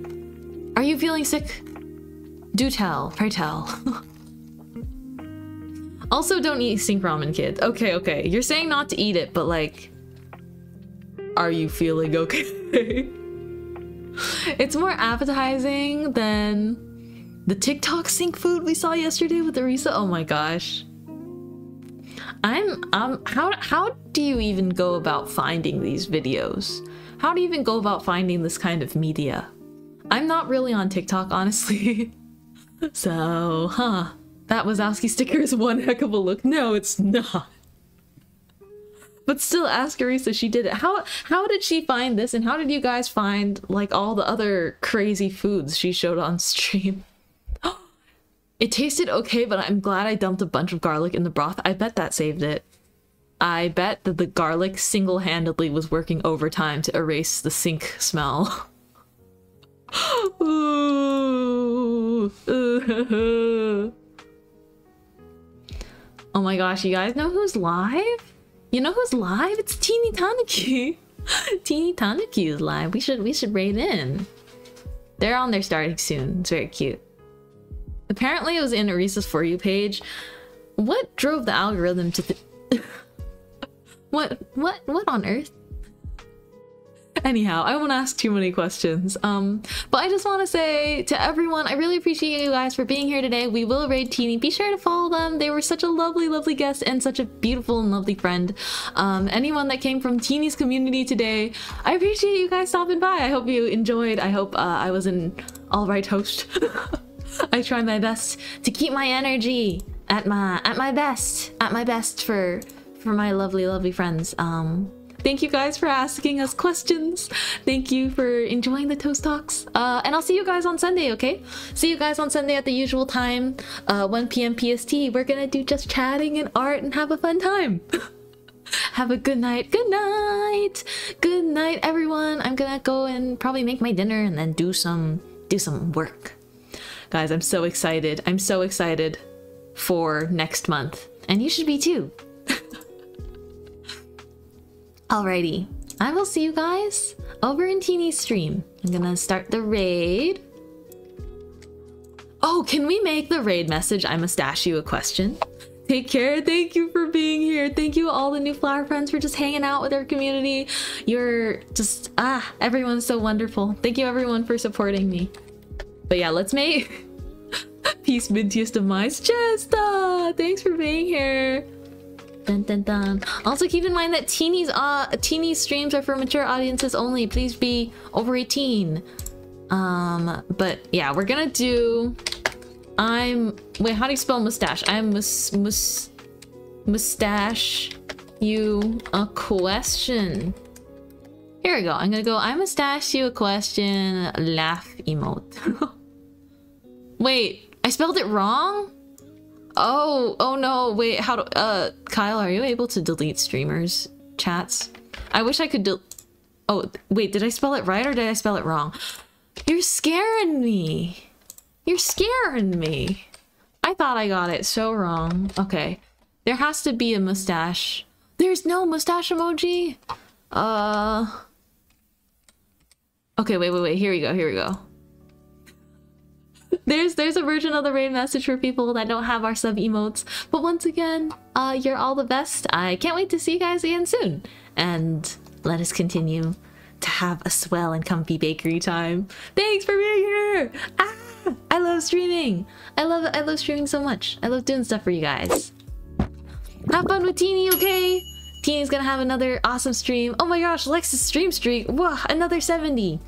Are you feeling sick? Do tell, pray tell. also, don't eat stink ramen, kid. Okay, okay. You're saying not to eat it, but like, are you feeling okay? it's more appetizing than the TikTok sink food we saw yesterday with Arisa. Oh my gosh. I'm um how how do you even go about finding these videos? How do you even go about finding this kind of media? I'm not really on TikTok, honestly. so, huh. That Wazowski sticker is one heck of a look. No, it's not. But still, ask Arisa, she did it. How how did she find this, and how did you guys find like all the other crazy foods she showed on stream? It tasted okay, but I'm glad I dumped a bunch of garlic in the broth. I bet that saved it. I bet that the garlic single-handedly was working overtime to erase the sink smell. Oh my gosh, you guys know who's live? You know who's live? It's Teeny Tanuki. Teeny Tanuki is live. We should we should raid in. They're on there starting soon. It's very cute. Apparently it was in Arisa's For You page. What drove the algorithm to What what what on earth? Anyhow, I won't ask too many questions. Um, but I just want to say to everyone, I really appreciate you guys for being here today. We will raid Teeny. Be sure to follow them. They were such a lovely, lovely guest and such a beautiful and lovely friend. Um, anyone that came from Teeny's community today, I appreciate you guys stopping by. I hope you enjoyed. I hope uh, I was an all right host. I try my best to keep my energy at my at my best at my best for for my lovely, lovely friends. Um, thank you guys for asking us questions. Thank you for enjoying the Toast Talks. Uh, and I'll see you guys on Sunday, okay? See you guys on Sunday at the usual time, uh, 1 p.m. PST. We're gonna do just chatting and art and have a fun time. have a good night. Good night. Good night, everyone. I'm gonna go and probably make my dinner and then do some do some work. Guys, I'm so excited. I'm so excited for next month. And you should be too. Alrighty, I will see you guys over in Teeny's stream. I'm gonna start the raid. Oh, can we make the raid message I must ask you a question? Take care. Thank you for being here. Thank you all the new flower friends for just hanging out with our community. You're just, ah, everyone's so wonderful. Thank you everyone for supporting me. But yeah, let's make peace mintiest of mice. Jesta, thanks for being here. Dun, dun, dun. Also keep in mind that teenies uh teenies streams are for mature audiences only. Please be over 18. Um, but yeah, we're gonna do I'm wait, how do you spell mustache? I'm mus mus mustache you a question. Here we go. I'm gonna go, I mustache you a question, laugh emote. wait, I spelled it wrong? Oh, oh no, wait, how do- uh, Kyle, are you able to delete streamers' chats? I wish I could del- Oh, wait, did I spell it right or did I spell it wrong? You're scaring me. You're scaring me. I thought I got it so wrong. Okay. There has to be a mustache. There's no mustache emoji? Uh... Okay, wait, wait, wait. Here we go, here we go there's there's a version of the raid message for people that don't have our sub emotes. But once again, uh, you're all the best. I can't wait to see you guys again soon. And let us continue to have a swell and comfy bakery time. Thanks for being here. Ah, I love streaming. I love I love streaming so much. I love doing stuff for you guys. Have fun with Teeny, okay? Teeny's gonna have another awesome stream. Oh my gosh, Lex's stream streak. Whoa, another 70.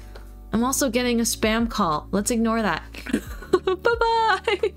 I'm also getting a spam call. Let's ignore that. Bye-bye!